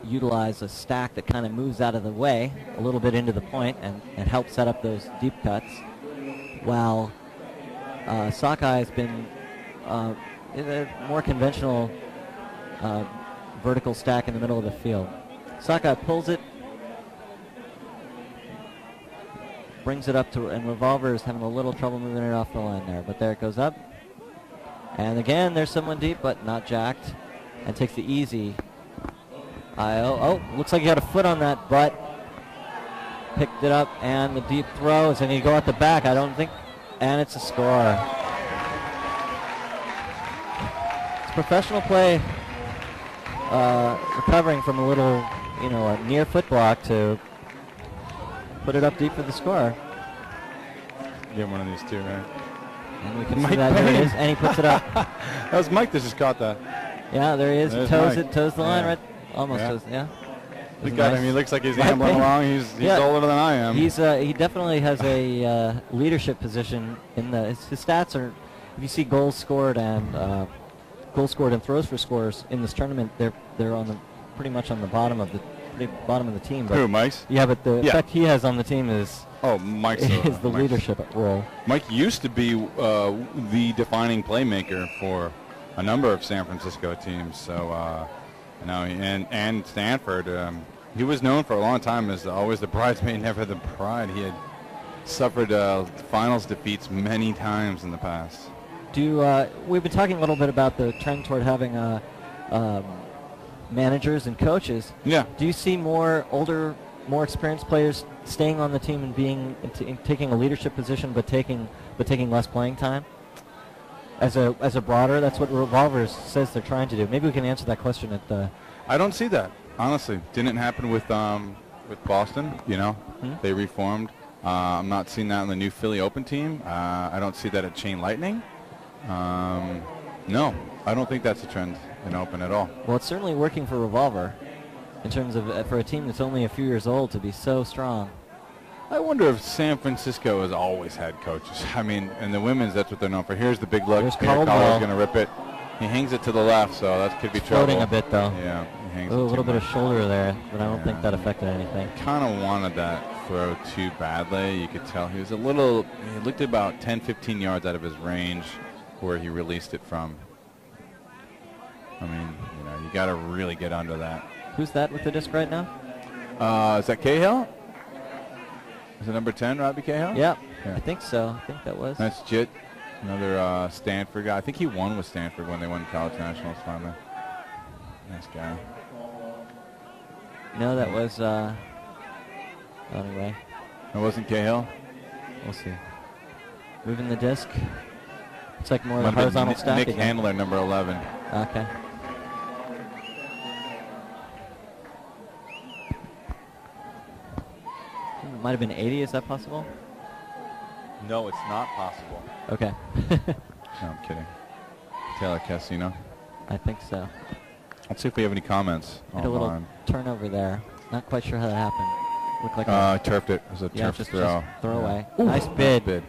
utilize a stack that kind of moves out of the way a little bit into the point and, and helps set up those deep cuts, while uh, Sockeye has been uh, more conventional uh, vertical stack in the middle of the field. Sockeye pulls it, brings it up to, and Revolver is having a little trouble moving it off the line there, but there it goes up. And again, there's someone deep, but not jacked, and takes the easy. Oh, oh, looks like he had a foot on that, but picked it up, and the deep throws, and he go at the back. I don't think, and it's a score. It's professional play, uh, recovering from a little, you know, a near foot block to put it up deep for the score. Get one of these two, right? And we can see that here it is, and he puts it up. that was Mike that just caught that. Yeah, there he is. There's he toes Mike. it, toes the line Yeah. right, almost Yeah. toes, yeah. Look at nice. him. He looks like he's Right ambling there. along. He's, he's Yeah. older than I am. He's uh, he definitely has a uh, leadership position in the his, his stats are if you see goals scored and uh, goals scored and throws for scores in this tournament they're they're on the pretty much on the bottom of the pretty bottom of the team. But Who, Mike's? Yeah, but the Yeah. effect he has on the team is Oh, Mike's is the- the Mike's- leadership role. Mike used to be uh, the defining playmaker for a number of San Francisco teams. So, uh, you know, and and Stanford, um, he was known for a long time as always the bridesmaid, never the bride. He had suffered uh, finals defeats many times in the past. Do uh, we've been talking a little bit about the trend toward having uh, um, managers and coaches. Yeah. Do you see more older, more experienced players staying on the team and being t- taking a leadership position, but taking but taking less playing time? As a as a broader, that's what Revolvers says they're trying to do. Maybe we can answer that question at the. I don't see that honestly. Didn't happen with um, with Boston. You know, Hmm? they reformed. Uh, I'm not seeing that in the new Philly Open team. Uh, I don't see that at Chain Lightning. Um, no, I don't think that's a trend in Open at all. Well, it's certainly working for Revolver, in terms of uh, for a team that's only a few years old to be so strong. I wonder if San Francisco has always had coaches. I mean, in the women's, that's what they're known for. Here's the big look. Peter Caldwell. Going to rip it. He hangs it to the left, so that could be trouble. Floating a bit though. Yeah, he hangs Ooh, it a little bit of shoulder there, but I don't think that affected anything. Kind of wanted that throw too badly. You could tell he was a little. He looked about 10, 15 yards out of his range where he released it from. I mean, you know, you got to really get under that. Who's that with the disc right now? Uh, is that Cahill? Is it number 10, Robbie Cahill? Yeah, Yeah. I think so. I think that was. That's Jit, another uh, Stanford guy. I think he won with Stanford when they won college nationals finally. Nice guy. No, that was. Uh, anyway, It wasn't Cahill. we'll see. Moving the disc. It's like more Might a have been horizontal Nick, stack Nick again. Handler, number 11. Okay. Hmm, Might have been 80. Is that possible? No, it's not possible. Okay. No, I'm kidding. Taylor Cascino. I think so. Let's see if we have any comments Had a little turnover there. Not quite sure how that happened. Looked like Uh, a turfed it. It was a yeah, turf just, throw. just throwaway. Yeah. Nice Ooh, bid. bid.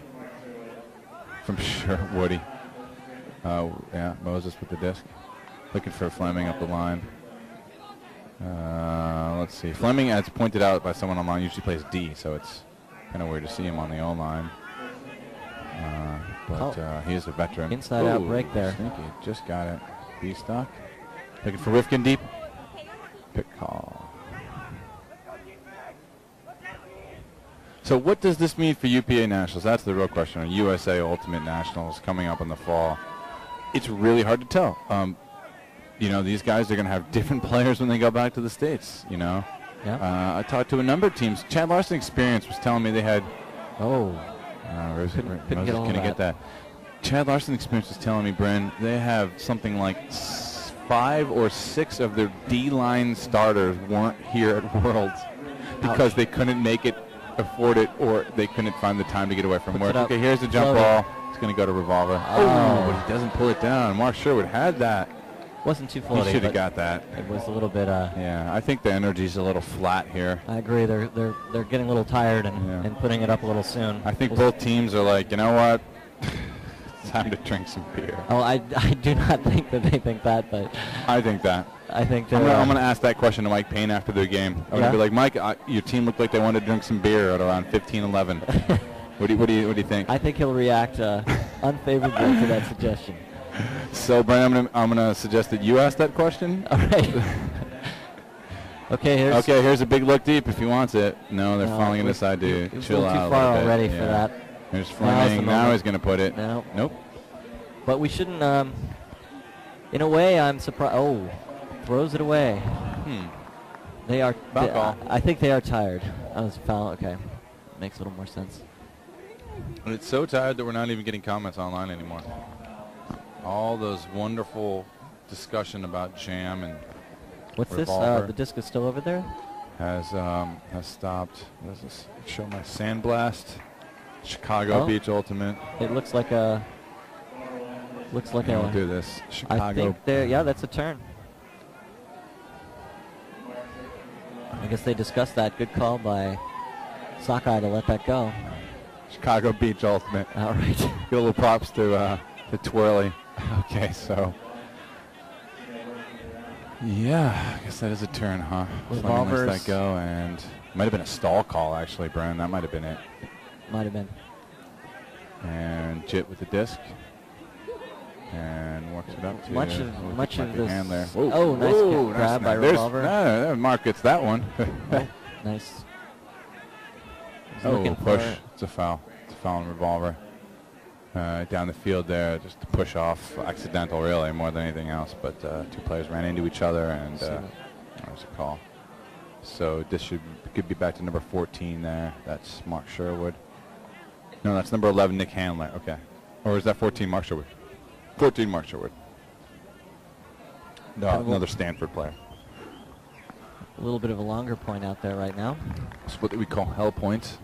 From sure Woody. Uh, yeah, Moses with the disc. Looking for Fleming up the line. Uh, let's see. Fleming, as pointed out by someone online, usually plays D, so it's kind of weird to see him on the O line. Uh, but Oh. uh, he is a veteran. Inside out break there. Sneaky. Just got it. Bestock. Looking for Rifkin deep. Pick call. So what does this mean for UPA Nationals? That's the real question. Or USA Ultimate Nationals coming up in the fall. It's really hard to tell. Um, you know, these guys are going to have different players when they go back to the States, you know. Yeah. Uh, I talked to a number of teams. Chad Larson Experience was telling me they had... Oh. Uh, Rose, Couldn't- couldn't get all that. get that? Chad Larson Experience was telling me, Bryn, they have something like five or six of their D-line starters weren't here at Worlds because they couldn't make it, afford it, or they couldn't find the time to get away from Puts work. it. Okay, here's the jump ball. It's going to go to Revolver. Oh. but he doesn't pull it down. Mark Sherwood had that. Wasn't too He floaty. should have got that. It was a little bit. Uh, Yeah, I think the energy's a little flat here. I agree. They're they're they're getting a little tired and, Yeah. and putting it up a little soon. I think We'll- both teams are like, you know what? Time to drink some beer. Oh, I, I do not think that they think that, but I think that. I think I'm gonna, uh, I'm gonna ask that question to Mike Payne after the game. I'm Yeah? gonna be like, Mike, uh, your team looked like they wanted to drink some beer at around 15-11. what do you, what do you, what do you think? I think he'll react uh, unfavorably to that suggestion. So, Brian, I'm gonna, I'm gonna suggest that you ask that question. All right. okay, here's. Okay, here's a big look deep if he wants it. No, they're No, finally gonna decide to it was a chill too out a far already for that. There's Fleming. Now moment. he's gonna put it. No. Nope. But we shouldn't. Um, in a way, I'm surprised. Oh, throws it away. Hmm. They are. Foul they-. I, I think they are tired. That was foul. Okay, makes a little more sense. And it's so tired that we're not even getting comments online anymore. All those wonderful discussion about jam and What's this? Uh, the disc is still over there. has um, has stopped. Does this show my sandblast? Chicago Oh. Beach Ultimate. It looks like a. Looks like Yeah, a. we'll do this. I think there. Yeah, that's a turn. I guess they discussed that. Good call by Sockeye to let that go. Chicago Beach Ultimate. All right. Get a little props to uh, to Twirly. Okay, so. Yeah, I guess that is a turn, huh? Revolvers. that go, and might have been a stall call actually, Brian. That might have been it. Might have been. And Jit with the disc. And works it up to Much of- much of this- hand there. oh, nice Whoa, grab by There's- Revolver. No, no, Mark gets that one. Oh, nice. He's oh, push. for- It's a foul. It's a foul on Revolver. Uh, down the field there, just to push off, accidental really, more than anything else. But uh, two players ran into each other, and uh, that was a call. So this should could be back to number 14 there. That's Mark Sherwood. No, that's number 11, Nick Handler. Okay. Or is that 14, Mark Sherwood? 14, Mark Sherwood. No, Kind of a- another Stanford player. A little bit of a longer point out there right now. It's what we call hell points.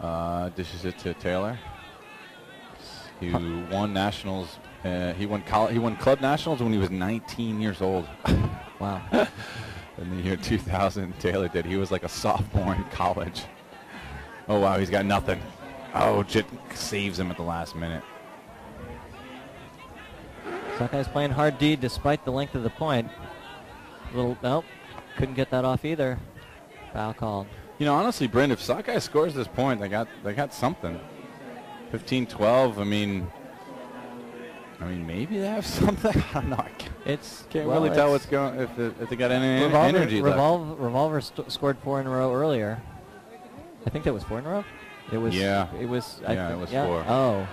Uh, dishes it to Taylor. He won nationals. Uh, he won coll- he won club nationals when he was 19 years old. wow. In the year 2000, Taylor did. He was like a sophomore in college. Oh wow, he's got nothing. Oh, Jit saves him at the last minute. Sockeye's playing hard D despite the length of the point. Little nope, couldn't get that off either. Foul called. You know, honestly, Brent, if Sockeye scores this point, they got they got something. 15-12. I mean, I mean, maybe they have something. I don't know. I can't, It's can't well, really tell what's going. If, if they got any Revolver, energy left. Revolve, Revolver st- scored four in a row earlier. I think that was four in a row. It was. Yeah. It was. I Yeah, it was yeah. four. Oh.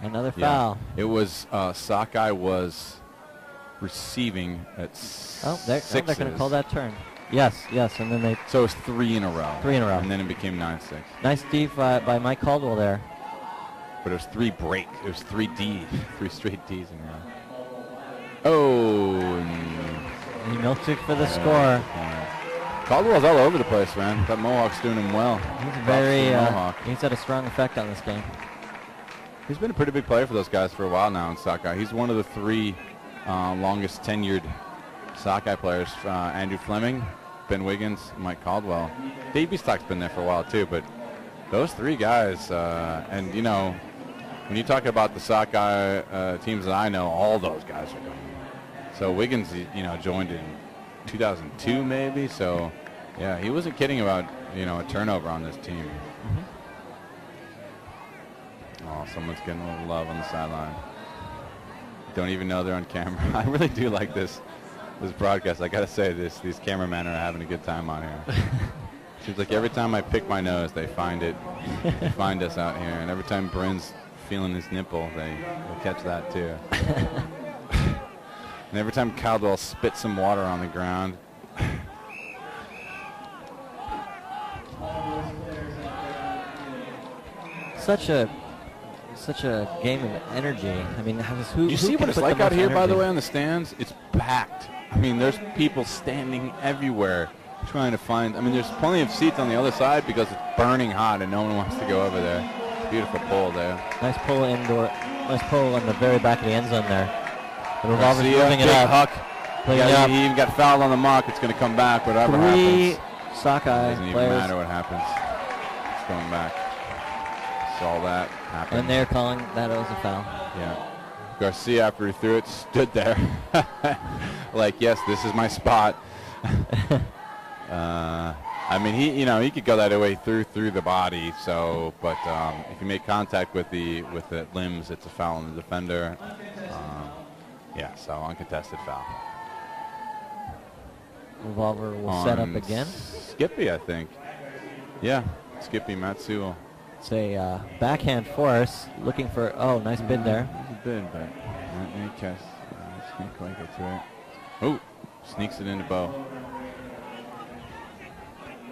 Another Yeah. foul. It was uh, Sockeye was receiving at Oh, they're, oh, they're going to call that turn. Yes, yes, and then they So it was three in a row. Three in a row. And then it became nine six. nice D by, by Mike Caldwell there. But it was three break. It was three D, three straight Ds in a row. Oh. and- He milked it for the Yeah, score. Caldwell's all over the place, man. That Mohawk's doing him well. He's very. Uh, Mohawk. he's had a strong effect on this game. He's been a pretty big player for those guys for a while now in Sockeye. He's one of the three uh, longest tenured Sockeye players. Uh, Andrew Fleming, Ben Wiggins, Mike Caldwell. Dave Stock's been there for a while too, but those three guys, uh, and you know, when you talk about the sockeye uh, teams that I know, all those guys are going. So Wiggins, you know, joined in 2002 maybe. So yeah, he wasn't kidding about you know a turnover on this team. Mm-hmm. Oh, someone's getting a little love on the sideline. Don't even know they're on camera. I really do like this this broadcast. I gotta say this: these cameramen are having a good time on here. Seems like every time I pick my nose, they find it, they find us out here, and every time Bryn's feeling his nipple, they will catch that too. and every time Caldwell spits some water on the ground. Such a such a game of energy. I mean, who? you see what it's like out here, by the way, on the stands? It's packed. I mean, there's people standing everywhere trying to find. I mean, there's plenty of seats on the other side because it's burning hot and no one wants to go over there. Beautiful pole there. Nice pull indoor. Nice pull on the very back of the end zone there. The revolver's Garcia, moving it up. Huck. Up. he even got fouled on the mark. It's going to come back, whatever Three happens. Sockeye Doesn't even players. matter what happens. It's going back. Saw that happen. And they're calling that it was a foul. Yeah. Garcia, after he threw it, stood there. like, yes, this is my spot. uh, I mean, he, you know, he could go that way through through the body. So, but um, if you make contact with the with the limbs, it's a foul on the defender. Um, yeah, so uncontested foul. Revolver will set up again. Skippy, I think. Yeah, Skippy Matsuo. It's a uh, backhand force looking for. Oh, nice bid there. It's a bid, but let me catch. Uh, can't quite get to it. Oh, sneaks it into Beau.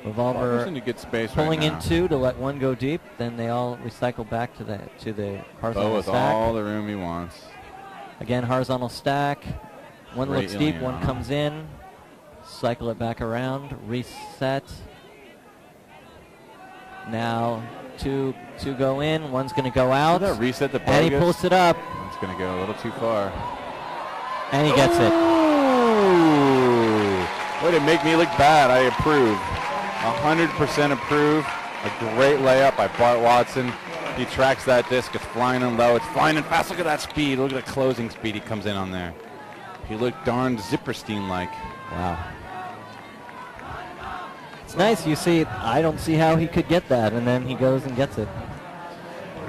Revolver Barber's in a good space right pulling now. in two to let one go deep. Then they all recycle back to the to the Beau horizontal with stack. all the room he wants. Again, horizontal stack. One Great looks deep, one Ileana. comes in. Cycle it back around, reset. Now two two go in, one's going to go out. that reset the and he pulls it up, It's going to go a little too far. and he gets it. Ooh. Way to make me look bad. I approve. 100% approve. A great layup by Bart Watson. He tracks that disc. It's flying in low. It's flying in fast. Look at that speed. Look at the closing speed he comes in on there. He looked darn Zipperstein-like. Wow. It's nice. You see, I don't see how he could get that, and then he goes and gets it.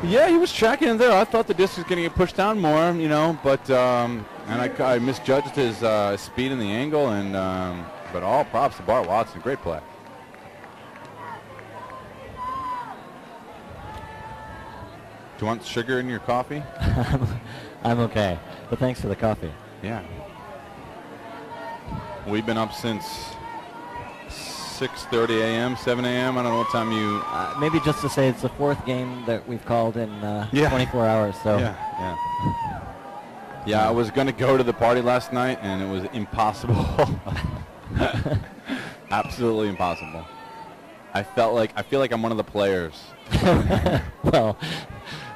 Yeah, he was tracking there. I thought the disc was going to get pushed down more, you know, but um, and I, I misjudged his uh, speed and the angle, and um, but all props to Bart Watson. Great play. Do you want sugar in your coffee? I'm okay, but thanks for the coffee. Yeah. We've been up since 6:30 a.m., 7 a.m. I don't know what time you. Uh, maybe just to say it's the fourth game that we've called in uh, Yeah. 24 hours. So Yeah, yeah. Yeah, I was going to go to the party last night, and it was impossible. Absolutely impossible. I felt like I feel like I'm one of the players. well,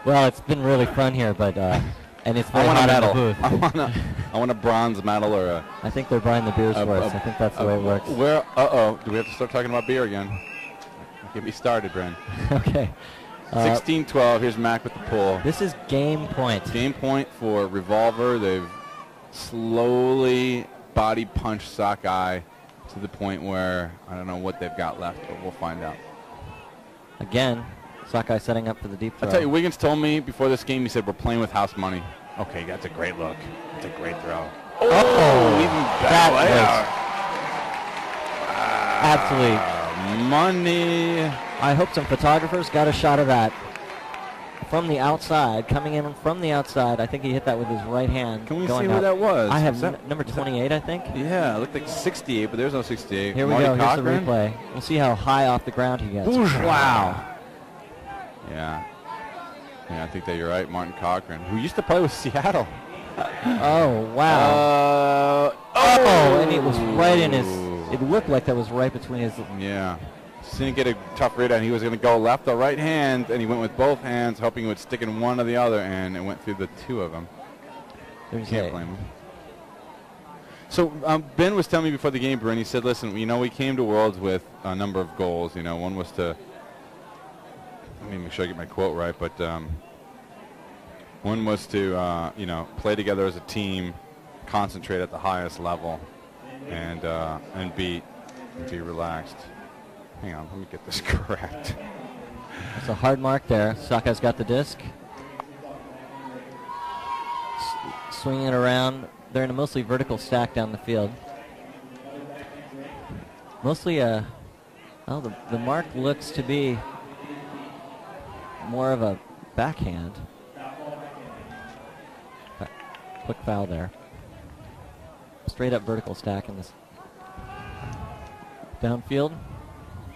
well, it's been really fun here, but uh, and it's I want a medal. I want a, I want a bronze medal or a. I think they're buying the beers a- for us. a- I think that's the way it works. Where? Uh oh. Do we have to start talking about beer again? Get me started, Bren. okay. Uh, 16-12. Here's Mac with the pull. This is game point. Game point for Revolver. They've slowly body punched Sockeye to the point where I don't know what they've got left, but we'll find out. Again, Sockeye setting up for the deep throw. I'll tell you, Wiggins told me before this game, he said, we're playing with house money. Okay, that's a great look. That's a great throw. Oh, even that was absolutely money. I hope some photographers got a shot of that from the outside, coming in from the outside. I think he hit that with his right hand. Can we see who that was? I have that- number 28, I think. Yeah, it looked like 68, but there's no 68. Here we Marty go. Cochran? Here's the replay. We'll see how high off the ground he gets. Wow. Yeah. Yeah, I think that you're right. Martin Cochran, who used to play with Seattle. Oh wow. Uh, oh, and it was right in his. It looked like that was right between his. Yeah. Just didn't get a tough read on. He was going to go left or right hand, and he went with both hands, hoping it would stick in one or the other, and it went through the two of them. There's Can't a- blame him. So um, Ben was telling me before the game, Bryn, he said, listen, you know, we came to Worlds with a number of goals. You know, one was to, let me make sure I get my quote right, but um, One was to uh, you know play together as a team, concentrate at the highest level, and uh, and be be relaxed. Hang on, let me get this correct. It's a hard mark there. Sockeye's got the disc. S- swinging it around. They're in a mostly vertical stack down the field. Mostly a. Well, the, the mark looks to be more of a backhand. Ba- Quick foul there. Straight up vertical stack in this. Downfield.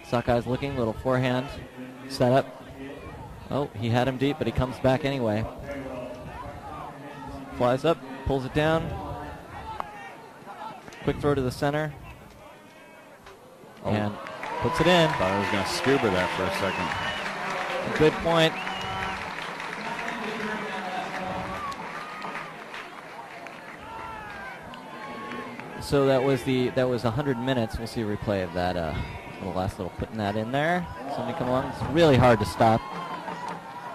Sockeye's looking, little forehand. setup. Oh, he had him deep, but he comes back anyway. Flies up, pulls it down. Quick throw to the center. Oh. And puts it in. Thought I was going to scuba that for a second. Good point. So that was the that was 100 minutes. We'll see a replay of that. Uh, the last little putting that in there. Somebody come along. It's really hard to stop.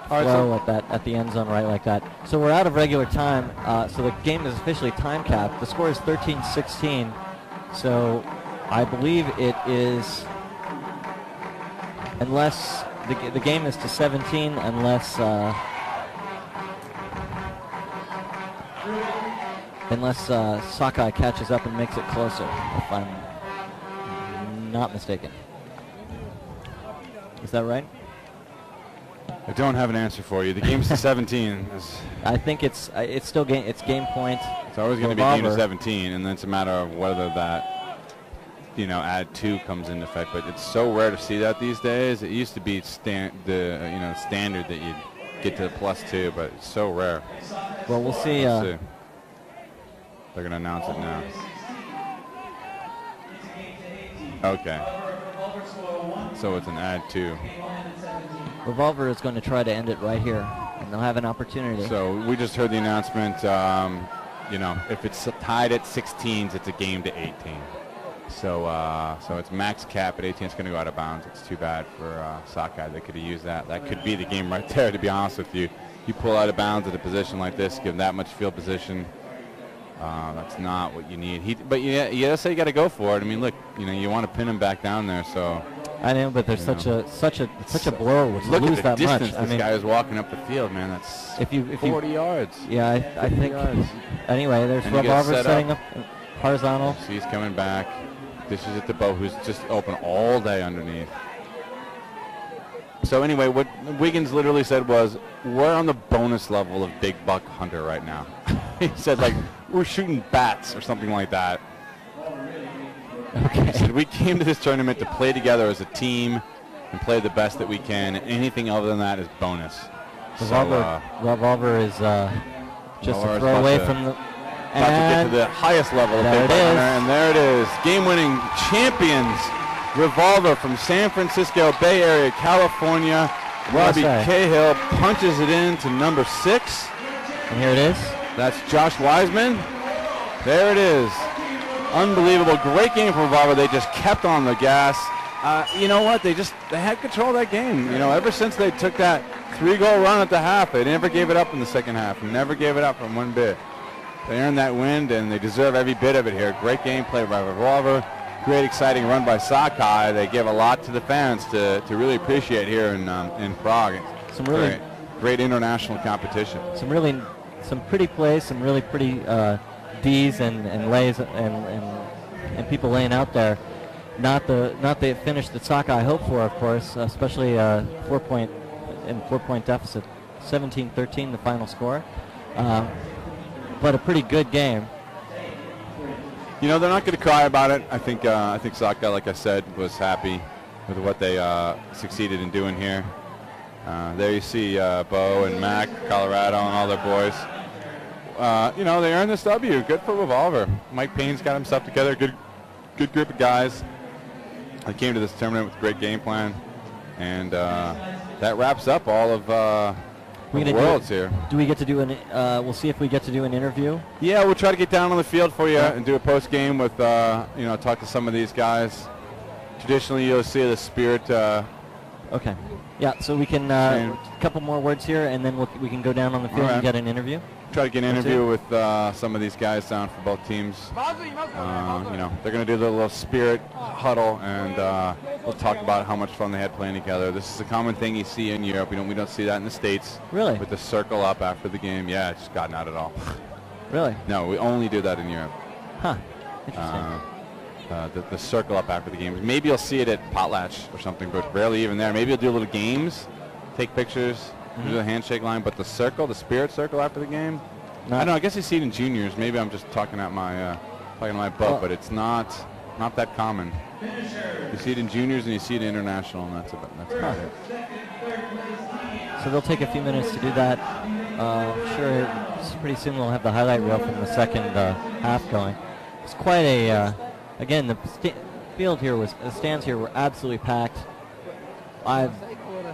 Right, flow so- at that at the end zone right like that. So we're out of regular time. Uh, so the game is officially time capped. The score is 13-16. So I believe it is unless the, the game is to 17 unless uh, unless uh, Sockeye catches up and makes it closer if I'm not mistaken is that right I don't have an answer for you. The game's to 17. It's, I think it's uh, it's still game it's game point it's always going to be game to 17, and then it's a matter of whether that, you know, add two comes into effect. But it's so rare to see that these days. It used to be stan- the uh, you know standard that you'd get to the plus two, but it's so rare. well we'll see, uh, see. They're going to announce it now. Okay. So it's an add two. Revolver is going to try to end it right here and they'll have an opportunity So we just heard the announcement. Um, you know, if it's tied at 16s, it's a game to 18. So, uh, so it's max cap at 18. It's going to go out of bounds. It's too bad for uh, Sockeye. They could have used that. That could be the game right there. To be honest with you, you pull out of bounds at a position like this, give that much field position. Uh, that's not what you need. He, but yeah, you gotta say you got to go for it. I mean, look, you know, you want to pin him back down there. So I know but there's such know. a such a such a blow to look lose at the that distance much I this mean guy is walking up the field, man. That's if you if you 40 yards. Yeah, I, I think. yards. Anyway, there's And you get setting up. up, horizontal. So he's coming back. This is at the Beau, who's just open all day underneath. So anyway, what Wiggins literally said was, "We're on the bonus level of Big Buck Hunter right now." he said, like, "We're shooting bats or something like that." Okay. He said, "We came to this tournament to play together as a team and play the best that we can. Anything other than that is bonus." So, Revolver, uh, Revolver is uh, just a throw away from the. About to get and to the highest level of there Big it is. And there it is. Game-winning champions, Revolver from San Francisco Bay Area, California. Robbie. Cahill punches it in to number six. And here it is. That's Josh Wiseman. There it is. Unbelievable. Great game from Revolver. They just kept on the gas. Uh, you know what? They just they had control of that game. You know, ever since they took that three-goal run at the half, they never gave it up in the second half. Never gave it up from one bit. They earned that win, and they deserve every bit of it here. Great game played by Revolver. Great, exciting run by Sockeye. They give a lot to the fans to, to really appreciate here in um, in Prague. Some really- great, great international competition. Some really, some pretty plays, some really pretty uh, D's and, and lays and, and and people laying out there. Not the not the finish that Sockeye hoped for, of course, especially uh, four point in four point deficit, 17-13 the final score. Uh, but a pretty good game. You know, they're not going to cry about it. I think uh, I think Sockeye, like I said, was happy with what they uh, succeeded in doing here. Uh, there you see uh, Beau and Mac, Colorado, and all their boys. Uh, you know, they earned this W. Good for Revolver. Mike Payne's got himself together. Good, good group of guys. They came to this tournament with great game plan, and uh, that wraps up all of We the gonna do- here. Do we get to do an? Uh, we'll see if we get to do an interview. Yeah, we'll try to get down on the field for you and do a post game with, uh, you know, talk to some of these guys. Traditionally, you'll see the spirit uh, Okay. Yeah, so we can, uh, a couple more words here, and then we'll, we can go down on the field right. and get an interview. Try to get an That's interview it. with uh, some of these guys down for both teams. Uh, you know, they're going to do the little spirit huddle, and uh, we'll talk about how much fun they had playing together. This is a common thing you see in Europe. We don't we don't see that in the states. Really? With the circle up after the game. Yeah, it's got not at all. Really? No, we only do that in Europe. Huh. Interesting. Uh, uh, the, the circle up after the game. Maybe you'll see it at Potlatch or something, but rarely even there. Maybe you'll do little games, take pictures, Mm-hmm. the handshake line, but the circle, the spirit circle after the game, I don't know. I guess you see it in juniors. Maybe I'm just talking out my uh, talking out my butt, Well- but it's not not that common. You see it in juniors and you see it in international, and that's about that's about it. So they'll take a few minutes to do that. Uh, I'm sure pretty soon we'll have the highlight reel from the second uh, half going. It's quite a, uh, again, the sta- field here was, the stands here were absolutely packed. I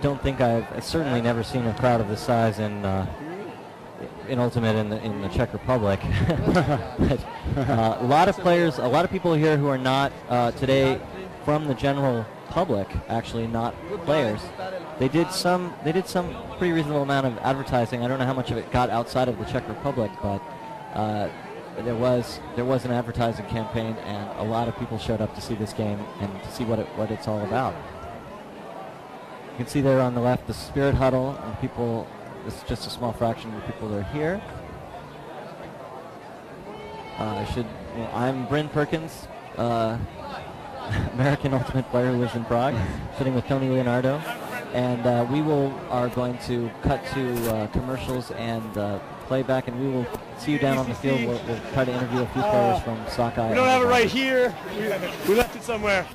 don't think I've certainly never seen a crowd of this size in uh, in Ultimate in the in the Czech Republic. but, uh, a lot of players, a lot of people here who are not uh, today from the general public, actually not players. They did some they did some pretty reasonable amount of advertising. I don't know how much of it got outside of the Czech Republic, but uh, there was there was an advertising campaign, and a lot of people showed up to see this game and to see what it what it's all about. You can see there on the left the Spirit Huddle, and people. This is just a small fraction of the people that are here. Uh, I should. Well, I'm Bryn Perkins, uh, American Ultimate player who lives in Prague, sitting with Tony Leonardo, and uh, we will are going to cut to uh, commercials and uh, play and we will see you down on the field. We'll, we'll try to interview a few players from Sockeye. We don't have it right here. We, we left it somewhere.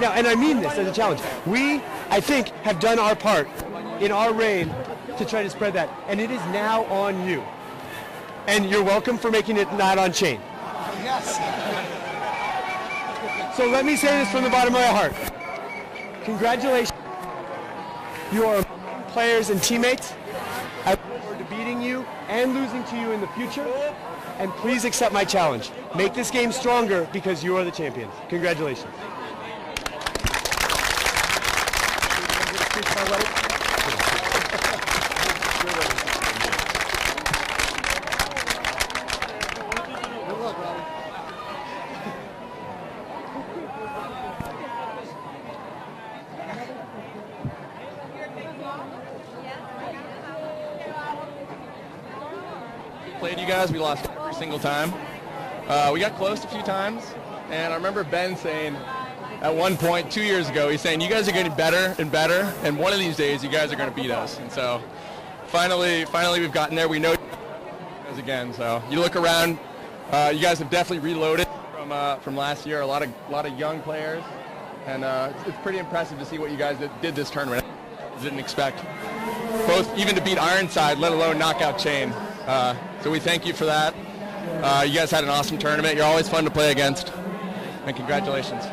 Right now, and I mean this as a challenge. We, I think, have done our part in our reign to try to spread that, and it is now on you. And you're welcome for making it not on chain. Yes. So let me say this from the bottom of my heart. Congratulations. You are players and teammates. I look forward to beating you and losing to you in the future. And please accept my challenge. Make this game stronger because you are the champions. Congratulations. Played you guys. We lost every single time. Uh, we got close a few times, and I remember Ben saying at one point two years ago, he's saying you guys are getting better and better, and one of these days you guys are going to beat us. And so finally, finally we've gotten there. We know guys again. So you look around, uh, you guys have definitely reloaded from uh, from last year. A lot of a lot of young players, and uh, it's, it's pretty impressive to see what you guys did, did this tournament. Didn't expect both even to beat Ironside, let alone knockout chain. Uh, so we thank you for that. Uh, you guys had an awesome tournament. You're always fun to play against. And congratulations.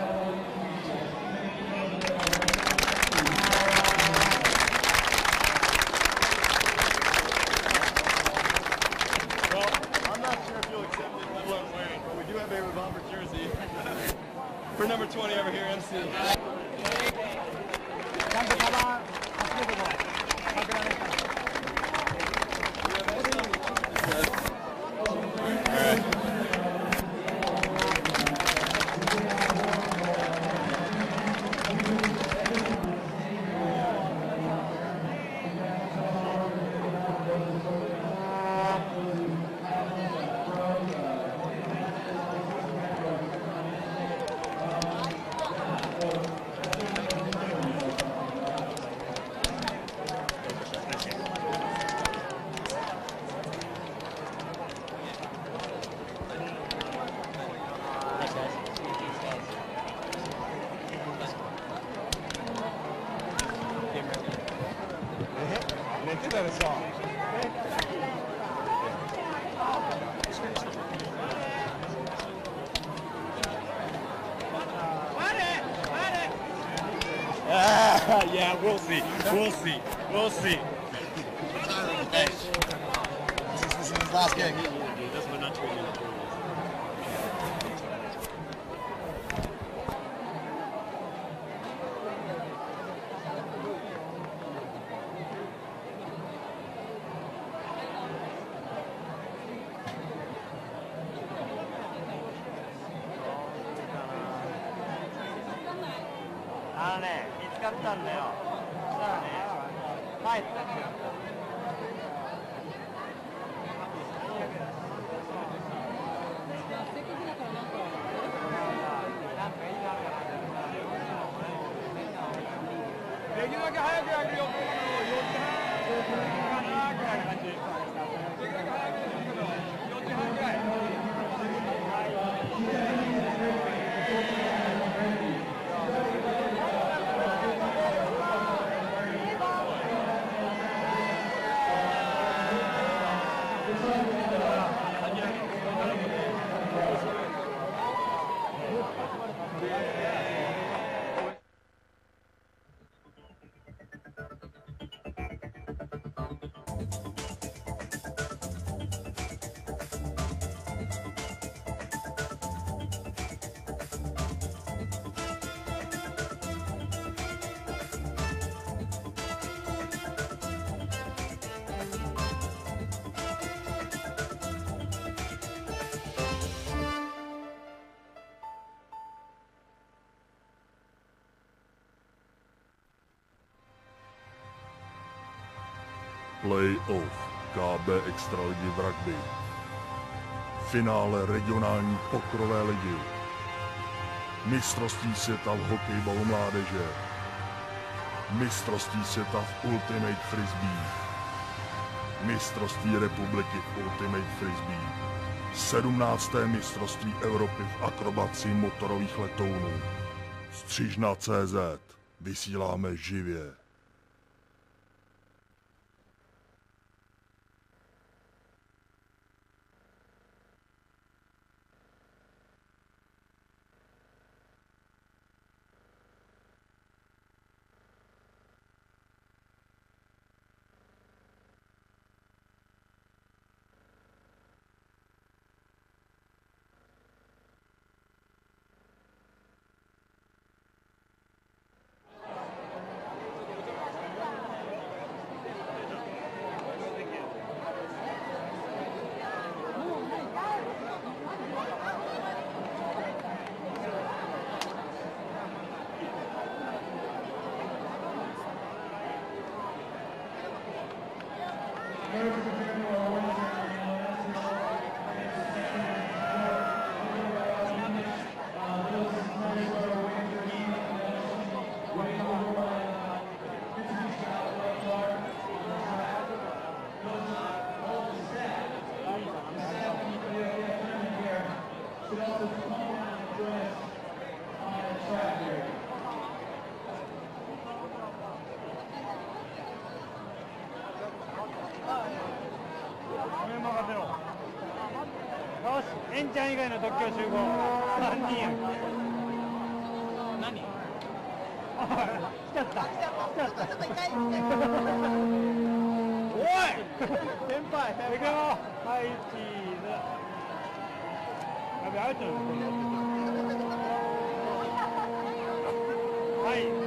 Playoff KB Extraligy v rugby. Finále regionální pokrové ligy. Mistrovství světa v hokejbalu mládeže. Mistrovství světa v Ultimate Frisbee. Mistrovství republiky v Ultimate Frisbee. 17. mistrovství Evropy v akrobaci motorových letounů. Střižna CZ. Vysíláme živě. 特許集合。人や。ん何来ちゃった。来ちゃった。おい！先輩はいチーズ。やべちゃはい。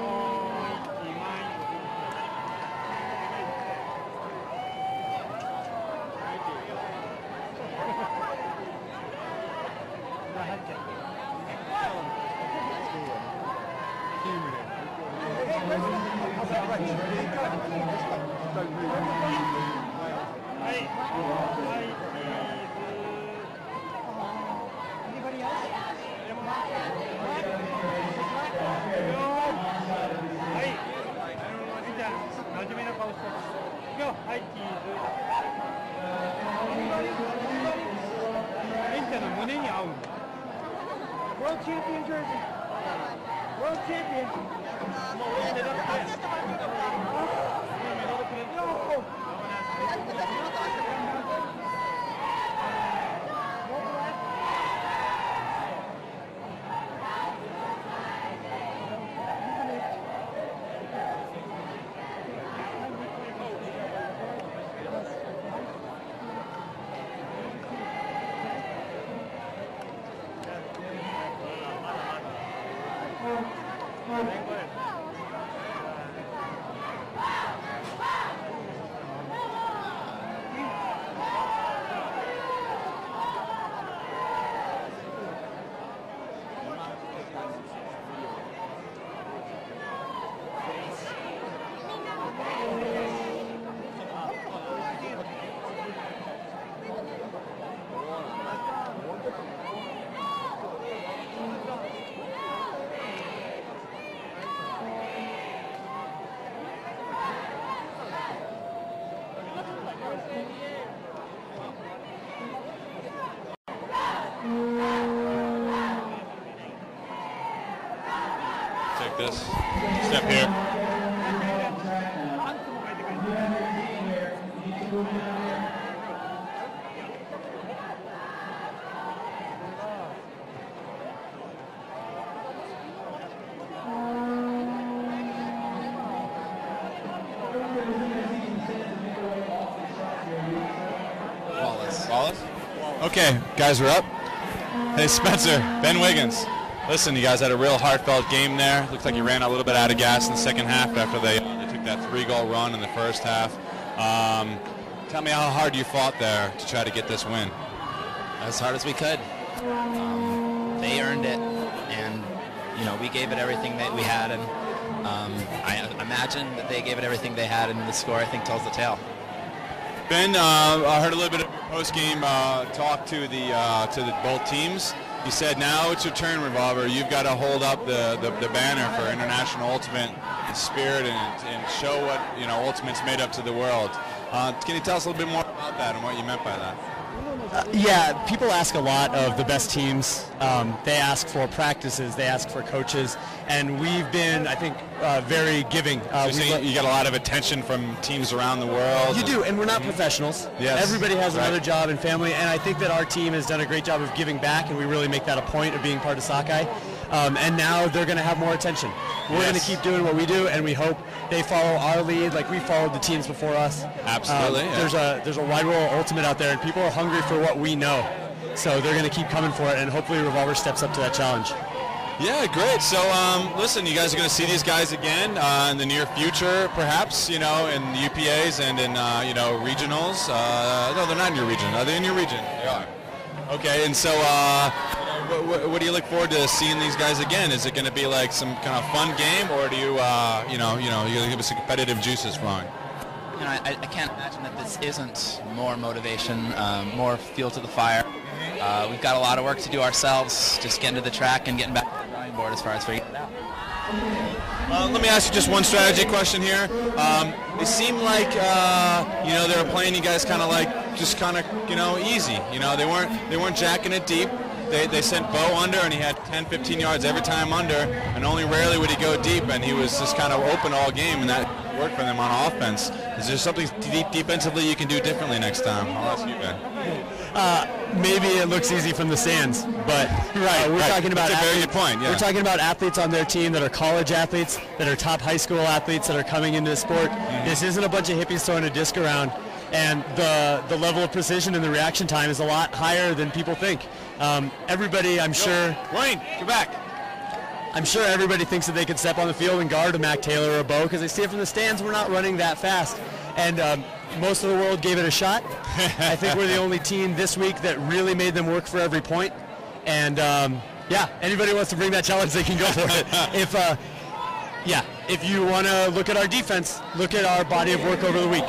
This. Step here. Wallace. Wallace? Okay, guys, we're up. Hey, Spencer, Ben Wiggins. Listen, you guys had a real heartfelt game there. Looks like you ran a little bit out of gas in the second half after they, they took that three-goal run in the first half. Um, tell me how hard you fought there to try to get this win. As hard as we could. Um, they earned it, and you know we gave it everything that we had, and um, I imagine that they gave it everything they had, and the score I think tells the tale. Ben, uh, I heard a little bit of post-game uh, talk to the uh, to the, both teams. You said now it's your turn, Revolver. You've got to hold up the, the, the banner for International Ultimate in spirit and, and show what you know Ultimate's made up to the world. Uh, can you tell us a little bit more about that and what you meant by that? Uh, yeah, people ask a lot of the best teams. Um, they ask for practices, they ask for coaches, and we've been, I think, uh, very giving. Uh, So you're saying let- you got a lot of attention from teams around the world. You do, and we're not professionals. Yes, Everybody has right. another job and family, and I think that our team has done a great job of giving back, and we really make that a point of being part of Sockeye. Um, and now they're going to have more attention. We're going to keep doing what we do, and we hope they follow our lead, like we followed the teams before us. Absolutely, Um, yeah. There's a there's a wide world ultimate out there, and people are hungry for what we know. So they're going to keep coming for it, and hopefully Revolver steps up to that challenge. Yeah, great. So, um, listen, you guys are going to see these guys again uh, in the near future, perhaps. You know, in the UPAs and in uh, you know regionals. Uh, no, they're not in your region. Are they in your region? They are. Okay, and so uh, what, what, what do you look forward to seeing these guys again? Is it going to be like some kind of fun game, or do you, uh, you know, you know, you give us some competitive juices flowing? You know, I, I can't imagine that this isn't more motivation, um, more fuel to the fire. Uh, we've got a lot of work to do ourselves, just getting to the track and getting back to the drawing board as far as figuring it out. Uh, let me ask you just one strategy question here. Um, it seemed like uh, you know they were playing you guys kind of like just kind of you know easy. You know they weren't they weren't jacking it deep. They, they sent Beau under and he had 10, 15 yards every time under, and only rarely would he go deep, and he was just kind of open all game, and that worked for them on offense. Is there something deep defensively you can do differently next time? I'll ask you, Ben. Uh, maybe it looks easy from the stands, but right, we're right. talking about That's a very athletes- good point, yeah. We're talking about athletes on their team that are college athletes, that are top high school athletes that are coming into the sport. Mm-hmm. This isn't a bunch of hippies throwing a disc around, and the the level of precision and the reaction time is a lot higher than people think. Um, everybody, I'm sure. Wayne, get back. I'm sure everybody thinks that they could step on the field and guard a Mac Taylor or a Beau because they see it from the stands. We're not running that fast, and um, most of the world gave it a shot. I think we're the only team this week that really made them work for every point. And um, yeah, anybody wants to bring that challenge, they can go for it. if uh, yeah, if you want to look at our defense, look at our body of work over the week,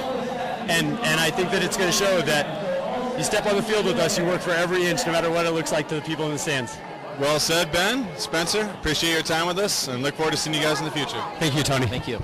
and and I think that it's going to show that you step on the field with us, you work for every inch, no matter what it looks like to the people in the stands. Well said, Ben. Spencer, appreciate your time with us, and look forward to seeing you guys in the future. Thank you, Tony. Thank you.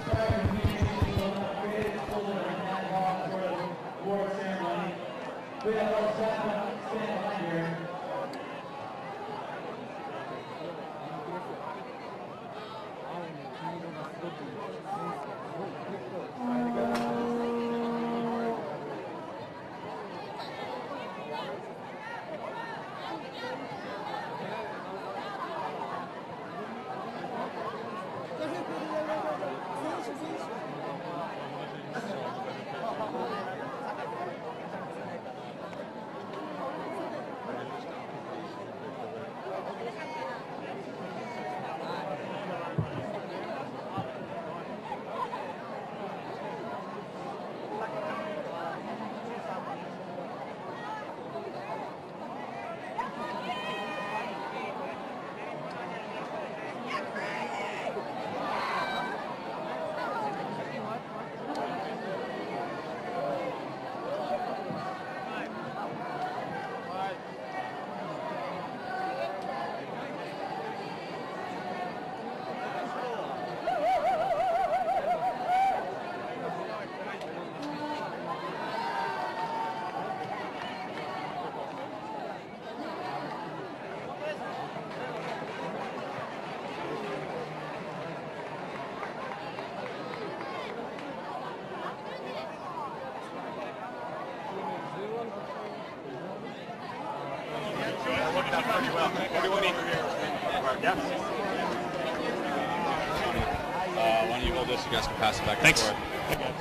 Back. Thanks.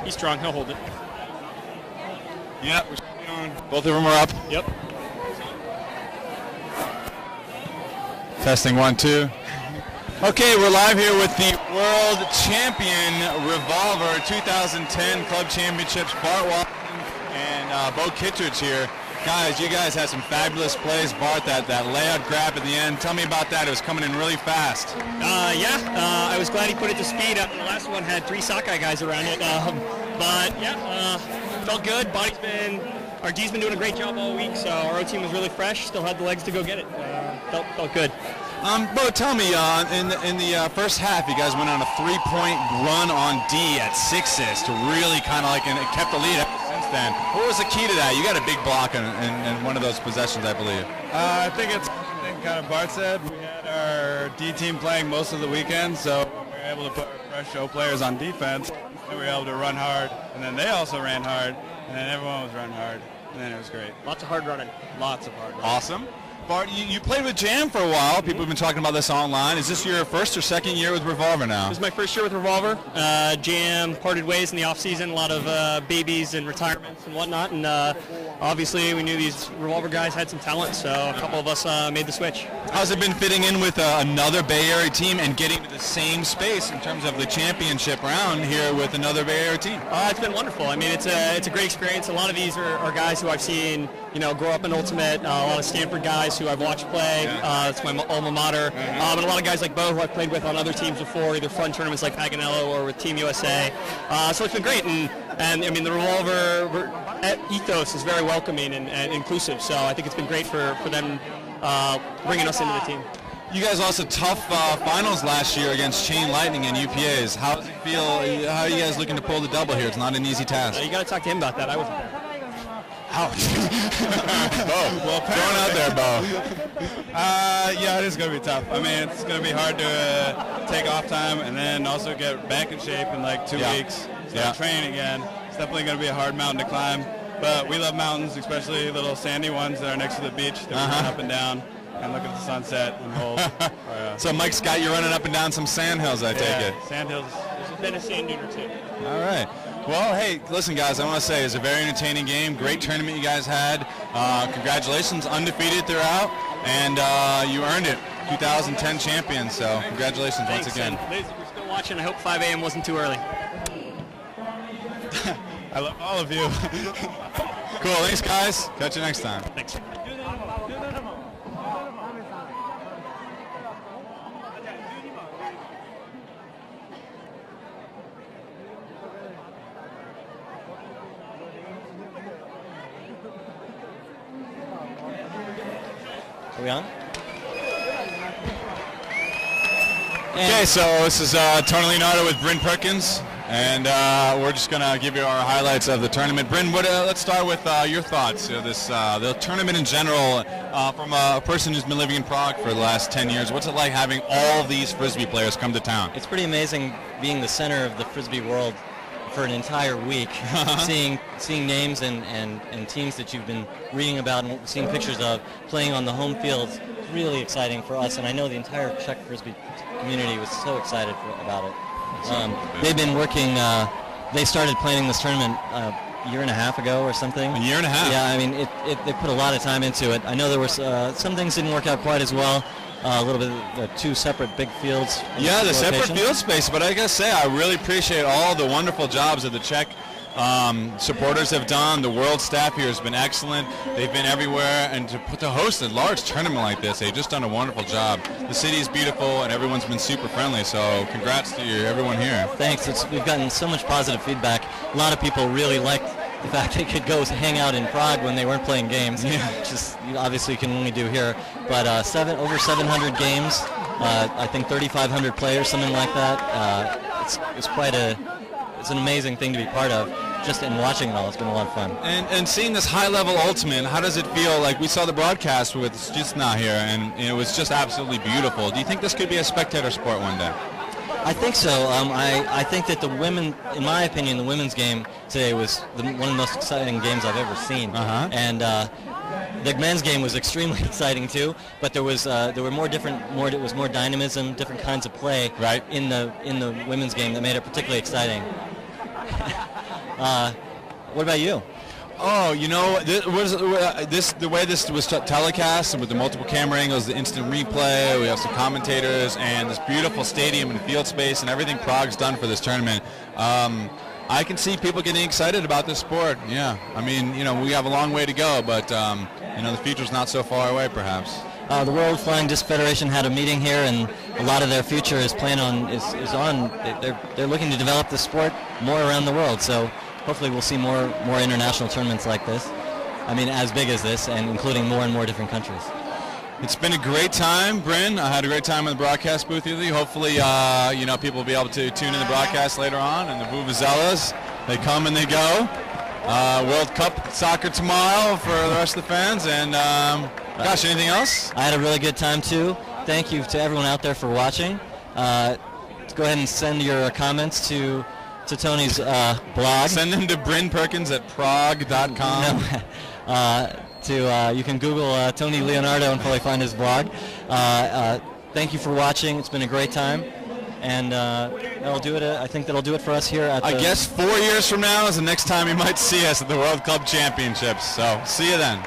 He's strong. He'll hold it. Yeah, we're going. Both of them are up. Yep. Testing one, two. Okay, we're live here with the world champion Revolver 2010 Club Championships. Bart Watson and uh, Beau Kittredge here. Guys, you guys had some fabulous plays. Bart, that, that layout grab at the end. Tell me about that. It was coming in really fast. Uh, yeah, uh, I was glad he put it to speed. Uh, the last one had three sockeye guys around it. Um, but yeah, uh, felt good. Body's been, our D's been doing a great job all week, so our O team was really fresh. Still had the legs to go get it. Uh, felt felt good. Um, Beau, tell me, uh, in the, in the uh, first half, you guys went on a three-point run on D at sixes to really kind of like, and it kept the lead ever since then. What was the key to that? You got a big block in, in, in one of those possessions, I believe. Uh, I think it's I think kind of Bart said. We had our D team playing most of the weekend, so we were able to put our fresh show players on defense. And we were able to run hard, and then they also ran hard, and then everyone was running hard, and then it was great. Lots of hard running. Lots of hard running. Awesome. Bart, you, you played with Jam for a while. People have been talking about this online. Is this your first or second year with Revolver now? This is my first year with Revolver. Uh, Jam parted ways in the off season. A lot of uh, babies and retirements and whatnot. And uh, obviously, we knew these Revolver guys had some talent, so a couple of us uh, made the switch. How's it been fitting in with uh, another Bay Area team and getting to the same space in terms of the championship round here with another Bay Area team? Uh, it's been wonderful. I mean, it's a it's a great experience. A lot of these are, are guys who I've seen, you know, grow up in Ultimate. Uh, a lot of Stanford guys who I've watched play. Uh, it's my alma mater. Uh, but a lot of guys like Beau who I've played with on other teams before, either fun tournaments like Paganello or with Team USA. Uh, so it's been great. And and I mean, the Revolver e- ethos is very welcoming and, and inclusive. So I think it's been great for for them uh, bringing us into the team. You guys lost a tough uh, finals last year against Chain Lightning and UPAs. How does it feel? How are you guys looking to pull the double here? It's not an easy task. Uh, you got to talk to him about that. I was. Ouch. Beau, well, throwing out there, Beau. Uh, yeah, it is going to be tough. I mean, it's going to be hard to uh, take off time and then also get back in shape in like two Yeah. weeks. Start Yeah. training again. It's definitely going to be a hard mountain to climb. But we love mountains, especially little sandy ones that are next to the beach that we Uh-huh. run up and down and look at the sunset and hold. uh, So Mike Scott, you're running up and down some sand hills, I take yeah, it. Sand hills. There's been a sand dune or two. All right. Well, hey, listen, guys. I want to say it's a very entertaining game. Great tournament you guys had. Uh, congratulations, undefeated throughout, and uh, you earned it. 2010 champions. So congratulations Thanks, once again. ladies, if you're still watching, I hope 5 a.m. wasn't too early. I love all of you. cool. Thanks, guys. Catch you next time. Thanks. Are we on? Okay, so this is uh, Tony Leonardo with Bryn Perkins, and uh, we're just gonna give you our highlights of the tournament. Bryn, what, uh, let's start with uh, your thoughts of this, uh, the tournament in general, uh, from a person who's been living in Prague for the last 10 years. What's it like having all these frisbee players come to town? It's pretty amazing being the center of the frisbee world for an entire week, seeing seeing names and, and, and teams that you've been reading about and seeing pictures of playing on the home fields. It's really exciting for us, and I know the entire Czech frisbee community was so excited for, about it. Um, they've been working. Uh, they started planning this tournament uh, a year and a half ago or something. A year and a half. Yeah, I mean, it, it, they put a lot of time into it. I know there was uh, some things didn't work out quite as well. Uh, a little bit of uh, two separate big fields. Yeah, the separate field space, but I gotta say, I really appreciate all the wonderful jobs of the Czech um, supporters have done. The world staff here has been excellent. They've been everywhere, and to to host a large tournament like this, they've just done a wonderful job. The city is beautiful, and everyone's been super friendly. So, congrats to you, everyone here. Thanks. It's, we've gotten so much positive feedback. A lot of people really liked the fact they could go hang out in Prague when they weren't playing games, which is obviously you can only do here. But uh, seven over 700 games, uh, I think 3,500 players, something like that. Uh, it's, it's quite a, it's an amazing thing to be part of. Just in watching it all, it's been a lot of fun. And, and seeing this high-level ultimate, how does it feel? Like we saw the broadcast with Stitsna here, and it was just absolutely beautiful. Do you think this could be a spectator sport one day? I think so. Um, I, I think that the women, in my opinion, the women's game today was the, one of the most exciting games I've ever seen. Uh-huh. And uh, the men's game was extremely exciting too, but there was uh, there were more different more it was more dynamism, different kinds of play right. in the in the women's game that made it particularly exciting. uh, what about you? Oh, you know, this, was, uh, this the way this was telecast and with the multiple camera angles, the instant replay. We have some commentators and this beautiful stadium and field space and everything Prague's done for this tournament. Um, I can see people getting excited about this sport. Yeah, I mean, you know, we have a long way to go, but um, you know, the future's not so far away, perhaps. Uh, the World Flying Disc Federation had a meeting here, and a lot of their future is planned on is, is on. They're they're looking to develop the sport more around the world. So hopefully we'll see more more international tournaments like this. I mean, as big as this, and including more and more different countries. It's been a great time, Bryn. I had a great time in the broadcast booth with you. Hopefully, uh, you know, people will be able to tune in the broadcast later on. And the Vuvuzelas, they come and they go. Uh, World Cup soccer tomorrow for the rest of the fans. And um, gosh, anything else? I had a really good time too. Thank you to everyone out there for watching. Uh, go ahead and send your comments to to Tony's uh, blog. Send them to Bryn Perkins at Prague.com. No. uh, to uh, you can Google uh, Tony Leonardo and probably find his blog. Uh, uh, thank you for watching. It's been a great time, and uh, that'll do it. Uh, I think that'll do it for us here at. I guess four years from now is the next time you might see us at the World Club Championships. So see you then.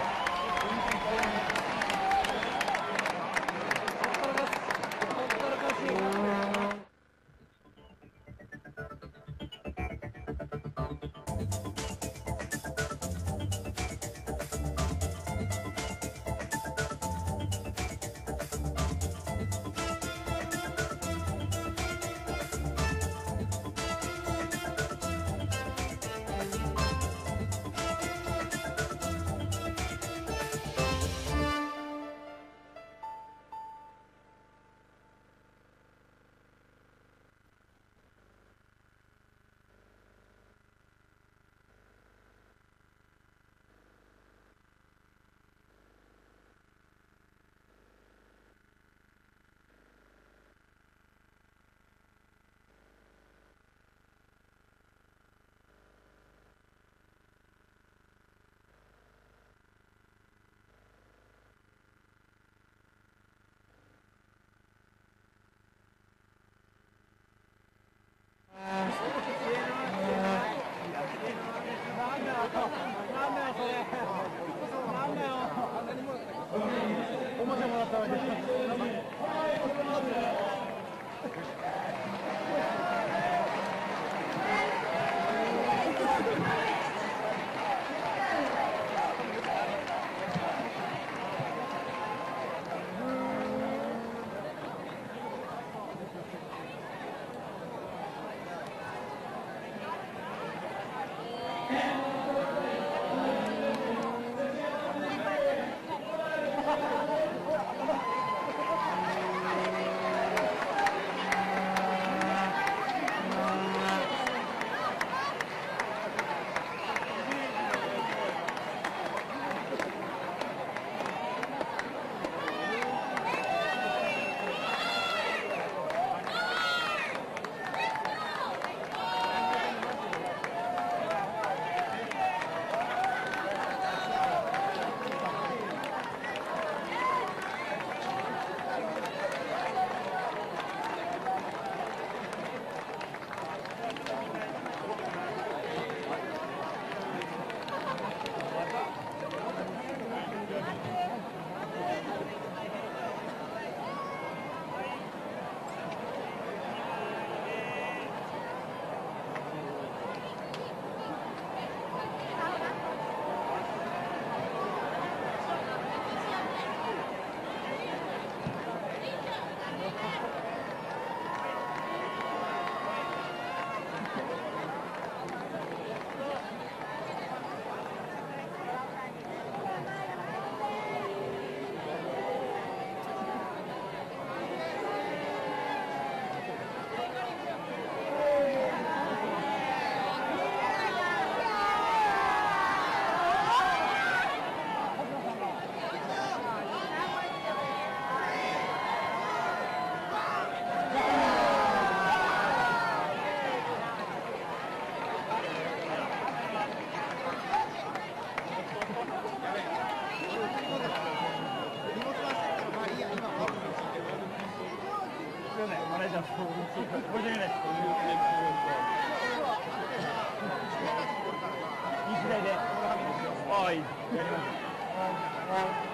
ああ、いい。やります。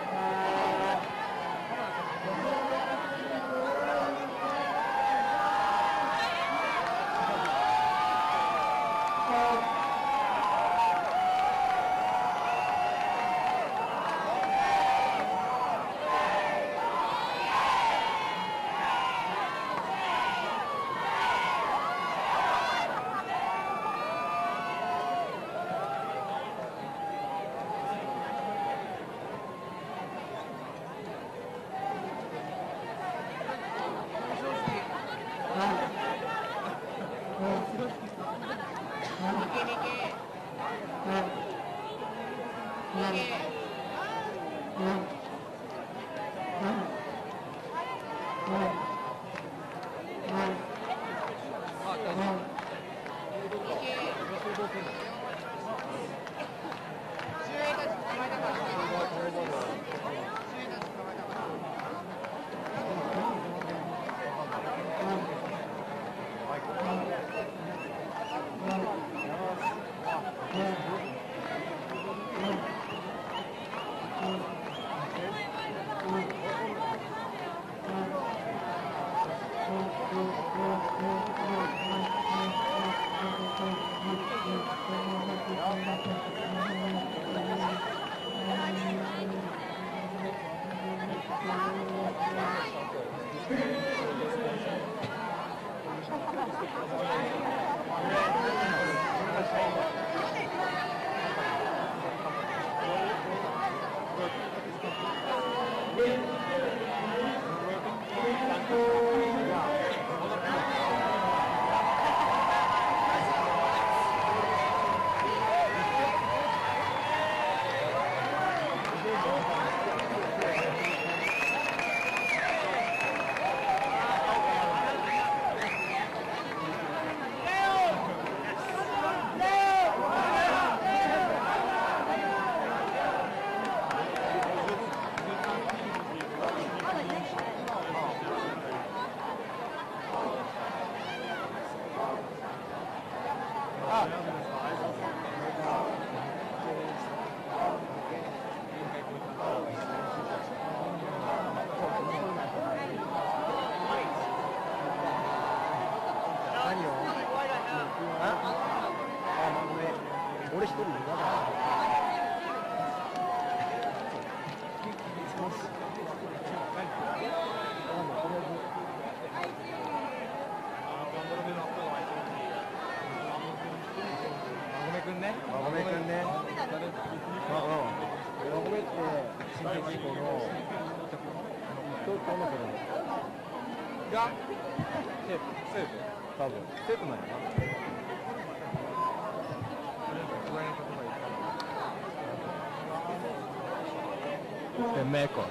America.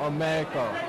America.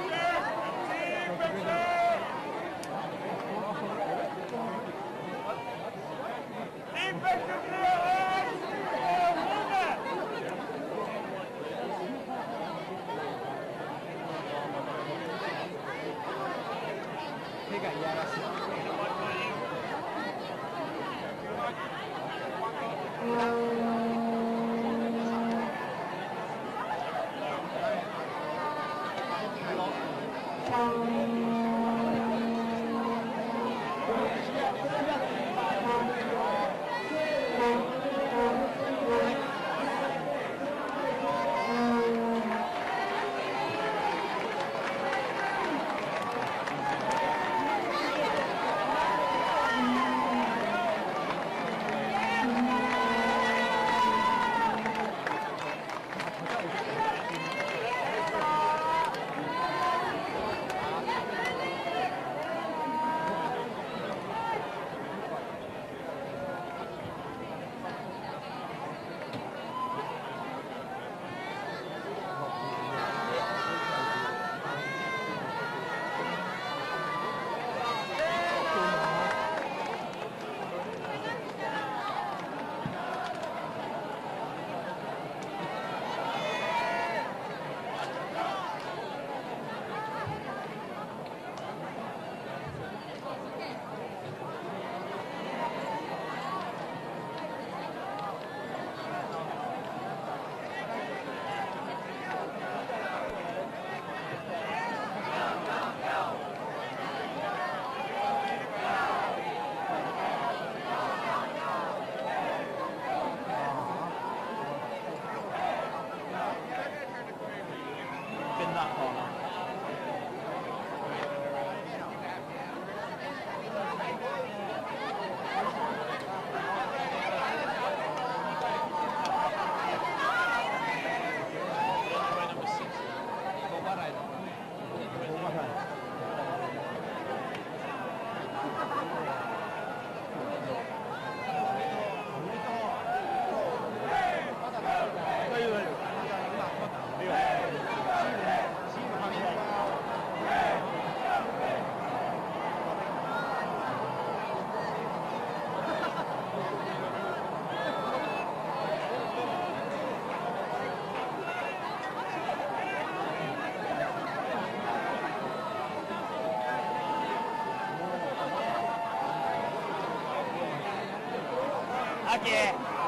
秋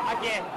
秋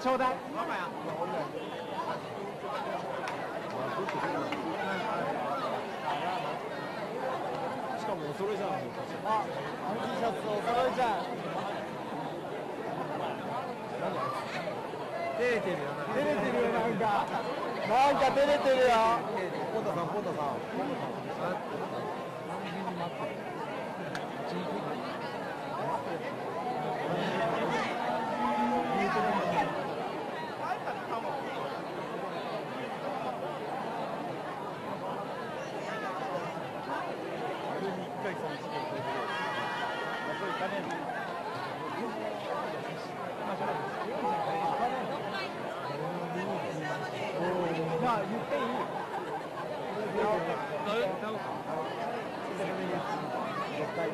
ちょうだい。しかもお揃いじゃん。ああの T シャツお揃いじゃん。照れてるよ照れてるよなんか。なんか照れてるよは言っていい絶対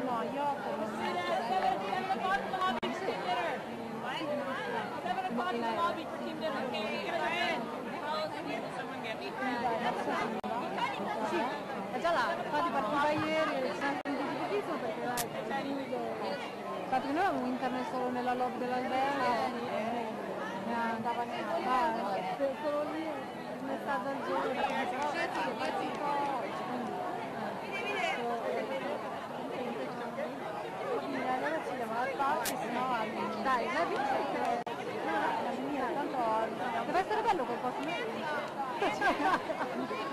no, io con sì, è già là, infatti partiva ieri e siamo sentiti perché là è chiuso. Infatti noi avevamo internet solo nella lobby dell'albergo, ne andava neanche, solo lì, un messaggio al giorno, dai, ma vincete. No, la mia, tanto deve essere bello quel posto.